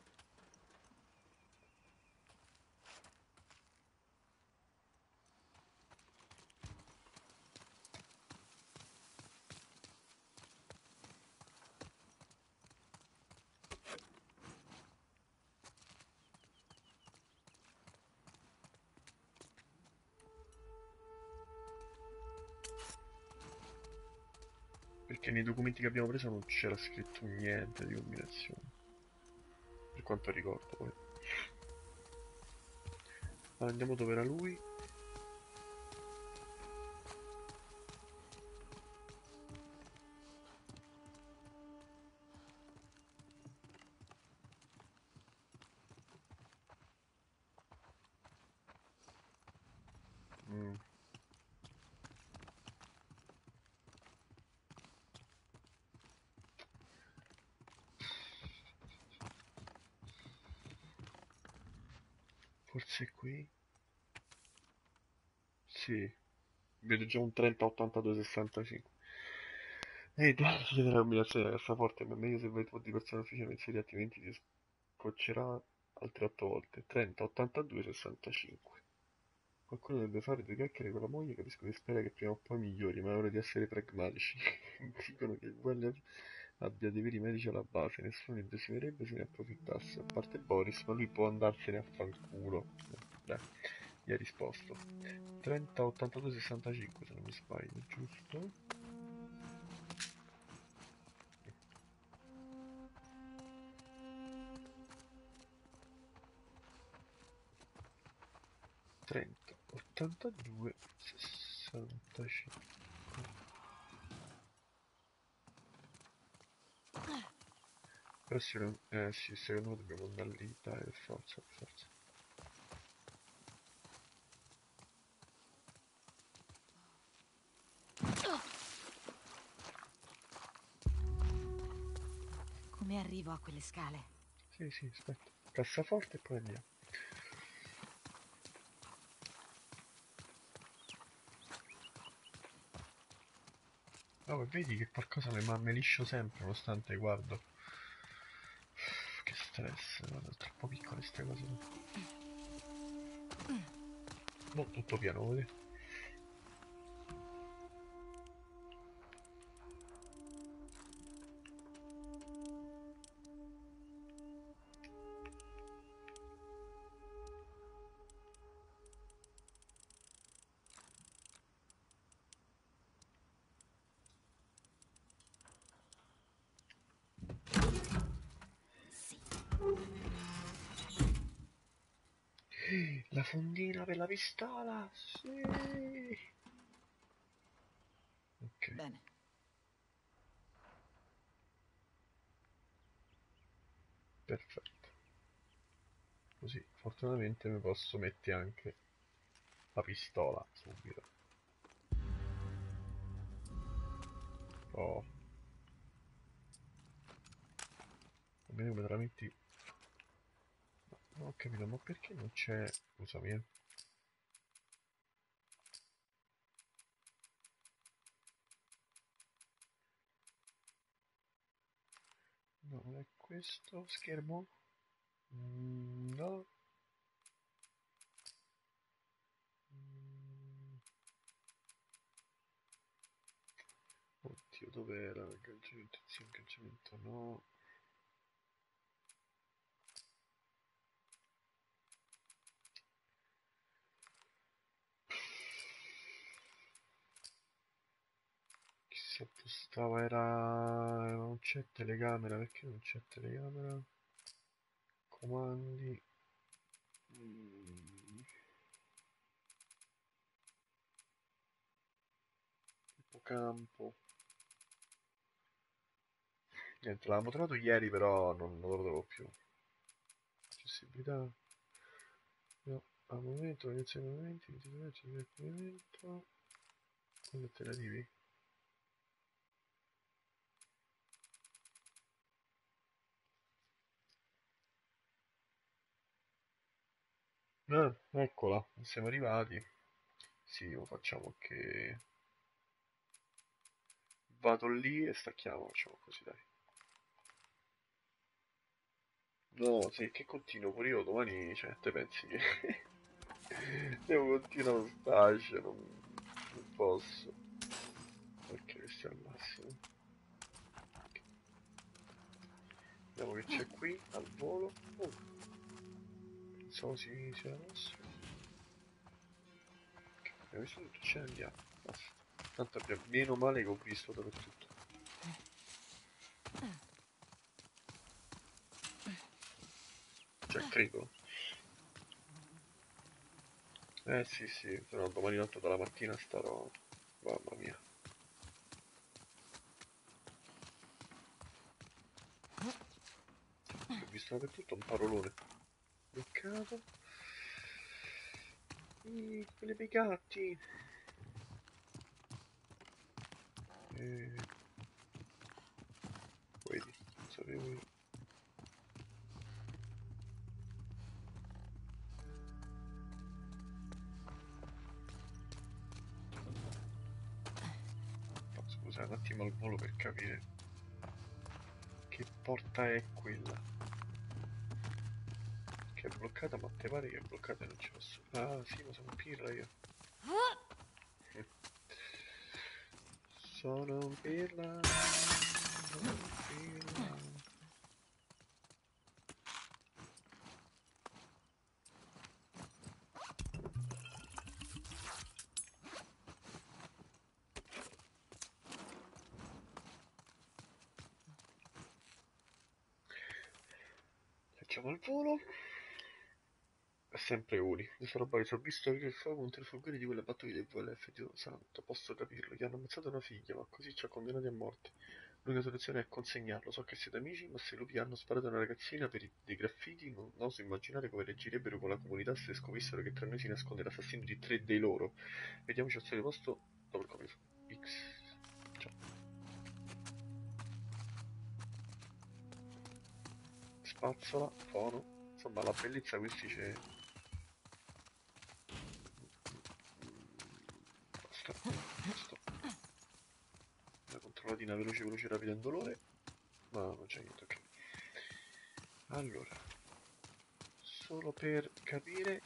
Che abbiamo preso non c'era scritto niente di combinazione. Per quanto ricordo poi. Allora, andiamo dove era lui. Già un 30, 82, 65. Ehi, dai, chiedere la combinazione della cassaforte, ma meglio se vai tu di persona ufficiale inserire altrimenti ti scoccerà altre 8 volte. 30, 82, 65. Qualcuno dovrebbe fare due chiacchiere con la moglie, capisco che spera che prima o poi migliori, ma è ora di essere pragmatici. Dicono che il Guardia abbia dei veri medici alla base, nessuno ne se ne approfittasse, a parte Boris, ma lui può andarsene a fanculo. Beh, gli ha risposto. 30, 82, 65 se non mi sbaglio, giusto? Trenta, ottantadue, sessantacinque. Però non- eh, sì, secondo me dobbiamo andare lì, dai, per forza, per forza. A quelle scale? Sì, sì, aspetta. Cassaforte e poi andiamo. Oh, vedi che qualcosa mi ma me liscio sempre, nonostante guardo. Che stress, guarda, troppo piccole queste cose. Non tutto piano, vedi? Fondina per la pistola, sì. Ok. Bene. Perfetto. Così, fortunatamente mi posso mettere anche la pistola subito. Oh. Va bene come te la metti? No, non ho capito, ma perché non c'è... Scusami, eh. No, è questo schermo? Mm, no. Mm. Oddio, dov'era? Agganciamento, sì, agganciamento no. stava era non c'è telecamera perché non c'è telecamera? Comandi. Tipo campo niente l'avevamo trovato ieri però non, non lo trovo più. Accessibilità. No, al momento inizio i movimenti inizio i movimenti alternativi Ah, eccola, siamo arrivati. Sì, lo facciamo che... Vado lì e stacchiamo, facciamo così, dai. No, se che continuo pure io domani, cioè, te pensi che... Devo continuare lo stage, non, non posso. Perché sia al massimo. Vediamo che c'è qui, al volo. Oh. Si sia mosso. Ok, abbiamo visto tutto, ce ne andiamo. Tanto abbiamo meno male che ho visto dappertutto. Cioè, credo. Eh sì sì, no domani notte dalla mattina starò... Mamma mia. Ho visto dappertutto un parolone. Peccato. I, quelli dei gatti. E... Vedi, non sapevo io. Scusa, un attimo al volo per capire che porta è quella. Che è bloccata, ma te pare che è bloccata non ci posso. Ah, sì, ma sono un pirla io. Eh. Sono un pirla. Sono un pirla. Facciamo il volo. È sempre Uni. Mi sono roba che ci ho visto aprire il fuoco contro i fulguri di quelle battaglie del VLF. Dio santo, posso capirlo. Gli hanno ammazzato una figlia, ma così ci ha condannati a morte. L'unica soluzione è consegnarlo. So che siete amici, ma se lupi hanno sparato a una ragazzina per i, dei graffiti, non oso immaginare come reagirebbero con la comunità se scoprissero che tra noi si nasconde l'assassino di tre dei loro. Vediamoci al solito posto dopo il comico. X. Ciao. Spazzola, fono. Insomma, la bellezza questi c'è. Basta, basta. La controllatina veloce, veloce, rapida, indolore. Ma non c'è niente, ok. Allora, solo per capire.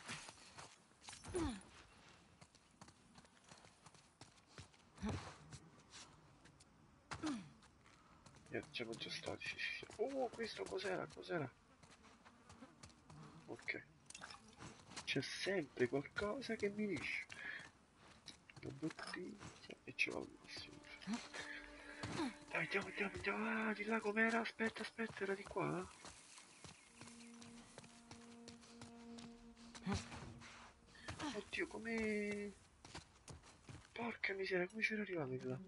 Eh, siamo già stati, sì, sì, sì. Oh, questo cos'era? Cos'era? Ok. C'è sempre qualcosa che mi dice. Una bottiglia e ci va al massimo. Dai, andiamo, andiamo, andiamo. Ah, di là com'era? Aspetta, aspetta, era di qua? Oddio, come... Porca miseria, come c'era arrivato di là?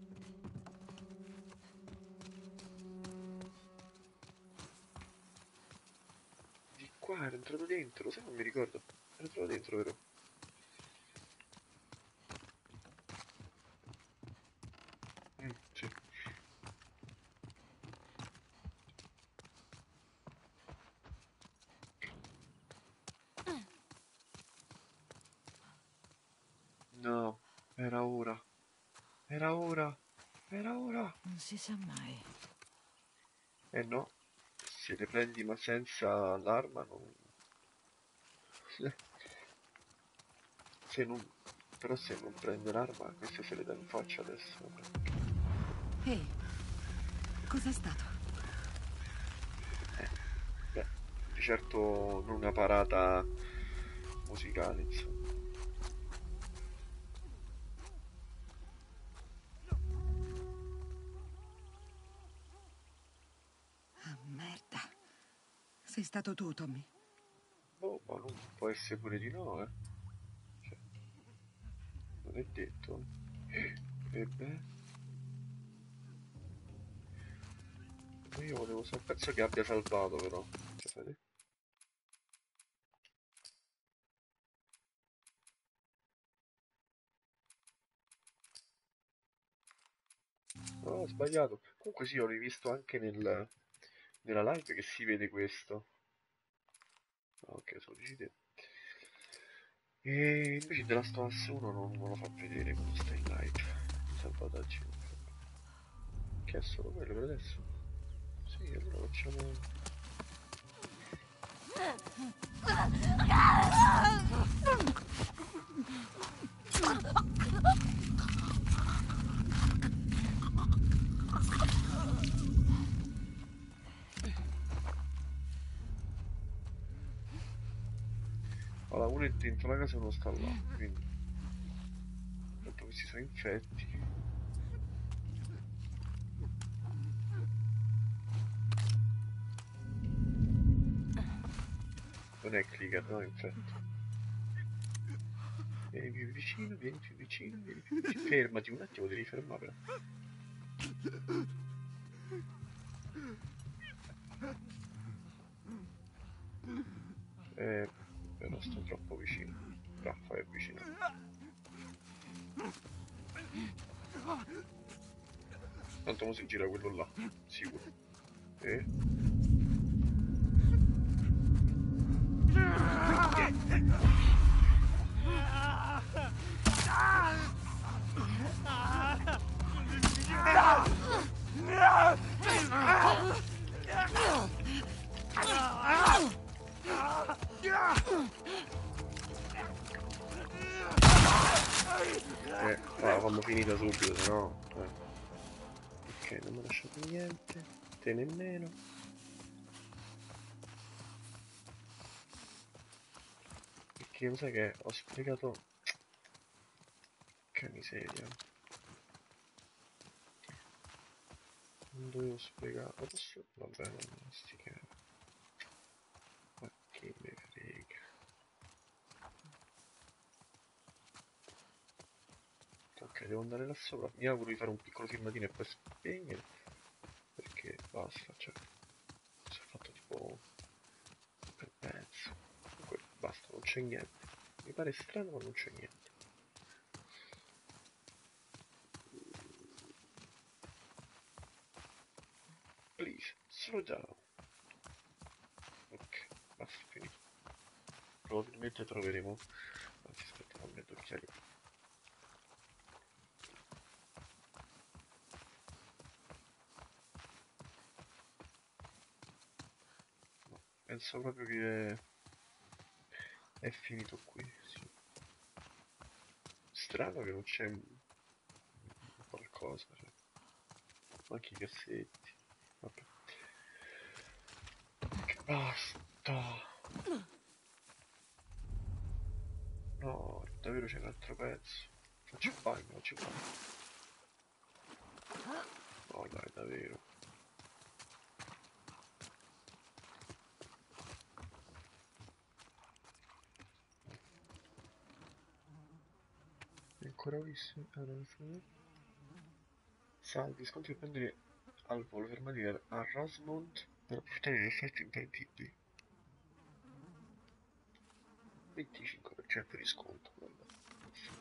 Di qua, era entrato dentro, sai non mi ricordo. Era entrato dentro, vero? Mm, sì. No, era ora. Era ora. Era ora. Non si sa mai. Eh no, se le prendi ma senza l'arma non... Se non... Però se non prende l'arma, queste se le dà in faccia adesso. Ehi, cos'è stato? Beh, di certo non una parata musicale, insomma. stato tu, Tommy. Boh, ma non può essere pure di no, eh. Cioè, non è detto. E beh. Io volevo sapere, penso che abbia salvato però. Cioè, No, ho sbagliato. Comunque sì, ho rivisto anche nel, nella live che si vede questo. Ah, Ok, sono dici te. E invece della Us 1 non, non lo fa vedere quando sta in live. Salvataggi. Che è solo quello per adesso? Sì, allora facciamo... Allora, uno è dentro la casa e uno sta là, quindi... Tanto questi sono infetti. Non è clicker, no, infetto. Vieni più vicino, vieni più vicino, vieni più vicino. Fermati un attimo, devi fermare. Eh, però sto troppo vicino. Raffa è vicino. Tanto mo si gira quello là, sicuro. Eh? Eh, fammo finita subito, se no... Eh. Ok, non mi ha lasciato niente. Te nemmeno. Perché lo sai che ho spiegato... Che miseria. Non dovevo spiegare... Posso... Vabbè, non sti che... Ma che me frega. Ok, devo andare là sopra. Mi auguro di fare un piccolo filmatino e poi spegnere. Perché basta, cioè. Si è fatto tipo per pezzo. Comunque basta, non c'è niente. Mi pare strano ma non c'è niente. Please, slow down. Ok, basta, finito. Probabilmente troveremo. Anzi, aspetta, non metto occhiali. Penso proprio che è finito qui, sì. Strano che non c'è qualcosa, cioè. Anche i cassetti. Vabbè. Che basta. No, davvero c'è un altro pezzo. Faccio il bagno, faccio il bagno. No dai, davvero. Visto? Allora, Salvi, scontri per prendere al volo fermati a Rosemont per approfittare degli effetti imperdibili. 25% di sconto, vabbè.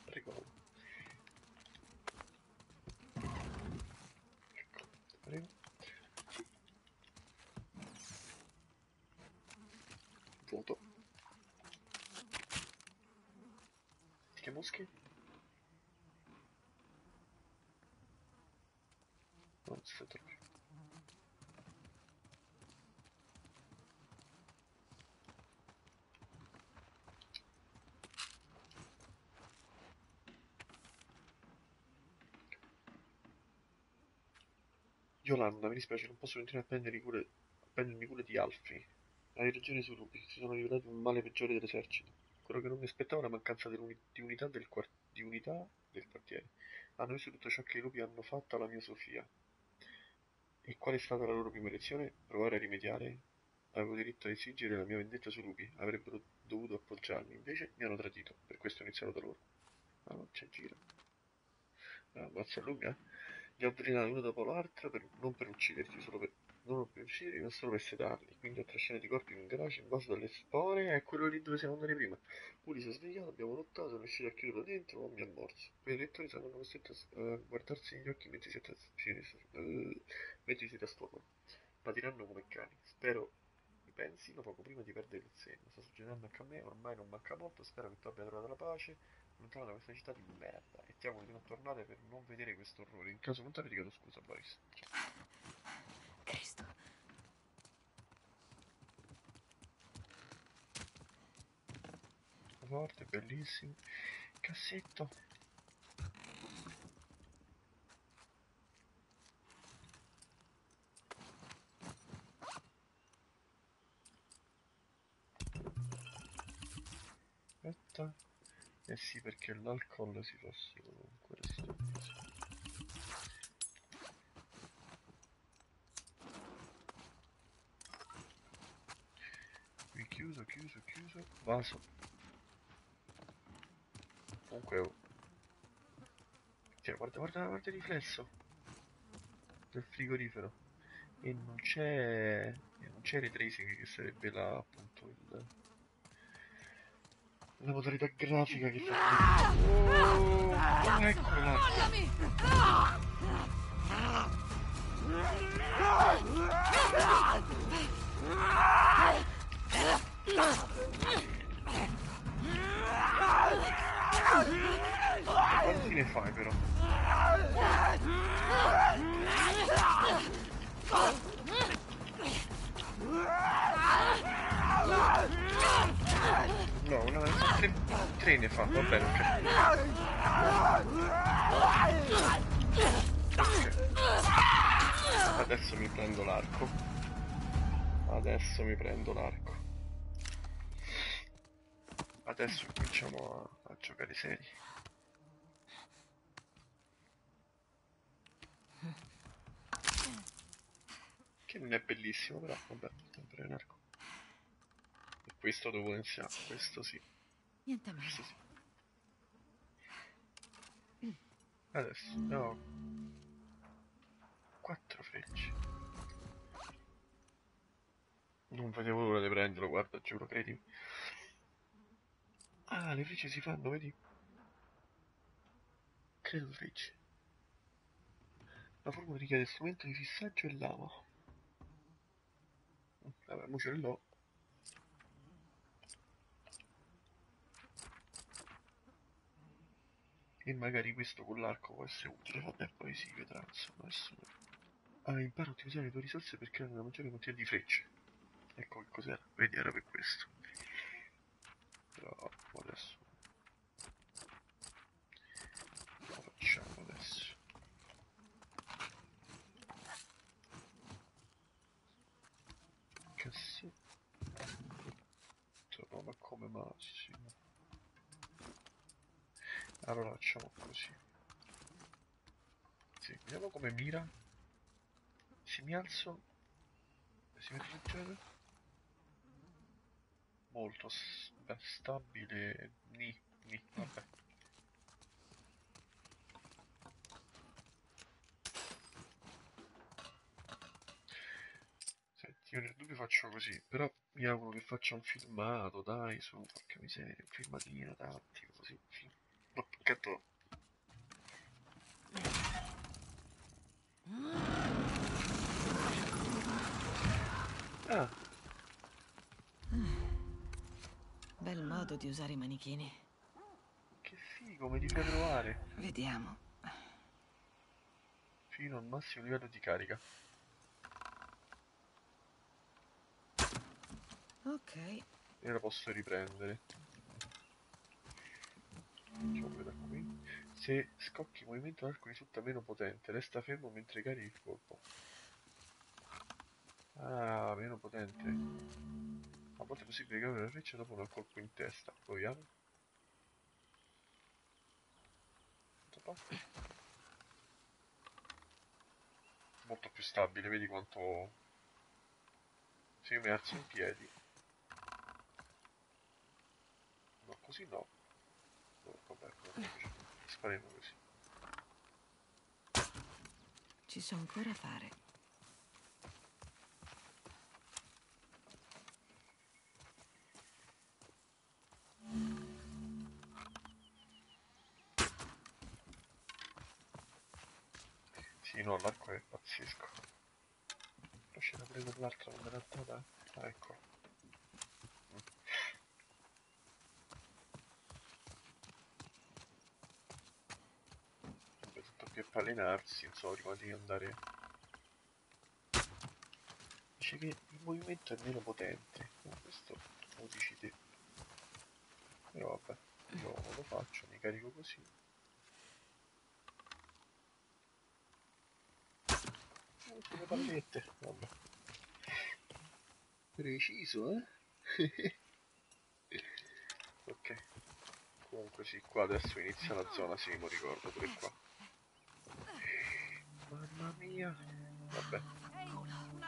Prego. Ecco, prego. Voto. Che mosche? Non fa troppo. Yolanda, mi dispiace, non posso continuare a prendermi cure, a prendermi cure di Alfie. Hai ragione su Ruby, si sono rivelati un male peggiore dell'esercito. Quello che non mi aspettavo è la mancanza dell'uni- di, unità del di unità del quartiere. Hanno visto tutto ciò che i lupi hanno fatto alla mia Sofia. E qual è stata la loro prima lezione? Provare a rimediare? Avevo diritto a esigere la mia vendetta su lupi, avrebbero dovuto appoggiarmi, invece mi hanno tradito, per questo ho iniziato da loro. Ma non c'è giro. La mazza lunga? Li ho avvelenati uno dopo l'altro per- non per ucciderti, solo per non più uscire, non solo per sedarli, quindi ho trascinato i corpi in un garage in base dalle spore, è quello lì dove siamo andati prima. Puri si è svegliato, abbiamo lottato, sono riuscito a chiuderlo dentro, ma mi ha morso. Quei rettori saranno costretti a a guardarsi negli occhi mentre si, eh, mentre si trasformano. Patiranno come cani. Spero i pensino poco prima di perdere il senno. Sta succedendo anche a me, ormai non manca molto, spero che tu abbia trovato la pace, lontano da questa città di merda, e ti auguro di non tornare per non vedere questo orrore. In caso contrario ti chiedo scusa, Boris. Forte, bellissimo. Cassetto. Aspetta. Eh sì, perché l'alcol si fa solo questo. Qui chiuso, chiuso, chiuso. Vaso. Comunque... oh. Cioè, guarda, guarda, guarda il riflesso del frigorifero. E non c'è... e non c'è ray tracing che sarebbe la, appunto, il... La modalità grafica che fa... Oh, eccola! Quanti ne fai però? No, una, tre, tre ne fa, va bene, ok. Adesso mi prendo l'arco. Adesso mi prendo l'arco. Adesso cominciamo a, a giocare seri. Che non è bellissimo, però vabbè, sempre un arco. E questo dove iniziamo? Questo sì, Niente male. questo sì. Adesso ho quattro frecce. Non vedevo l'ora di prenderlo, guarda, giuro, credimi. Ah, le frecce si fanno, vedi? Credo frecce. La formula richiede strumento di fissaggio e lama. Vabbè, mo ce l'ho. E magari questo con l'arco può essere utile, vabbè, poi si vedrà, insomma, adesso... Ah, impara a utilizzare le tue risorse per creare una maggiore quantità di frecce. Ecco che cos'era, vedi, era per questo. Però adesso... Lo facciamo adesso. Cassetto, no, ma come massimo. Allora facciamo così. Sì, vediamo come mira. Se mi alzo... Si mette leggero? Molto stabile. Ni, ni, vabbè. Senti, io nel dubbio faccio così, però mi auguro che faccia un filmato, dai, su, porca miseria, un filmatino tattico, così. No, peccato. Ah, Bel modo di usare i manichini. che figo, mi devi provare. Vediamo. Fino al massimo livello di carica. Ok. E la posso riprendere. Facciamo vedere qui. Se scocchi il movimento l'arco risulta meno potente, resta fermo mentre carichi il colpo. Ah, meno potente. A volte è possibile caricare la freccia dopo un colpo in testa. Proviamo. Molto più stabile, vedi quanto... Se io mi alzo in piedi. No, così no. No, vabbè, spariamo così. Ci so ancora fare. Sì, no, l'arco è pazzesco. Però c'è da prendere l'altra granata. Ah, ecco. sarebbe tutto più palenarsi, insomma, prima di andare... Dice che il movimento è meno potente. Questo lo dici te. Però vabbè, io lo faccio, mi carico così. Eh, Sulle pallette, vabbè. Preciso, eh? ok. Comunque sì, qua adesso inizia la zona, sì, mi ricordo pure qua. Mamma mia. Vabbè,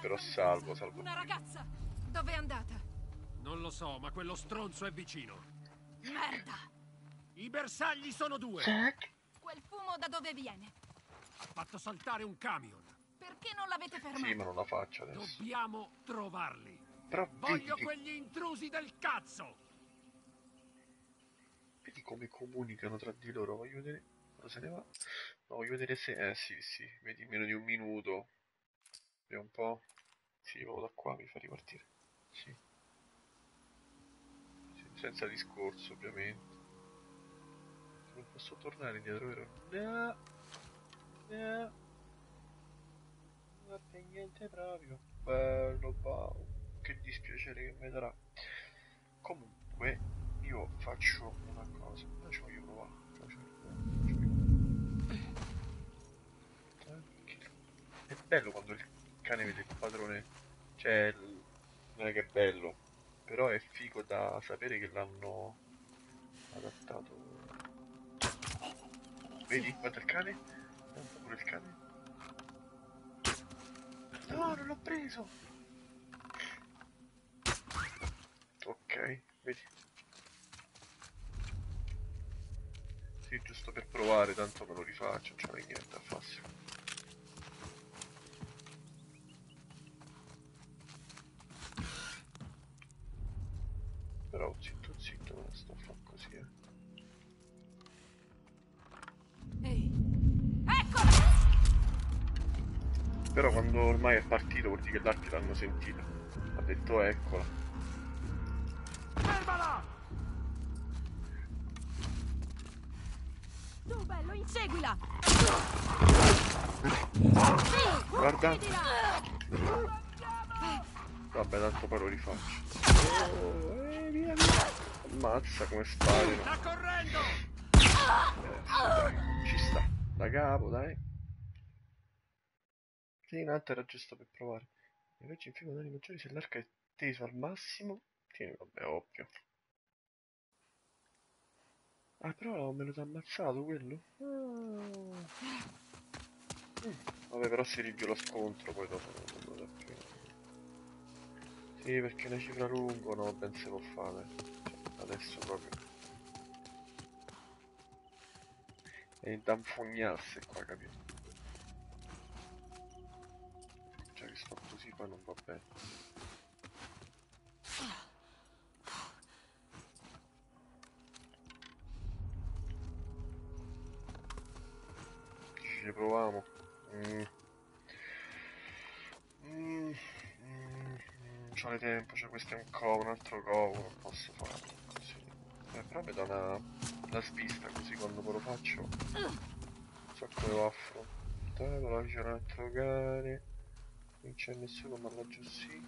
però salvo, salvo. Una ragazza! Dove è andata? Non lo so, ma quello stronzo è vicino. Merda! I bersagli sono due. Jack? Quel fumo da dove viene? Ha fatto saltare un camion. Perché non l'avete fermato? Sì, ma non la faccio adesso. Dobbiamo trovarli. Però Voglio vedi, quegli intrusi del cazzo. vedi come comunicano tra di loro. Voglio vedere. Cosa se ne va? No, voglio vedere se. Eh sì, sì, vedi meno di un minuto. Vediamo un po'. Sì, vado da qua, mi fa ripartire. Sì. Senza discorso, ovviamente. Non posso tornare indietro, vero? No. No. Non c'è niente proprio. Bello, Pau. Che dispiacere che mi darà. Comunque, io faccio una cosa. La ci voglio provare. È bello quando il cane vede il padrone. Cioè, non è che è bello. Però è figo da sapere che l'hanno adattato. Vedi? Guarda il cane? Guarda pure il cane. No, non l'ho preso! Ok, vedi. Sì, giusto per provare, tanto me lo rifaccio, non c'è niente a farsi. Però quando ormai è partito vuol dire che l'altri l'hanno sentito. Ha detto eccola. Fermala! Tu, bello, inseguila! Guarda. Vabbè, tanto poi lo rifaccio. Oh, eh, via, via. Ammazza come sparano. Sta correndo! Eh, dai, ci sta. Da capo, dai. Sì, in alto era giusto per provare. Invece in figo danni maggiori se l'arco è teso al massimo. Sì, vabbè, ovvio. Ah, però ti ha ammazzato quello? Ah. Mm, Vabbè, però si rivia lo scontro, poi dopo non lo so più. Sì, perché una cifra lungo no, ben se può fare. Cioè, adesso proprio. È da infognarsi qua, capito? Poi non va bene. Ci proviamo. Mm. Mm, mm, mm, C'ho le tempo, c'è questo è un covo, un altro covo, non posso farlo così. Eh, però mi dà una, una svista così quando poi lo faccio. Non so come lo affrontare, là c'è un altro cane. Non c'è nessuno, ma laggiù sì.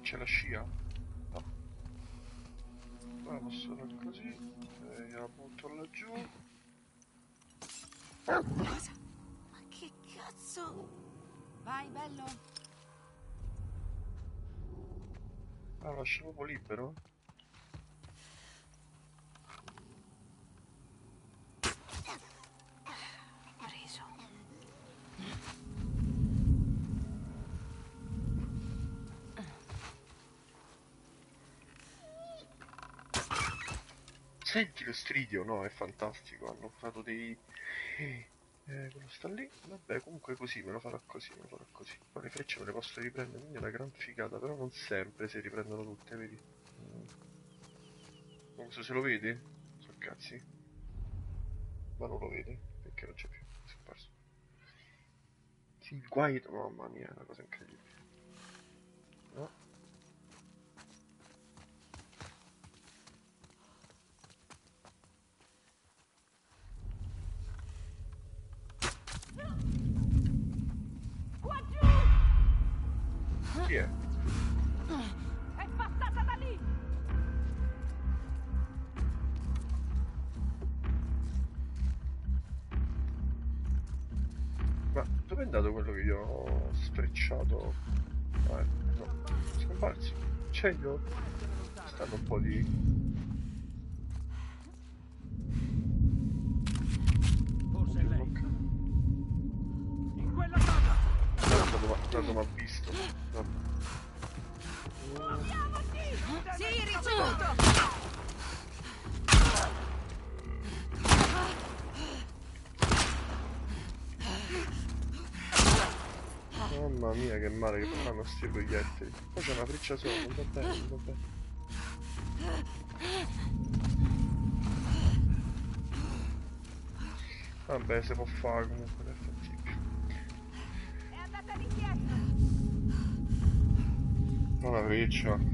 C'è la scia? No. Allora posso fare così. E la butto laggiù. Cosa? Ma che cazzo? Vai, bello! Ah, proprio libero? Senti lo stridio, no? È fantastico. Hanno usato dei. Eh, quello sta lì. Vabbè, comunque così me lo farò così, me lo farò così. Poi le frecce me le posso riprendere, quindi è una gran figata, però non sempre si riprendono tutte, vedi? Mm. Non so se lo vedi. So cazzi. ma non lo vede perché non c'è più, è scomparso. Sì, il guaito, mamma mia, è una cosa incredibile. Chi è? È passata da lì! Ma dove è andato quello che io ho sfrecciato? Ah, no, scomparsi. C'è io? Stanno un po' di... Forse è lei. In quella casa! Tanto mi ha visto. Sì, ricevuto! Mamma mia che male che fanno sti proiettili. Poi c'è una freccia sopra, va bene, va bene. Vabbè, si può fare comunque, fattibile. È andata! Non una freccia.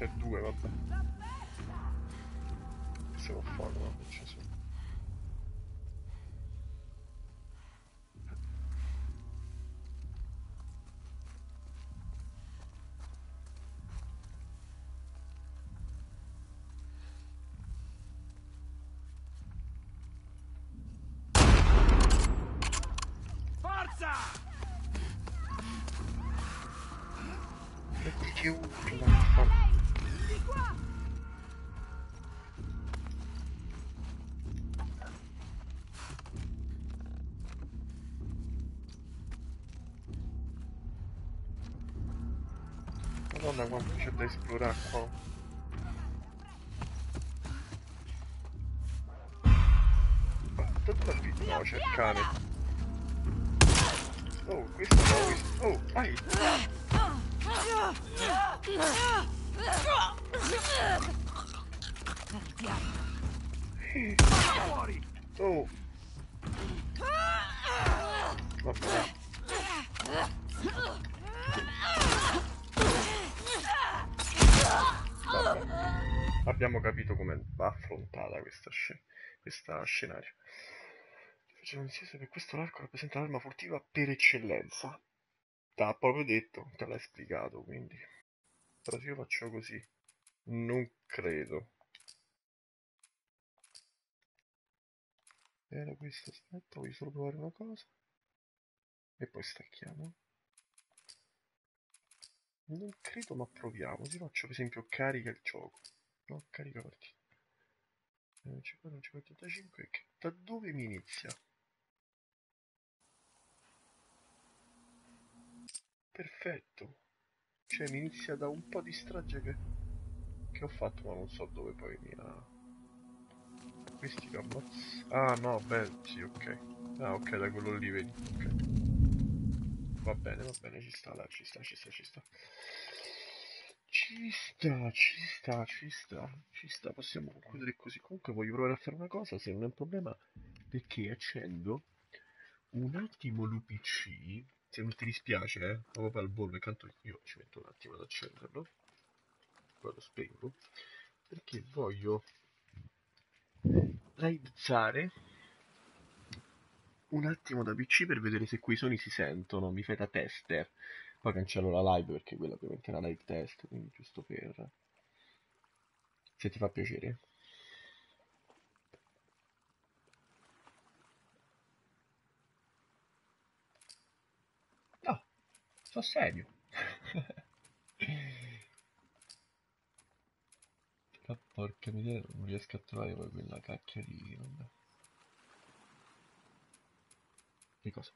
C'è due, vabbè. Si può fare una freccia esplorare qua. No, c'è il cane. Oh, questo visto. Oh, vai! Fuori! Oh! Vabbè. Abbiamo capito come va affrontata questa, sce- questa scenario. Facevo insistere per questo l'arco rappresenta l'arma furtiva per eccellenza. T'ha proprio detto, te l'ha esplicato, quindi. Però se io faccio così, non credo. Era questo, aspetta, voglio solo provare una cosa. E poi stacchiamo. Non credo, ma proviamo. Ti faccio per esempio carica il gioco. No, carica partita. 50, 55, che- da dove mi inizia? Perfetto. Cioè mi inizia da un po' di strage che, che ho fatto, ma non so dove poi mi ha... Questi ammazz... Ah no, beh, sì, ok. Ah ok, da quello lì vedi, ok. Va bene, va bene, ci sta, là, ci sta, ci sta, ci sta. Ci sta, ci sta, ci sta, ci sta, possiamo concludere così. Comunque voglio provare a fare una cosa, se non è un problema, perché accendo un attimo l'UPC, se non ti dispiace, eh, proprio al volo, intanto io ci metto un attimo ad accenderlo, poi lo spengo, perché voglio raizzare un attimo da PC per vedere se quei suoni si sentono, mi fai da tester. Poi cancello la live perché quella ovviamente è una live test, quindi giusto per... Se ti fa piacere. No, sto serio. Però porca miseria non riesco a trovare poi quella cacchia di... Che cosa?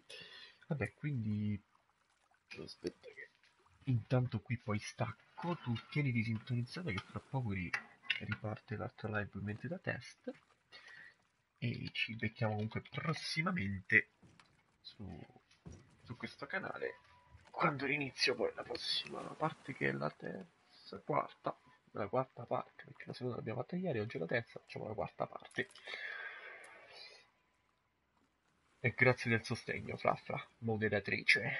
Vabbè, quindi... Aspetta che... Intanto qui poi stacco, tu tieniti sintonizzata che fra poco ri- riparte l'altra live ovviamente da test. E ci becchiamo comunque prossimamente su, su questo canale quando rinizio poi la prossima parte che è la terza, quarta, la quarta parte, perché la seconda l'abbiamo fatta ieri, oggi è la terza, facciamo la quarta parte. E grazie del sostegno, Fra Fra, moderatrice.